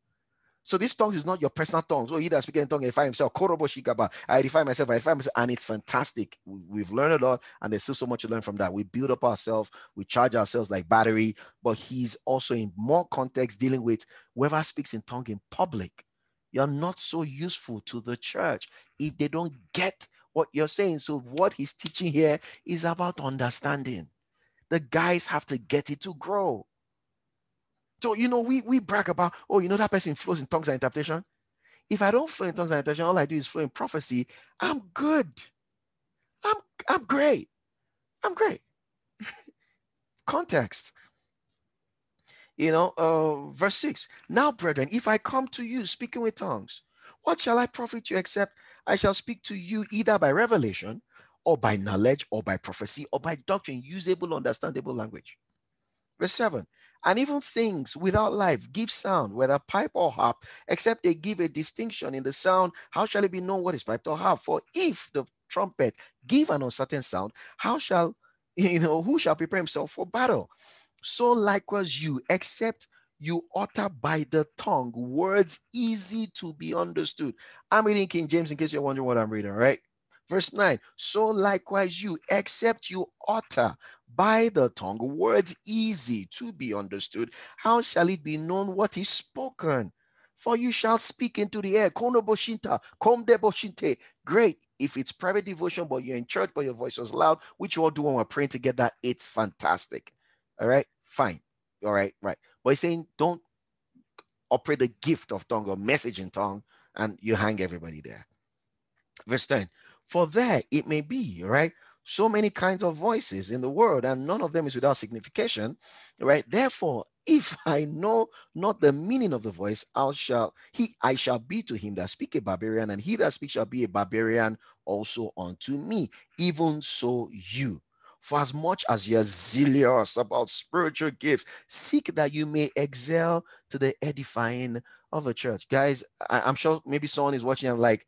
So this tongue is not your personal tongue. So he that speak in tongue edify himself. I edify myself, I edify myself, and it's fantastic. We've learned a lot, and there's still so much to learn from that. We build up ourselves, we charge ourselves like battery, but he's also in more context dealing with whoever speaks in tongue in public. You're not so useful to the church if they don't get what you're saying. So, what he's teaching here is about understanding. The guys have to get it to grow. So, you know, we, we brag about, oh, you know, that person flows in tongues and interpretation. If I don't flow in tongues and interpretation, all I do is flow in prophecy, I'm good. I'm, I'm great. I'm great. *laughs* Context. You know, uh, verse 6 Now, brethren, if I come to you speaking with tongues, what shall I profit you except I shall speak to you either by revelation or by knowledge or by prophecy or by doctrine, usable, understandable language. Verse 7 And even things without life give sound, whether pipe or harp, except they give a distinction in the sound. How shall it be known what is piped or harp? For if the trumpet give an uncertain sound, how shall *laughs* you know who shall prepare himself for battle? So likewise you, except you utter by the tongue words easy to be understood. I'm reading King James in case you're wondering what I'm reading, right? Verse 9, so likewise you, except you utter by the tongue words easy to be understood, how shall it be known what is spoken? For you shall speak into the air. Kono boshinta, komde boshinte. Great if it's private devotion, but you're in church, but your voice was loud, which you all do when we're praying together. It's fantastic. All right, fine. All right, right. But he's saying don't operate the gift of tongue or message in tongue and you hang everybody there. Verse 10 For there it may be, right? So many kinds of voices in the world, and none of them is without signification, right? Therefore, if *laughs* I know not the meaning of the voice, I shall he I shall be to him that speak a barbarian, and he that speaks shall be a barbarian also unto me. Even so, you. For as much as you're zealous about spiritual gifts, seek that you may excel to the edifying of a church. Guys, I, am sure maybe someone is watching and like,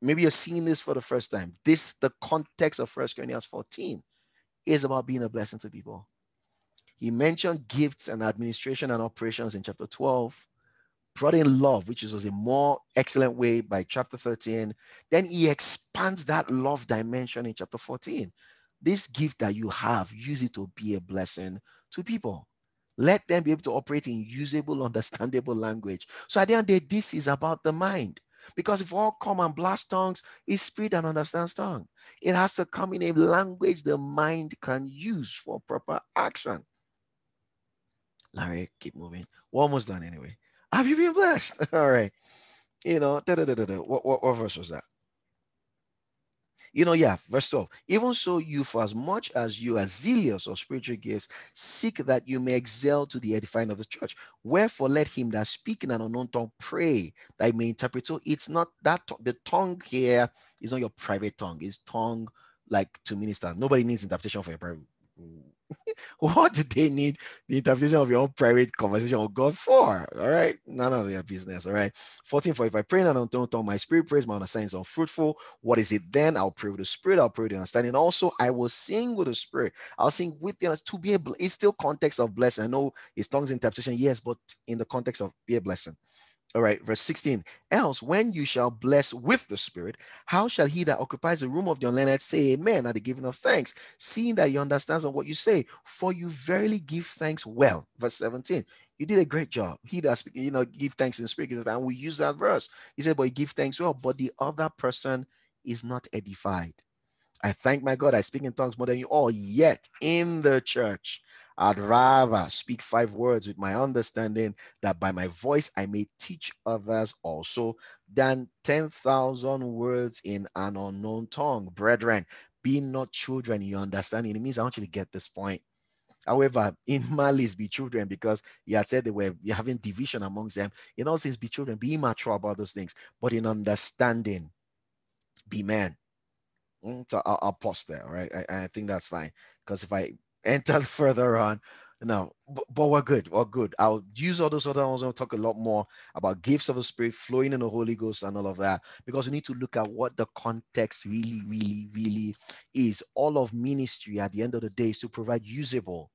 maybe you're seeing this for the first time. This, the context of First Corinthians 14, is about being a blessing to people. He mentioned gifts and administration and operations in chapter 12, brought in love, which was a more excellent way by chapter 13. Then he expands that love dimension in chapter 14. This gift that you have, use it to be a blessing to people. Let them be able to operate in usable, *laughs* understandable language. So at the end of the day, this is about the mind. Because if all come and blast tongues, it's spirit and understands tongue. It has to come in a language the mind can use for proper action. Larry, keep moving. We're almost done anyway. Have you been blessed? *laughs* All right. You know, da, da, da, what, what, what verse was that? You know, yeah, verse 12. Even so, you, for as much as you are zealous of spiritual gifts, seek that you may excel to the edifying of the church. Wherefore, let him that speak in an unknown tongue pray that he may interpret. So it's not that the tongue here is not your private tongue, it's tongue like to minister. Nobody needs interpretation for your private *laughs* what do they need the interpretation of your own private conversation with God for? All right. None of their business. All right. 14 for if I pray in an unknown tongue, my spirit prays, my understanding is unfruitful. What is it then? I'll pray with the spirit, I'll pray with the understanding. Also, I will sing with the spirit. I'll sing with the to be able, it's still context of blessing. I know it's tongues interpretation, yes, but in the context of be a blessing. All right, verse 16. Else, when you shall bless with the Spirit, how shall he that occupies the room of the unlearned say amen at the giving of thanks, seeing that he understands on what you say? For you verily give thanks well. Verse 17. You did a great job. He does, you know, give thanks in spirit, and we use that verse. He said, But he give thanks well, but the other person is not edified. I thank my God, I speak in tongues more than you all, yet in the church I'd rather speak five words with my understanding that by my voice I may teach others also than 10,000 words in an unknown tongue. Brethren, be not children in your understanding. It means I want you to get this point. However, *laughs* in malice, be children because he had said they were having division amongst them. In all sense, be children, be immature about those things, but in understanding, be men. Mm, so I'll, I'll pause there. All right. I, I think that's fine because if I enter *laughs* further on. No, but, but, we're good. We're good. I'll use all those other ones. I'll talk a lot more about gifts of the Spirit, flowing in the Holy Ghost, and all of that, because we need to look at what the context really, really, really is. All of ministry at the end of the day is to provide usable,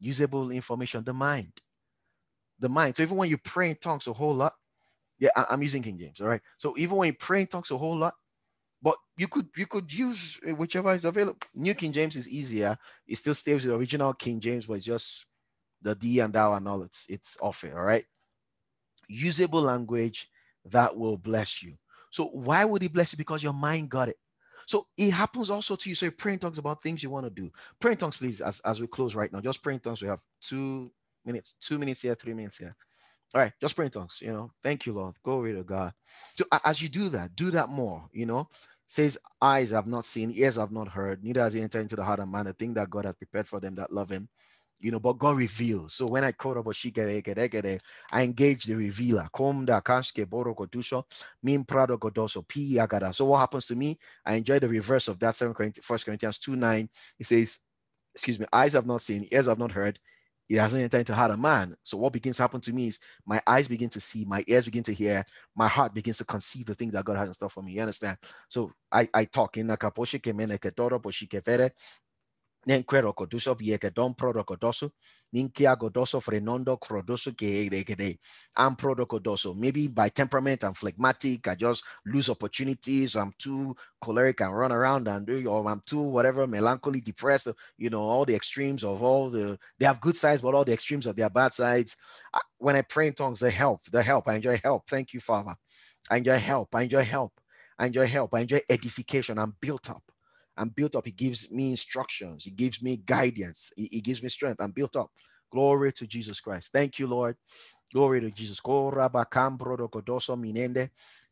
usable information. The mind, the mind. So even when you pray in tongues a whole lot, yeah, I, I'm using King James. All right. So even when you pray in tongues a whole lot, but you could you could use uh, whichever is available. New King James is easier. It still stays the original King James, but it's just the D and thou and all. It's it's off it. All right. Usable language that will bless you. So why would he bless you? Because your mind got it. So it happens also to you. So praying tongues about things you want to do. Praying tongues, please, as, as we close right now. Just praying tongues. We have two minutes, two minutes here, three minutes here. All right, just pray in tongues, you know. Thank you, Lord. Glory to God. So as you do that, do that more, you know. Says, eyes have not seen, ears have not heard, neither has he entered into the heart of man the thing that God has prepared for them that love him. You know, but God reveals. So when I quote about Shike, I engage the revealer. Komda Kanske Boro Godusho, Min Prado Godoso, P. So what happens to me? I enjoy the reverse of that 7 Corinthians, 1 Corinthians 2 9. It says, excuse me, eyes have not seen, ears have not heard, it hasn't entered into heart of man. So what begins to happen to me is my eyes begin to see, my ears begin to hear, my heart begins to conceive the things that God has in store for me. You understand? So I, I talk in the boshike fere nenkwero koduso bieke don prodo kodoso ninkia godoso frenondo crodoso ke I'm prodo kodoso maybe by temperament I'm phlegmatic I just lose opportunities I'm too choleric and run around and do or I'm too whatever melancholy depressed you know all the extremes of all the they have good sides but all the extremes of their bad sides. When I pray in tongues they help they help. I enjoy help. Thank you father. I enjoy help. I enjoy help. I enjoy help. I enjoy edification. I'm built up I'm built up. He gives me instructions. He gives me guidance. He, he gives me strength. I'm built up. Glory to Jesus Christ. Thank you, Lord. Glory to Jesus.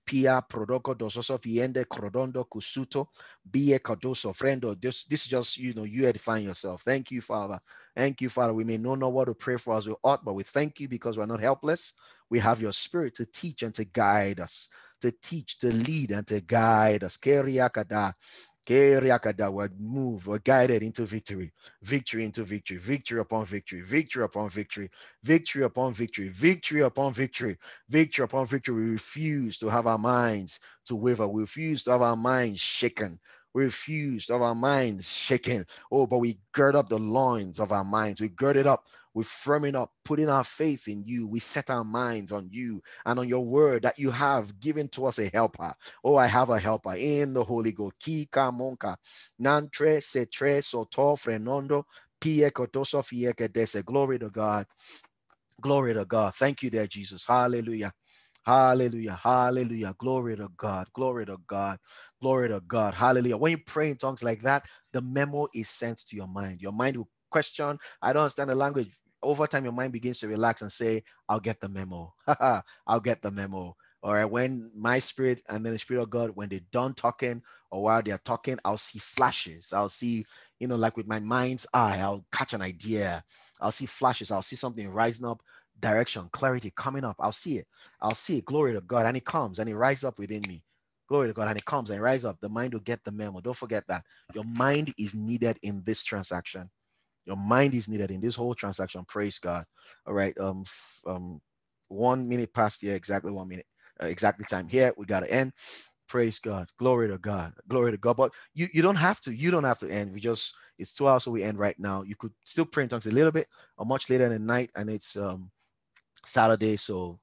Pia Prodoco Dososo Fiende Crodondo Kusuto Bie Kadoso Frendo. This this is just you know you edifying yourself. Thank you, Father. Thank you, Father. We may not know what to pray for as we ought, but we thank you because we're not helpless. We have your spirit to teach and to guide us, to teach, to lead, and to guide us. Keriakada. We're moved, we're guided into victory, victory into victory, victory upon victory, victory upon victory, victory upon victory, victory upon victory, victory upon victory. We refuse to have our minds to waver. We refuse to have our minds shaken. We refuse to have our minds shaken. Oh, but we gird up the loins of our minds. We gird it up we're firming up, putting our faith in you. We set our minds on you and on your word that you have given to us a helper. Oh, I have a helper in the Holy Ghost. Kika monka. Nantre se tre soto frenondo. Pie kotoso fieke dese. Glory to God. Glory to God. Thank you there, Jesus. Hallelujah. Hallelujah. Hallelujah. Glory to God. Glory to God. Glory to God. Hallelujah. When you pray in tongues like that, the memo is sent to your mind. Your mind will question. I don't understand the language over time your mind begins to relax and say, I'll get the memo. *laughs* I'll get the memo. All right. When my spirit and then the spirit of God, when they're done talking or while they're talking, I'll see flashes. I'll see, you know, like with my mind's eye, I'll catch an idea. I'll see flashes. I'll see something rising up, direction, clarity coming up. I'll see it. I'll see it. Glory to God. And it comes and it rises up within me. Glory to God. And it comes and rises up. The mind will get the memo. Don't forget that. Your mind is needed in this transaction. Your mind is needed in this whole transaction. Praise God. All right. Um, um, one minute past here, exactly one minute, uh, exactly time here. We got to end. Praise God. Glory to God. Glory to God. But you, you don't have to. You don't have to end. We just it's two hours, so we end right now. You could still print tongues a little bit or much later in the night, and it's um Saturday. So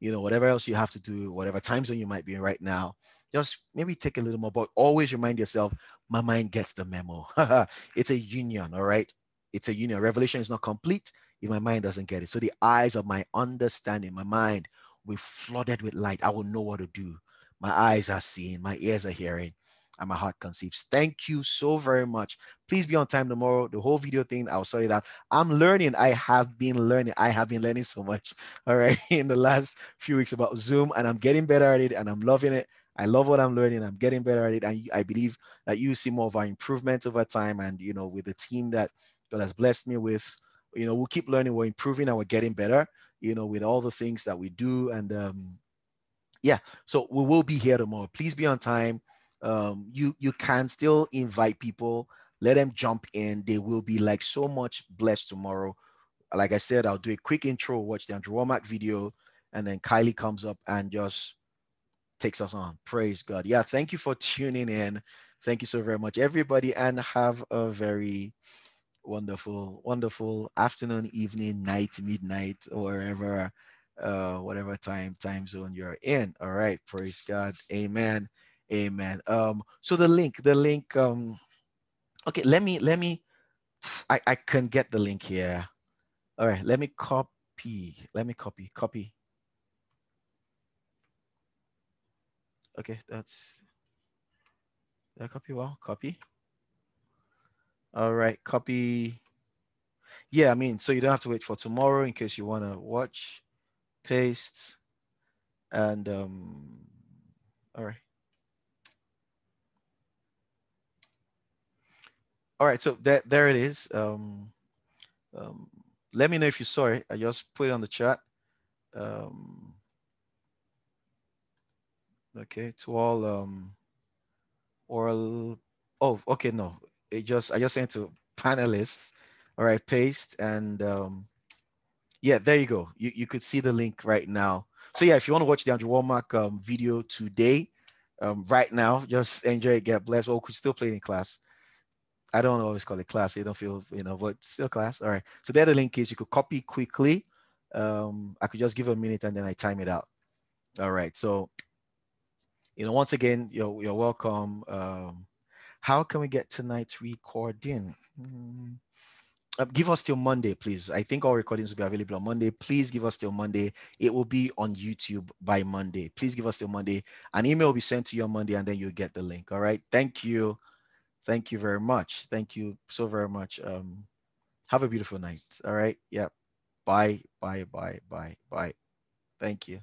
you know whatever else you have to do, whatever time zone you might be in right now, just maybe take a little more. But always remind yourself, my mind gets the memo. *laughs* it's a union. All right it's a union. Revelation is not complete if my mind doesn't get it. So the eyes of my understanding, my mind will flooded with light. I will know what to do. My eyes are seeing, my ears are hearing, and my heart conceives. Thank you so very much. Please be on time tomorrow. The whole video thing, I'll sorry that. I'm learning. I have been learning. I have been learning so much, *laughs* all right, in the last few weeks about Zoom, and I'm getting better at it, and I'm loving it. I love what I'm learning. I'm getting better at it, and I believe that you see more of our improvement over time. And you know, with the team that God has blessed me with. You know, we'll keep learning, we're improving, and we're getting better. You know, with all the things that we do, and um, yeah. So we will be here tomorrow. Please be on time. Um, you you can still invite people. Let them jump in. They will be like so much blessed tomorrow. Like I said, I'll do a quick intro, watch the Andrew Wommack video, and then Kylie comes up and just takes us on. Praise God. Yeah, thank you for tuning in. Thank you so very much, everybody, and have a very wonderful, wonderful afternoon, evening, night, midnight, or wherever, uh, whatever time time zone you're in. All right, praise God, Amen, Amen. Um, so the link, the link. Um, okay, let me let me. I I can get the link here. All right, let me copy. Let me copy. Copy. Okay, that's. Did I copy well? Copy. All right, copy. Yeah, I mean, so you don't have to wait for tomorrow in case you want to watch, paste, and um, all right. All right, so that there it is. Um, um, let me know if you saw it. I just put it on the chat. Um, okay, to all um, oral. Oh, okay, no, it just I just sent to panelists. All right, paste and um, yeah, there you go. You, you could see the link right now. So yeah, if you want to watch the Andrew Wommack um, video today, um, right now, just enjoy it, get blessed. Well, we could still play in class. I don't always call it class. You don't feel, you know, but still class. All right. So there the link is. You could copy quickly. Um, I could just give a minute and then I time it out. All right. So, you know, once again, you're, you're welcome. Um, how can we get tonight's recording? Mm. Uh, give us till Monday, please. I think all recordings will be available on Monday. Please give us till Monday. It will be on YouTube by Monday. Please give us till Monday. An email will be sent to you on Monday and then you'll get the link. All right. Thank you. Thank you very much. Thank you so very much. Um, have a beautiful night. All right. Yep. Bye. Bye. Bye. Bye. Bye. Thank you.